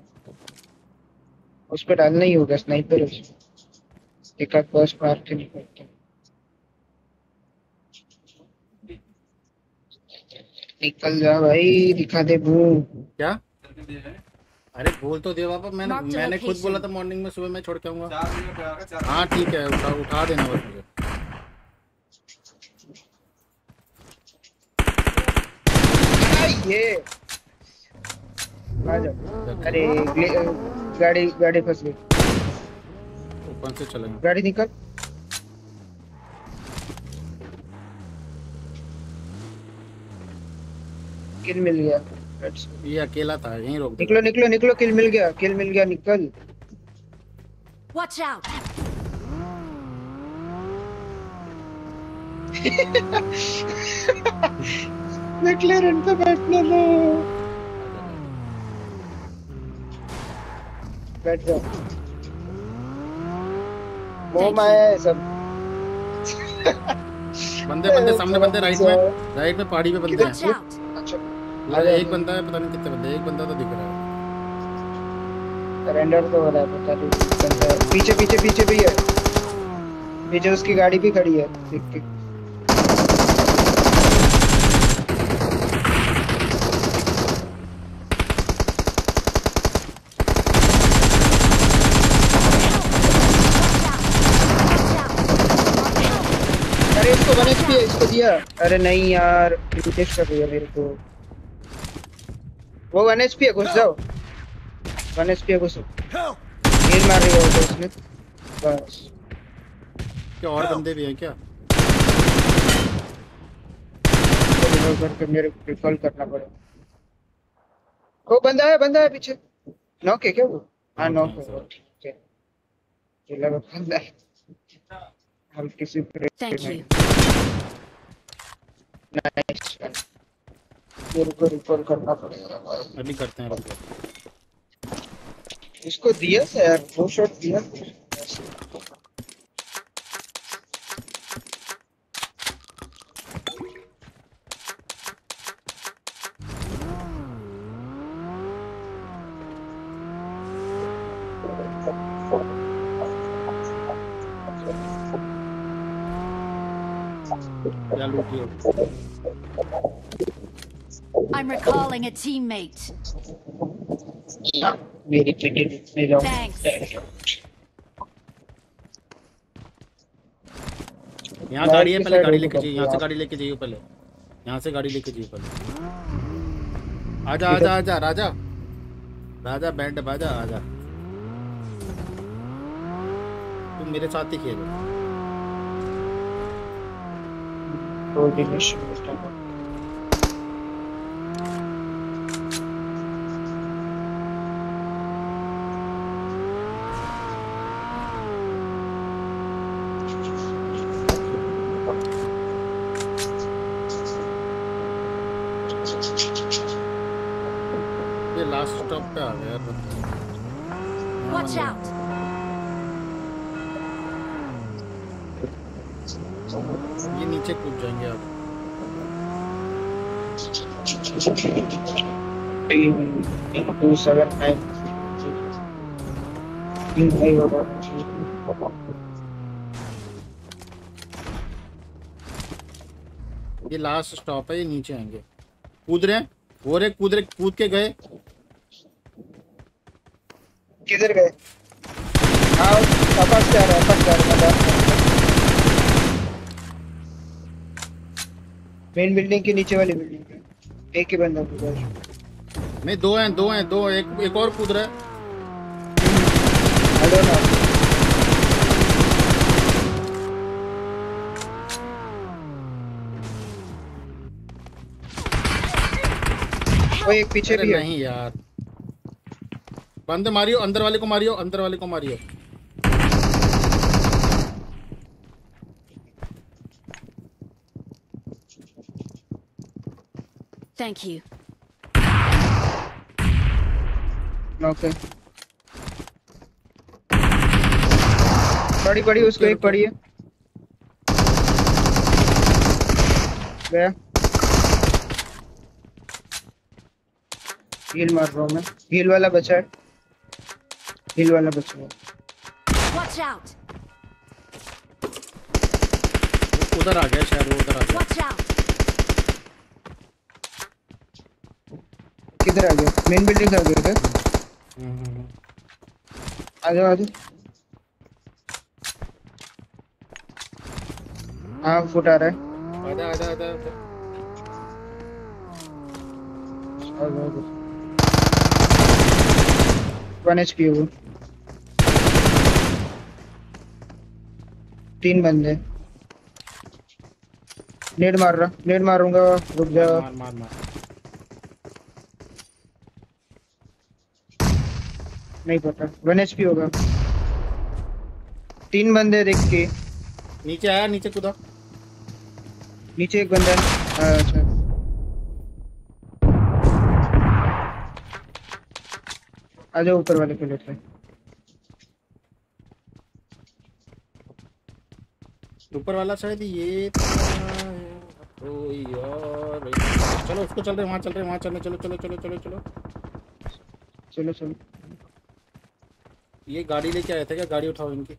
उस पर डालना ही होगा स्नाइपर उसको एक आध बर्स्ट मार के निकलते हैं। निकल जा भाई दिखा दे मुँह क्या? अरे बोल तो दे पापा मैंने मैंने खुद बोला था मॉर्निंग में सुबह मैं छोड़ के आऊँगा। हाँ ठीक है उठा उठा देना बस मुझे। आ, ये अरे गाड़ी गाड़ी फंस गई। कौन से चलेंगे। गाड़ी निकल। किल मिल गया। ये अकेला था यहीं रोक निकलो निकलो निकलो किल मिल गया किल मिल गया निकल। Watch out! मैक्लेरन पे बैठने दो। बैठ जाओ। वो माया है सब। बंदे बंदे सामने बंदे राइट में राइट में पहाड़ी पे बंदे हैं। अरे एक बंदा है, पता नहीं कितने बंदे एक बंदा तो दिख रहा है। सरेंडर तो हो रहा है, पता नहीं बंदा। पीछे पीछे पीछे भी है। पीछे उसकी गाड़ी भी खड़ी है, देख के। अरे नहीं यार रिटेस्ट कर दिया मेरे को। वो वन एचपी है घुस जाओ। वन एचपी है घुसो। हील मार रही हो उसने बस। क्या और बंदे भी हैं क्या? तो करके मेरे को रिकॉल करना पड़ेगा वो बंदा है बंदा है पीछे। नॉक है क्या वो? हाँ नॉक है ठीक है। ये लगा बंदा है। हम किसी you. नाइस मेरे को करना पड़ेगा अभी करते हैं। इसको दिया था यार दो शॉट दिया I'm recalling a teammate. Thanks. यहाँ गाड़ी है पहले गाड़ी लेके जाइए यहाँ से गाड़ी लेके जाइए पहले। यहाँ से गाड़ी लेके जाइए पहले। आजा आजा आजा राजा। राजा बैंड बाजा आजा। तुम मेरे साथ ही खेलो दो दिन में शुरू होता है। ये लास्ट स्टॉप पे आ गया यार बंदा Watch out! ये नीचे कूद जाएँगे आप ये लास्ट स्टॉप है, ये नीचे आएँगे। कूद रहे हैं? वो रे कूद रहे, कूद के गए। किधर गए? हाँ रहा रहा मेन बिल्डिंग के नीचे वाली बिल्डिंग एक ही बंदा पूरा नहीं दो हैं दो हैं दो एक एक और कूद रहा है। हेलो ना। वो एक पीछे भी है। नहीं यार। बंद मारियो अंदर वाले को मारियो अंदर वाले को मारियो। Thank you. ओके पड़ी पड़ी उसको एक पड़ी है। गया। हील मार रहा हूँ मैं। हील वाला बचा है। हील वाला बचा है। Watch out! उधर आ गया शायद वो उधर आ गया Watch out! किधर आ गया मेन बिल्डिंग आ गया इधर आ जाओ आ जाओ। हाँ फुट आ रहा है। आजा आजा आजा आजा। आ जाओ, आ जाओ। वन एच पी वो। तीन बंदे। नेट मार रहा। नेट मारूँगा रुक जा। मार मार मार। नहीं पता। वन एच होगा। तीन बंदे देख के। नीचे आया नीचे कूदा। नीचे एक बंदा अच्छा। आ जाओ ऊपर वाले पे लेते हैं ऊपर वाला शायद ये। ओ यार चलो उसको चल रहे वहाँ चल रहे वहाँ चलने चलो चलो चलो चलो चलो। चलो चलो। ये गाड़ी लेके आए थे क्या? गाड़ी उठाओ इनकी।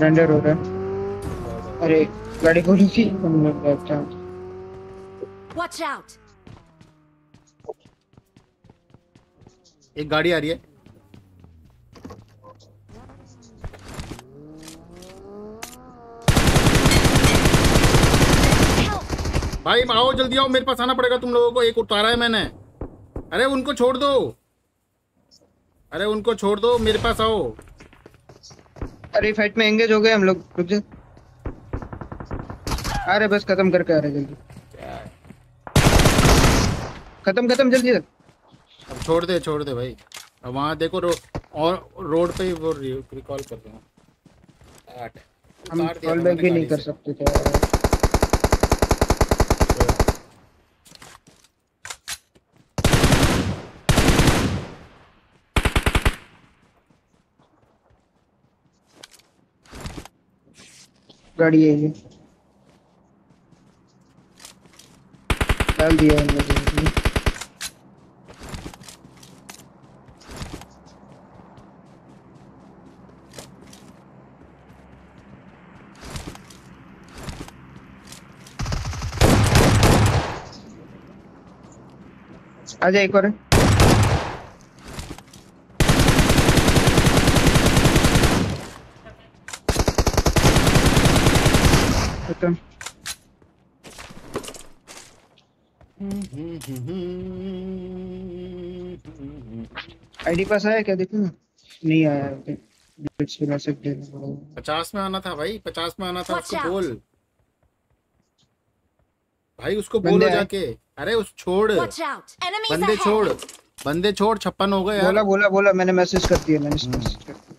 रेंडर हो रहा है। अरे गाड़ी खोली थी हम लोग अच्छा वॉच आउट एक गाड़ी आ रही है। भाई आओ जल्दी आओ मेरे पास आना पड़ेगा तुम लोगों को। एक उतारा है मैंने। अरे उनको छोड़ दो। अरे उनको छोड़ दो मेरे पास आओ। अरे फाइट में एंगेज हो गए हम लोग रुक जा। रहे बस खत्म करके आ रहे जल्दी। खत्म खत्म जल्दी अब छोड़ दे छोड़ दे भाई। अब वहाँ देखो रो, और रोड पे ही वो रिकॉल कर रहे हैं। आठ। हम कॉल बैक भी नहीं कर सकते थे। गाड़ी है ये। डाल दिया है मैंने। आजा एक और है। खत्म आईडी पास आया क्या? देखो नहीं आया देना पड़ेगा पचास में आना था भाई पचास में आना था उसको बोल। भाई उसको बोलो जाके। अरे उस छोड़। बंदे छोड़ बंदे छोड़ छप्पन हो गए यार। बोला बोला बोला मैंने मैसेज कर दिया मैंने मैसेज कर दिया।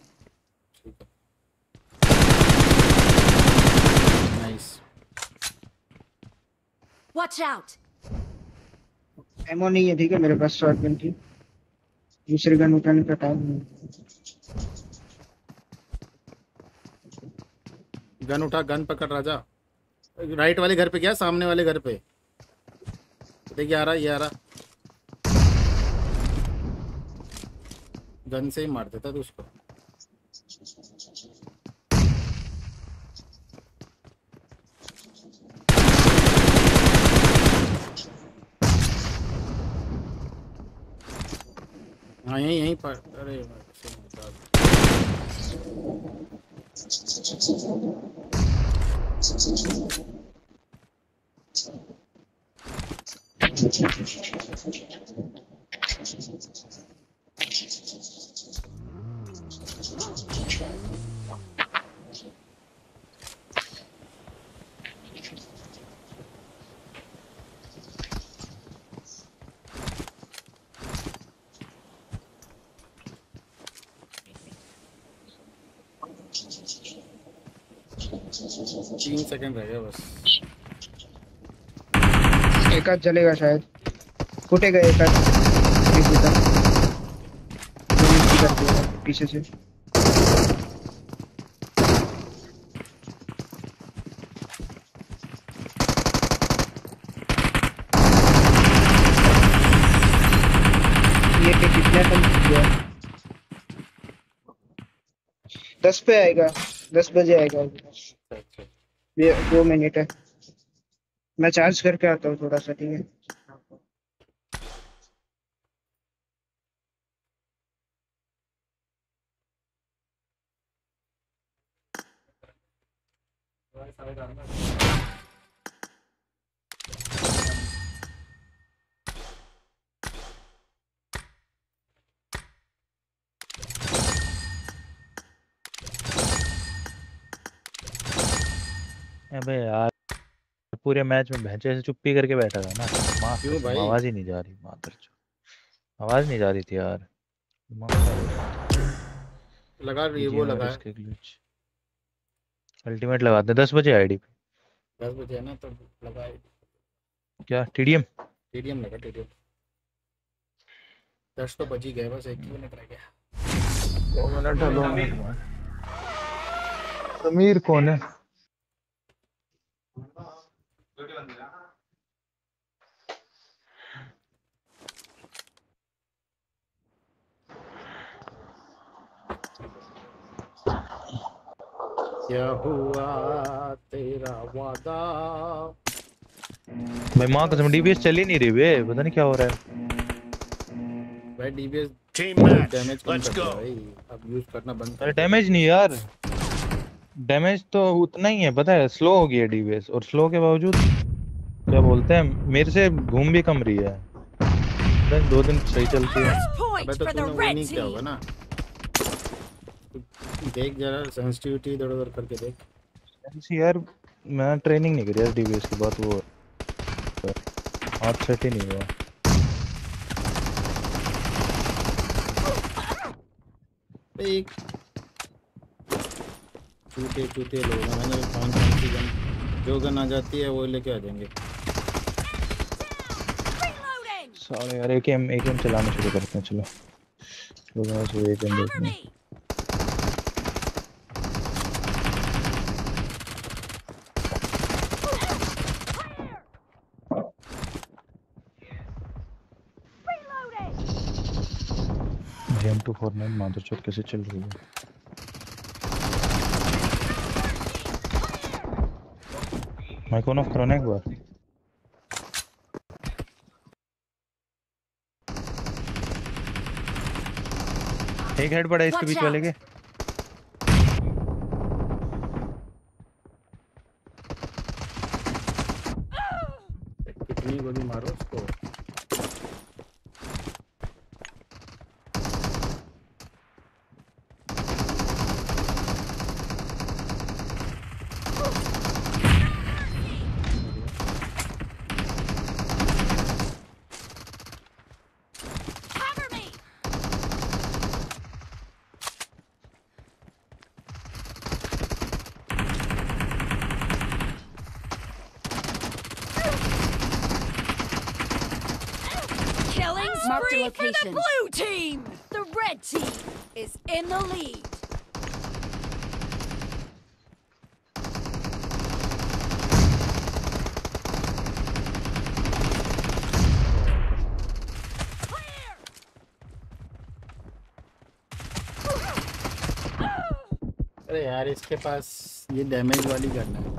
Nice Watch out! एमओ नहीं है ठीक है मेरे पास शॉर्ट गन की दूसरी गन उठाने का टाइम नहीं गन उठा, गन पकड़ राजा। राइट वाले घर पे गया, सामने वाले घर पे? देख, ये आ रहा, ये आ रहा। गन से ही मार देता था उसको। हाँ यहीं यहीं पर अरे भाई, सही बता। तीन सेकंड रह गया बस। एक आध चलेगा शायद। फूटेगा एक आध। पीछे से। दस पे आएगा। दस बजे आएगा। ये दो मिनट है। मैं चार्ज करके आता हूँ थोड़ा सा ठीक है? अबे यार पूरे मैच में भैंसे ऐसे चुप्पी करके बैठा था ना। माँ क्यों भाई? आवाज़ ही नहीं जा रही मातर आवाज़ नहीं जा रही थी यार। दिमाग खराब हो। लगा ये वो लगा है। अल्टीमेट लगाते दस बजे आईडी पे। दस बजे है ना तो लगा क्या टीडीएम टीडीएम लगा टीडीएम दस तो बज ही गए बस एक ही मिनट रह गया। दो मिनट है दो मिनट समीर कौन है? भाई माँ कसम डीबीएस चल ही नहीं रही बे पता नहीं क्या हो रहा है। भाई डीबीएस. डैमेज कम करता है अब यूज़ करना बंद कर डैमेज नहीं यार। डैमेज तो उतना ही है पता है? स्लो हो गई है डीबीएस और स्लो के बावजूद क्या बोलते हैं मेरे से घूम भी कम रही है। नहीं, दो दिन सही चलती है। अबे तो तूने वो नहीं किया होगा ना। देख जरा सेंसिटिविटी इधर उधर करके देख। यार मैं ट्रेनिंग नहीं करी यार डीबीएस की बात वो हाथ सेट ही नहीं हुआ। एक चूते चूते लोग हैं मैंने कौन कौन सी गन जो गन आ जाती है वो लेके आ जाएँगे. सारे यार एकेएम एकेएम चलाना शुरू करते हैं चलो चलो बस वो एकेएम देखते हैं me. Reloading. Gem two four nine चौथ कैसे चल रही है माइक ऑन ऑफ़ करो ना एक बार एक हेड पड़ा इसके बीच वाले. के। कितनी गोली मारो उसको? is in the lead. अरे यार इसके पास ये डैमेज वाली करना है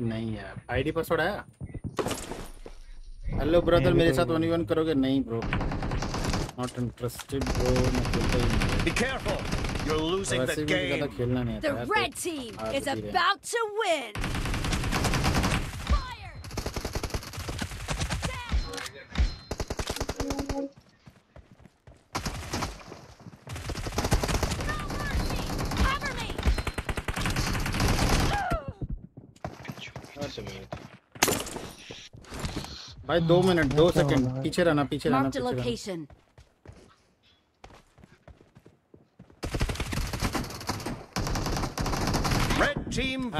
नहीं यार आईडी पासवर्ड आया हेलो ब्रदर मेरे साथ वन वन करोगे? नहीं ब्रो नॉट इंटरेस्टेड ब्रो मैं खेलता ही नहीं be careful you are losing the game the red team is about to The यार, तो red team हाँ, is तो ठीक है। about to win! Fire! Down! No mercy! Cover me! भाई दो मिनट दो सेकंड। पीछे रहना पीछे रहना Marked a पीछे रहना। location. Red team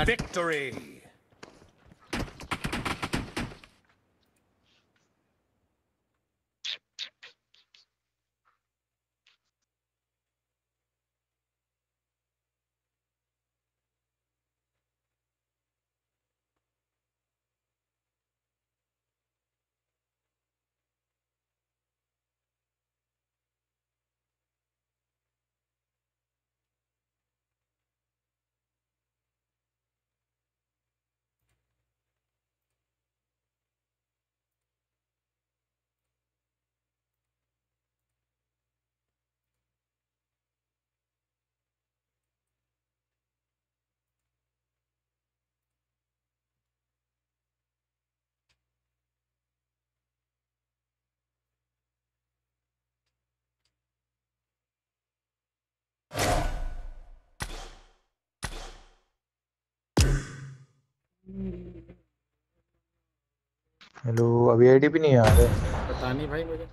हेलो अभी आईडी भी नहीं आ रहा पता नहीं भाई मुझे।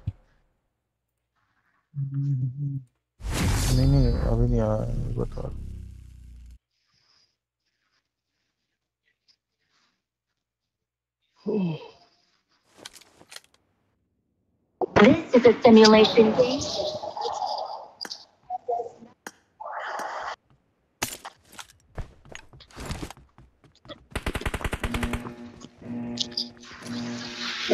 नहीं नहीं अभी नहीं आ रहा बता This is a simulation game.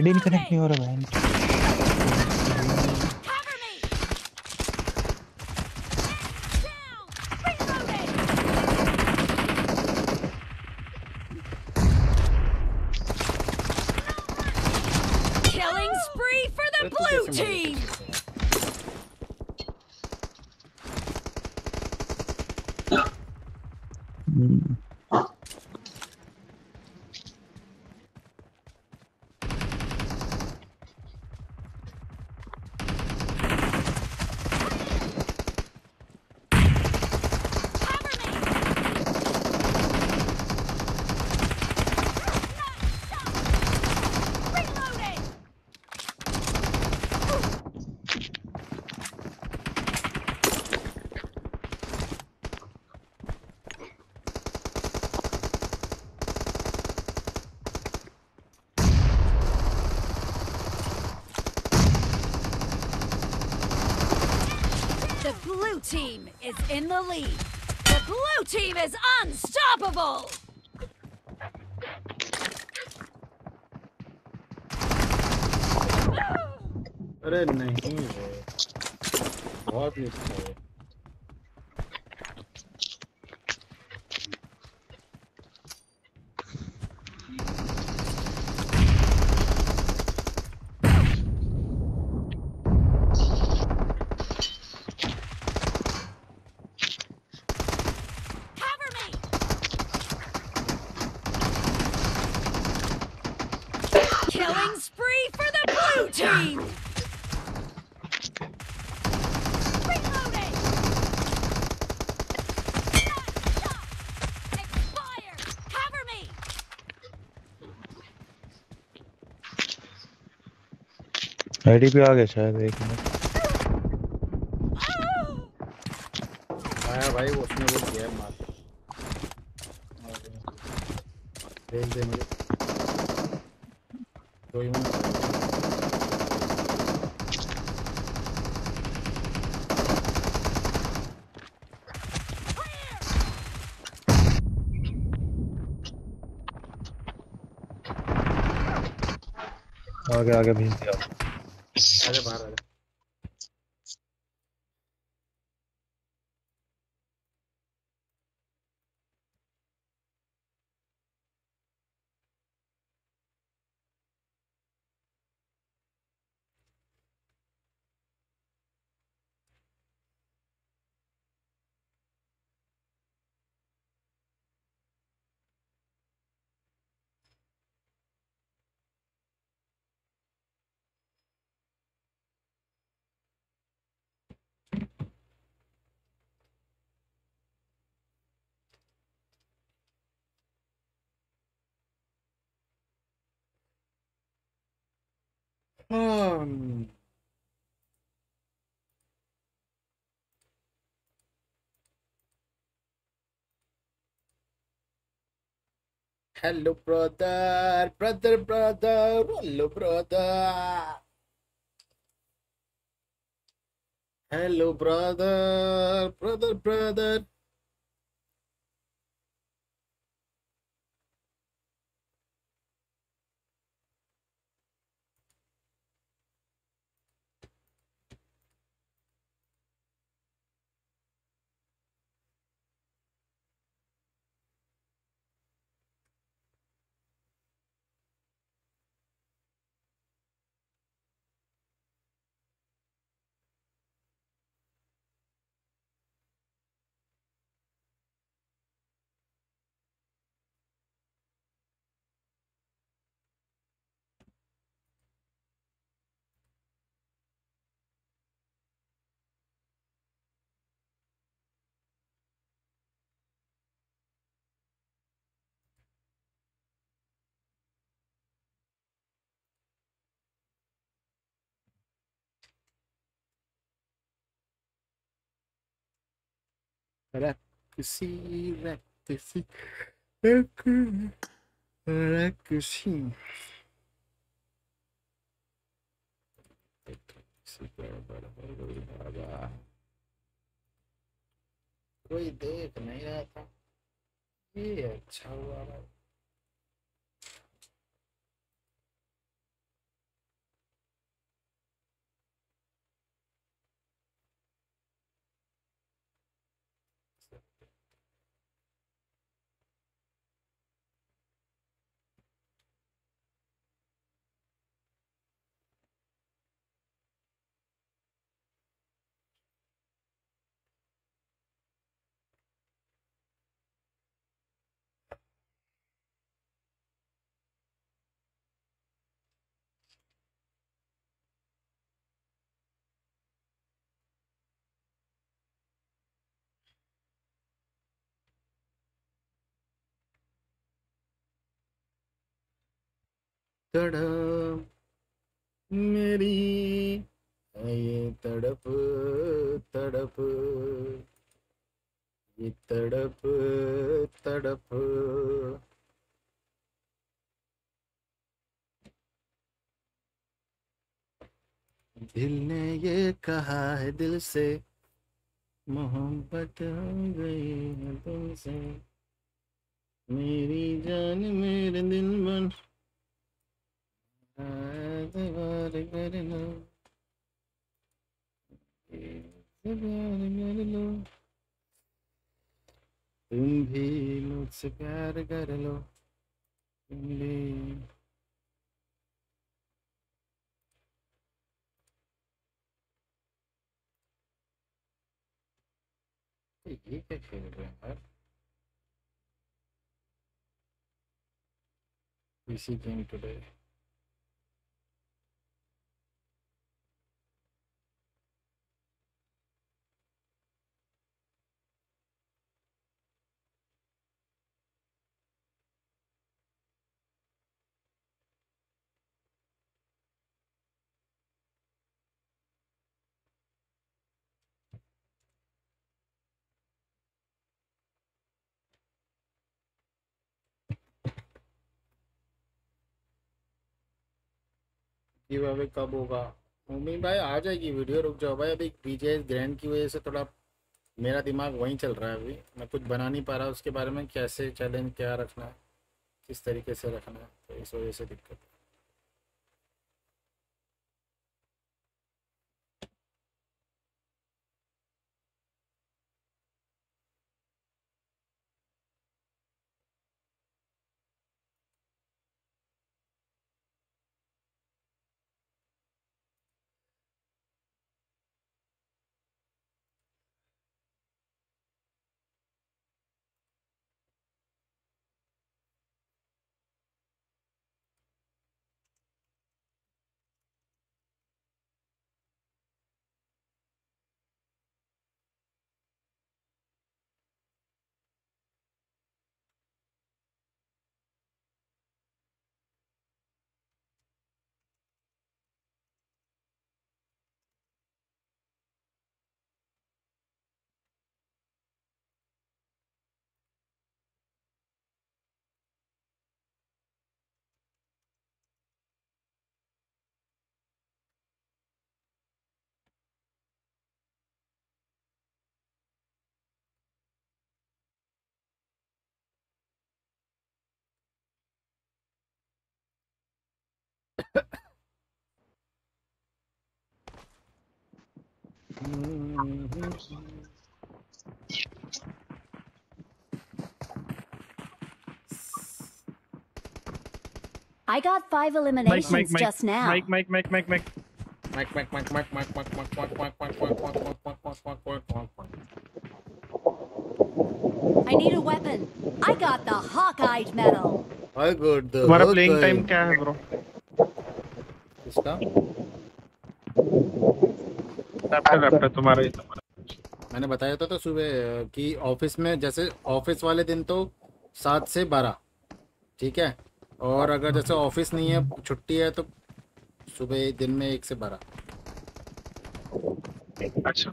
Head इनकनेक्ट नहीं हो रहा बहन आईडी पे आ गया शायद एक मिनट। आया भाई वो उसने वो किया है मार। भेज दे मुझे। कोई नहीं आगे आगे भेज दिया। Hello, brother, brother, brother, hello, brother. Hello, brother, brother, brother. Raccoon, raccoon, raccoon, raccoon. कोई देख नहीं रहा था ये अच्छा हुआ भाई तड़प मेरी ये तड़प तड़प। ये तड़प तड़प। दिल ने ये कहा है दिल से, मोहब्बत हो गई है तुमसे। मेरी जान मेरे दिल बन एतबार कर लो एतबार कर लो तुम भी मुझसे प्यार कर लो, तुम भी। ये क्या खेल रहे हैं यार? PC game today give away कब होगा। मम्मी भाई, आ जाएगी वीडियो, रुक जाओ भाई। अभी पीजे ग्रैंड की वजह से थोड़ा मेरा दिमाग वहीं चल रहा है अभी। मैं कुछ बना नहीं पा रहा, उसके बारे में कैसे चैलेंज क्या रखना है, किस तरीके से रखना है तो इस वजह से दिक्कत I got five Mike, eliminations Mike, Mike, just now. Mike, Mike, Mike, Mike, Mike. Mike, Mike, Mike, Mike, Mike, Mike, Mike, Mike, Mike, Mike, Mike, Mike, Mike, Mike, Mike, Mike, Mike, Mike, Mike. I need a weapon. I got the Hawkeye medal. I got the तुम्हारा playing Hawkeye. Time क्या है bro किसका Raptor तुम्हारा ही मैंने बताया था तो सुबह कि ऑफ़िस में जैसे ऑफ़िस वाले दिन तो सात से बारह ठीक है? और अगर जैसे ऑफ़िस नहीं है छुट्टी है तो सुबह दिन में एक से बारह। अच्छा।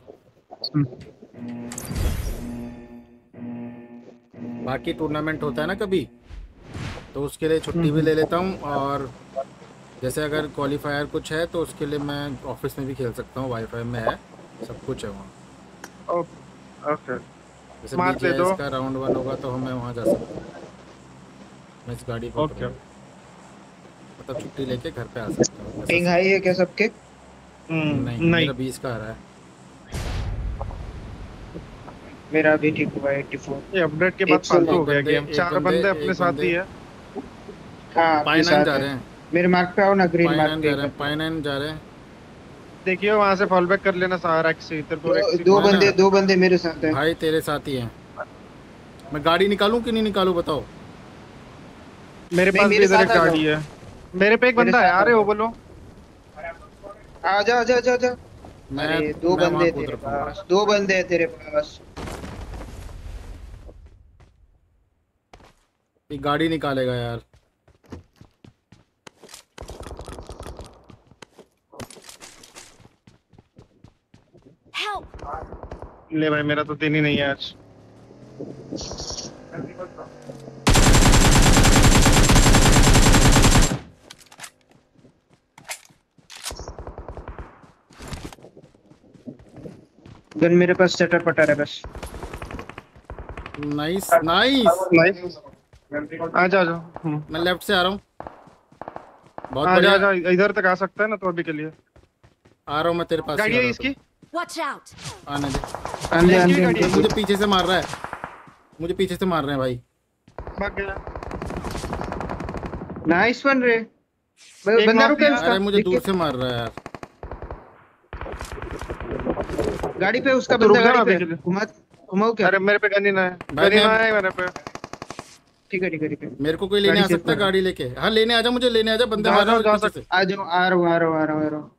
बाकी टूर्नामेंट होता है ना कभी तो उसके लिए छुट्टी भी ले लेता हूँ और जैसे अगर क्वालिफायर कुछ है तो उसके लिए मैं ऑफ़िस में भी खेल सकता हूँ वाईफाई में है सब कुछ है वहाँ। ओके जैसे दे दो। BGS का राउंड वन होगा तो मैं वहाँ जा सकता हूँ। मैं इस गाड़ी पर ओके मतलब छुट्टी लेके घर पे आ सकता हूँ। पिंग हाई है क्या सबके? नहीं, नहीं मेरा बीस का आ रहा है। मेरा भी ठीक हुआ एट्टी फोर ये अपडेट के बाद फालतू हो गया गेम चार बंदे- अपने साथ ही है। हाँ साथ जा रहे हैं। मेरे मार्क पे आओ ना ग्रीन मार्क पे जा रहे हैं पाई नाइन जा रहे हैं। देखियो वहाँ से फॉल बैक कर लेना सहारा से को दो, दो बंदे दो बंदे मेरे साथ है। भाई तेरे साथ ही हैं। मैं गाड़ी निकालूं कि नहीं निकालूं बताओ? मेरे पास भी मेरे इधर एक साथ गाड़ी है। मेरे पे एक बंदा है आ रहे हो बोलो। आ जा जा जा जा मैं दो बंदे तेरे पास दो बंदे हैं तेरे पास। ये गाड़ी निकालेगा यार। Help! ले भाई मेरा तो दिन ही नहीं है आज। गन मेरे पास सेटर पटर है बस। नाइस नाइस नाइस आ जा आ जा हम्म। मैं लेफ़्ट से आ रहा हूँ। बहुत आ जा बढ़िया। जा इधर तक आ सकता है ना तो अभी के लिए। आ रहा हूँ मैं तेरे पास गाड़ी है। इसकी। Watch out! आने दे। आंदे गाड़ी ये है। मुझे पीछे से मार रहा है। मुझे पीछे से मार रहे हैं भाई। भाग गया। नाइस वन रे बंदा रुके उसका। अरे मुझे दूर से मार रहा है यार। गाड़ी पे उसका तो बंदा गाड़ी पे। घुमा घुमाओ क्या? अरे मेरे पे गन ही ना है। भाई गन ना है मेरे पे। ठीक है ठीक है ठीक है। मेरे को कोई लेने आ सकता है गाड़ी लेके? हाँ लेने आ जा मुझे लेने आ जा। बंदे मार रहे हैं आ जाओ आ रहा हूँ आ रहा हूँ आ रहा हूँ।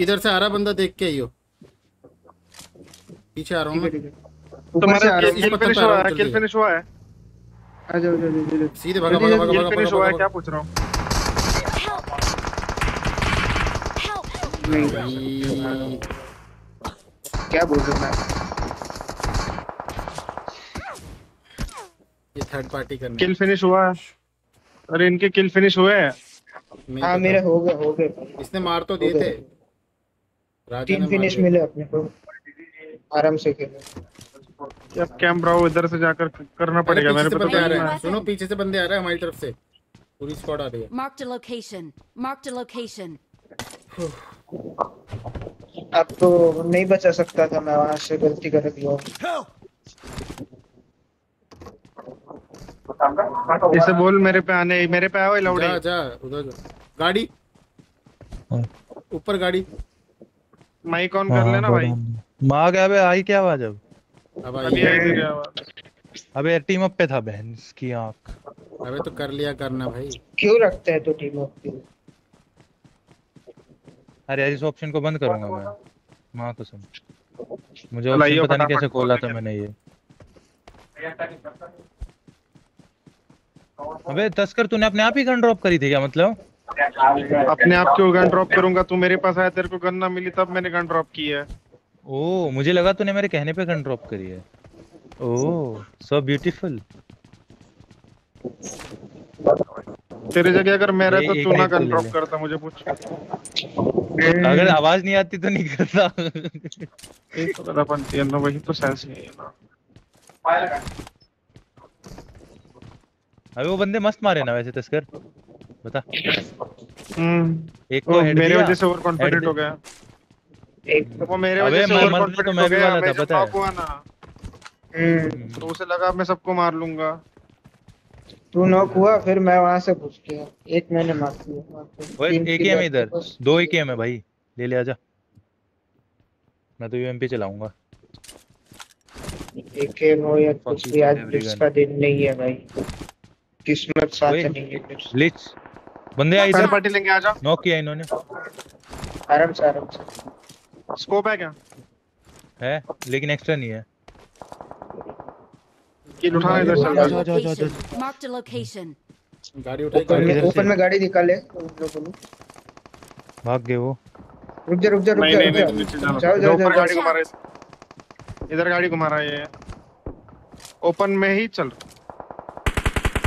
इधर से आ रहा बंदा देख के आइयो। पीछे आ रहा हूँ मैं। ठीक ऊपर से आ तुम्हारा रहा इस किल फिनिश हुआ किल फिनिश हुआ आ जाओ जाओ जाओ जाओ। सीधे भागा भागा भागा भागा किल फिनिश भागा, हुआ है भागा, क्या पूछ रहा हूँ! नहीं। क्या बोल रहा हूँ मैं? ये थर्ड पार्टी करने। किल फिनिश हुआ है। अरे इनके किल फिनिश हुए हैं। हाँ को मेरे तो- हो गए हो गए इसने मार तो दिए थे? राजा तीन फिनिश मिले अपने को। आराम से खेले। अब कैमरा हो इधर से जाकर करना पड़ेगा पीछे मेरे से पे तो बंदे आ रहे हैं। सुनो पीछे से बंदे आ रहे हैं हमारी तरफ़ से। पूरी स्क्वाड आ रही है। Marked a location. Marked a location. अब तो नहीं बचा सकता था मैं वहाँ से गलती कर दिया! इसे बोल मेरे पे आने मेरे पे आओ लौड़े जा जा उधर जा। गाड़ी। हाँ। ऊपर गाड़ी। माइक ऑन हाँ, कर लेना भाई। माँ क्या बे आई क्या आवाज़ अब? अब आई। थी आवाज़? अबे टीम अप पे था बहन इसकी आँख। अबे तो कर लिया करना भाई। क्यों रखते हैं तो टीम अप के अरे यार इस ऑप्शन को बंद करूँगा मैं। माँ कसम मुझे ऑप्शन पता नहीं कैसे खोला था मैंने ये। अबे तस्कर तूने अपने आप ही गन ड्रॉप करी थी क्या मतलब? अपने आप क्यों गन ड्रॉप करूँगा? तू मेरे पास आया तेरे को गन ना मिली तब मैंने गन ड्रॉप की है। ओ मुझे लगा तूने मेरे कहने पे गन ड्रॉप करी है। ओ सो ब्यूटीफुल तेरी जगह अगर मैं रहता एक तू ना गन ड्रॉप करता मुझे पूछ। अगर आवाज़ नहीं आती तो नहीं करता। एक तो पता बनती है ना वही तो सेंस नहीं है ना। अबे वो बंदे मस्त मारे ना वैसे तस्कर। बता। हम्म। एक को हेड मेरे वजह से ओवर कॉन्फिडेंट हो गया। एक वो मेरे वजह से मैं ओवर गया तो कॉन्फिडेंट मैं हो भी वाला था, पता है। top हुआ ना। हम्म। तो उसे लगा मैं सबको मार लूँगा। तू नॉक हुआ फिर मैं वहाँ से घुस गया। एक मैंने मार दिया। ओए तीन एक kill है है इधर। पास। दो एक है भाई। ले ले आजा मैं तो यूएमपी चलाऊँगा। एक है या कुछ भी आज जिसका दिन नहीं है भाई। किस्मत साथ। नहीं है फिर बंदे आए इधर। पार्टी लेंगे आजा नॉक किया इन्होंने। आराम से आराम से। स्कोप है क्या? है लेकिन एक्स्ट्रा नहीं है। किल उठाना इधर चल। रहा जा, जा, जा. Marked a location. गाड़ी उठाई ओपन में ओपन में गाड़ी निकाले लोगों भाग गए वो। रुक जा रुक जा रुक जा नहीं नहीं नीचे जाओ जाओ ऊपर जाओ गाड़ी रहा है। इधर गाड़ी रहा है ये। ओपन में ही चल।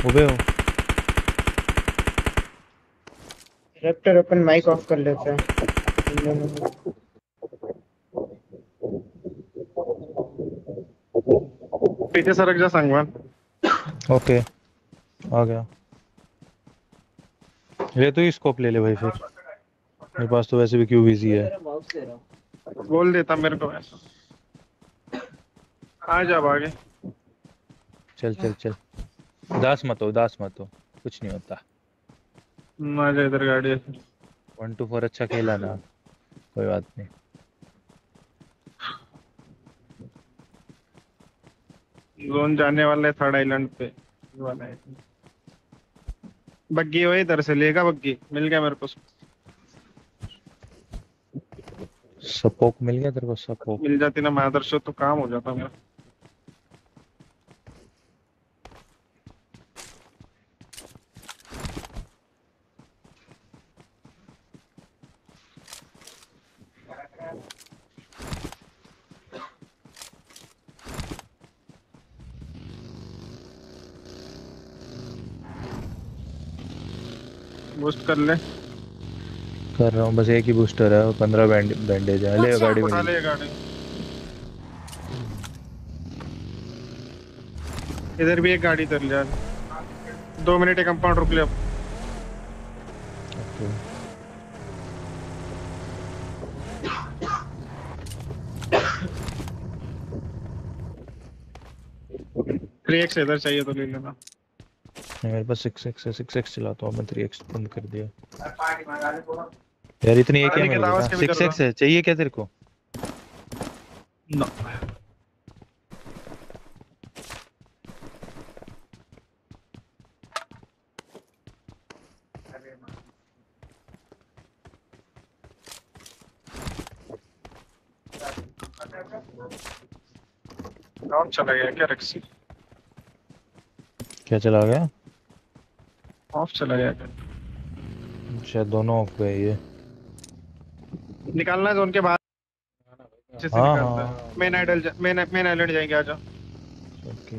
उबे हो। रैप्टर अपन माइक ऑफ़ कर लेते हैं। पीछे सरक जा संगवान। ओके। आ गया। ले तो स्कोप ले ले भाई फिर। मेरे पास तो वैसे भी क्यू बिज़ी है। बोल देता मेरे को वैसा। आ जा आगे। चल चल चल। उदास मत हो उदास मत. हो कुछ नहीं होता. हम्म, इधर गाड़ी है. वन टू फोर अच्छा खेला ना. कोई बात नहीं. जोन जाने वाला है थर्ड आइलैंड पे. वाला है. बग्गी हो इधर से लेगा बग्गी? मिल गया मेरे को सपोक मिल गया तेरे को सपोक मिल जाती ना मैं आदर्श तो काम हो जाता मेरा. बूस्ट कर ले। कर रहा हूँ बस एक ही बूस्टर है और पंद्रह बैंड बैंडेज है। ले गाड़ी उठा मिली ले गाड़ी। इधर भी एक गाड़ी इधर ले दो मिनट एक कंपाउंड रुक ले अब। इधर चाहिए तो ले लेना। नहीं मेरे पास सिक्स एक्स है सिक्स एक्स चलाता हूँ मैं थ्री एक्स बंद कर दिया। यार इतनी एक ही कर सिक्स एक्स है चाहिए क्या तेरे को? नो। चला गया? क्या रक्सी क्या चला गया? ऑफ़ चला गया। शायद दोनों ऑफ़ गए ये। निकालना है जोन के बाहर अच्छे से हाँ, निकालना हाँ। है। Main idle main main island जाएँगे आजा ओके।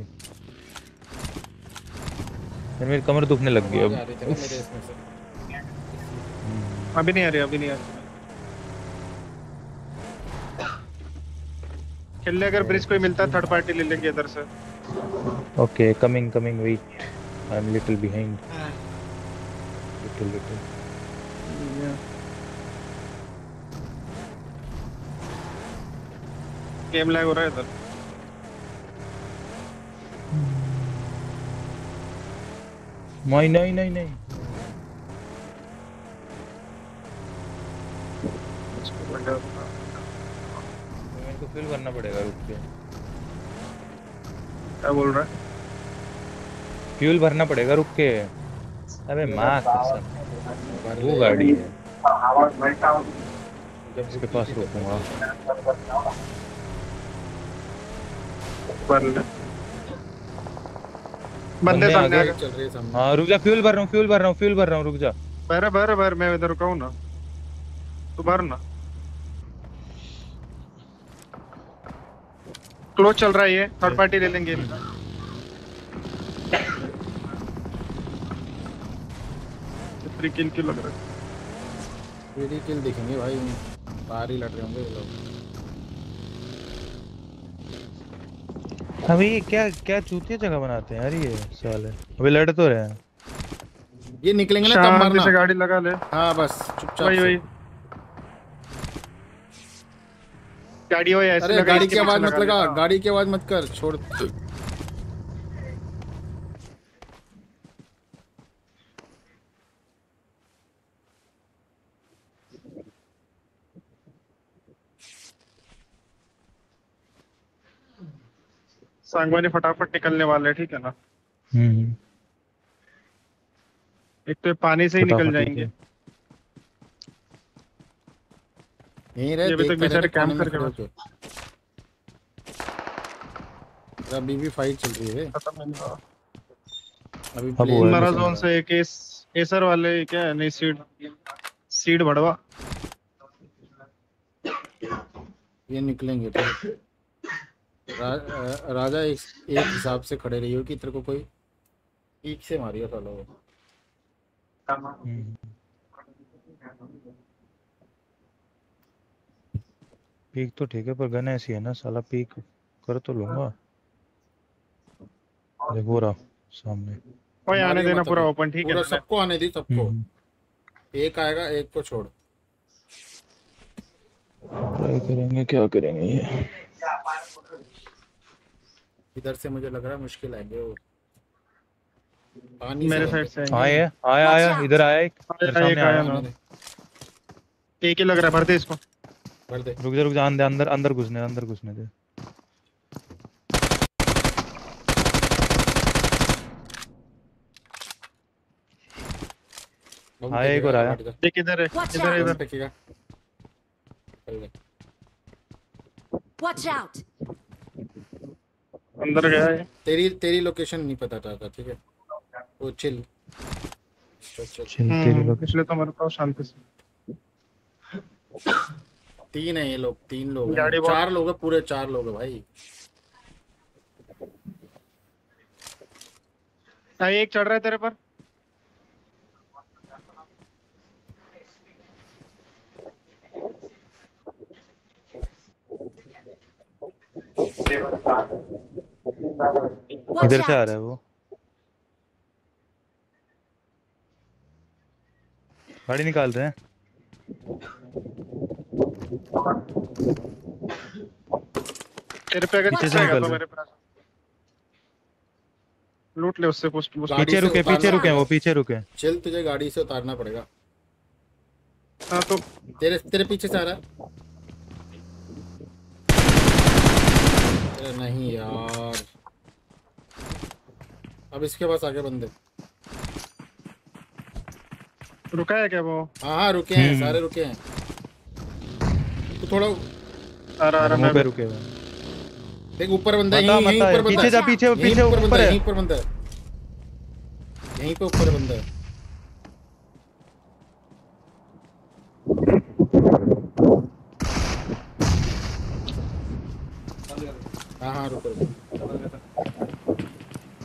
यार मेरी कमर दुखने लग गई अब। अभी नहीं आ रही अभी नहीं आ रही। खेलने अगर ब्रिज कोई मिलता है थर्ड पार्टी ले लेंगे इधर से। Okay coming coming wait I am little behind little little game lag हो रहा है इधर। नहीं नहीं नहीं नहीं। मेरे को फील करना पड़ेगा रुक के। क्या बोल रहा है? फ्यूल भरना पड़ेगा रुक के। अबे माँ कसम वो गाड़ी है। इसके पास रुकूँगा। ले बंदे सामने आ गए। चल रही है सामने। हाँ रुक जा फ्यूल भर रहा हूँ फ्यूल भर रहा हूँ फ्यूल भर रहा हूँ रुक जा। भर भर भर मैं इधर रुका हूँ ना। तू भर ना। क्लोज चल रहा है ये थर्ड पार्टी ले लेंगे थ्री किल की लग रहा है। पीडी किल दिखेंगे भाई। बाहर ही लड़ रहे होंगे ये लोग। ये क्या क्या चूतिया जगह बनाते हैं? यार ये साले अबे लड़ तो रहे हैं। ये निकलेंगे ना तब मारना। से गाड़ी लगा ले। हाँ बस चुपचाप वही। वही। गाड़ी हो ऐसे अरे लगा, गाड़ी की आवाज़ मत लगा गाड़ी की आवाज़ मत कर छोड़। सांगवानी फटाफट निकलने वाले हैं ठीक है ना? हम्म। एक तो पानी से ही निकल जाएँगे। यहीं रहे अभी तक बेचारे में करके होके। अभी भी फाइट चल रही है। खत्म नहीं हुआ अभी अब play वो है नहीं मरा चल जोन से एक एस एसर वाले क्या है नहीं सीड सीड बढ़वा ये निकलेंगे तो। रा, राजा एक, एक हिसाब से खड़े रही हो कि तेरे को कोई पीक से मारियो सालो। पीक तो ठीक है पर गन ऐसी है ना साला पीक कर तो लूँगा। देखो रहा सामने। ओए आने देना पूरा ओपन ठीक है। सबको आने दी सबको। हम्म। एक आएगा एक को छोड़। ट्राई करेंगे क्या करेंगे ये? इधर से मुझे लग रहा है मुश्किल आएँगे वो पानी मेरे साइड से आएँगे। आए आया आया इधर आया एक एक सामने आया आया ना। एक ही लग रहा है भरते इसको भर दे रुक जा रुक जा अंदर अंदर अंदर घुसने अंदर घुसने दे आया एक और आया। एक इधर है Watch इधर है out. इधर फेंकेगा चल ले। अंदर गया है। तेरी तेरी लोकेशन नहीं पता था ठीक है? वो चिल पिछले हम्म, तो मेरे पास शांति से। तीन है ये लोग तीन लोग चार लोग है पूरे चार लोग है भाई। हाँ, एक चढ़ रहा है तेरे पर। Thank. इधर से आ रहा है वो। गाड़ी निकाल रहे हैं। तेरे पे अगर पीछे से चिपकेगा निकल तो मेरे पास। लूट ले उससे कुछ कुछ पीछे रुके पीछे रुके वो पीछे रुके चल तुझे गाड़ी से उतारना पड़ेगा। हाँ तो तेरे तेरे पीछे से आ रहा है। नहीं यार। अब इसके पास आगे बंदे। रुका है क्या वो? हाँ हाँ रुके हैं हम्म। सारे रुके हैं। तो थोड़ा आ रहा आ रहा मैं पे रुके हुए हैं। देख ऊपर बंदा है यहीं ऊपर बंदा। पीछे जा पीछे पीछे ऊपर बंदा है। यहीं ऊपर बंदा। है यहीं पे ऊपर बंदा है। हाँ हाँ रुको रुको।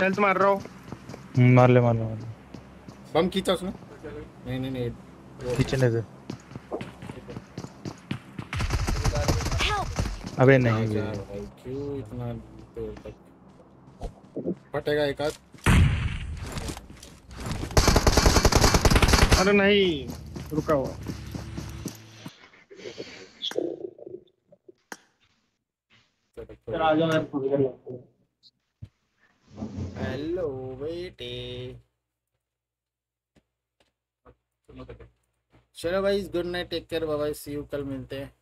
हेल्थ मार रहा हूँ मार ले मार ले मार ले बम खींचा उसने नहीं नहीं नहीं खींचने Help! अबे नहीं भाई क्यों इतना देर तक फटेगा एक आध अरे नहीं रुका हुआ हेलो बेटे। चलो भाई गुड नाइट टेक केयर बाबा सी यू कल मिलते हैं।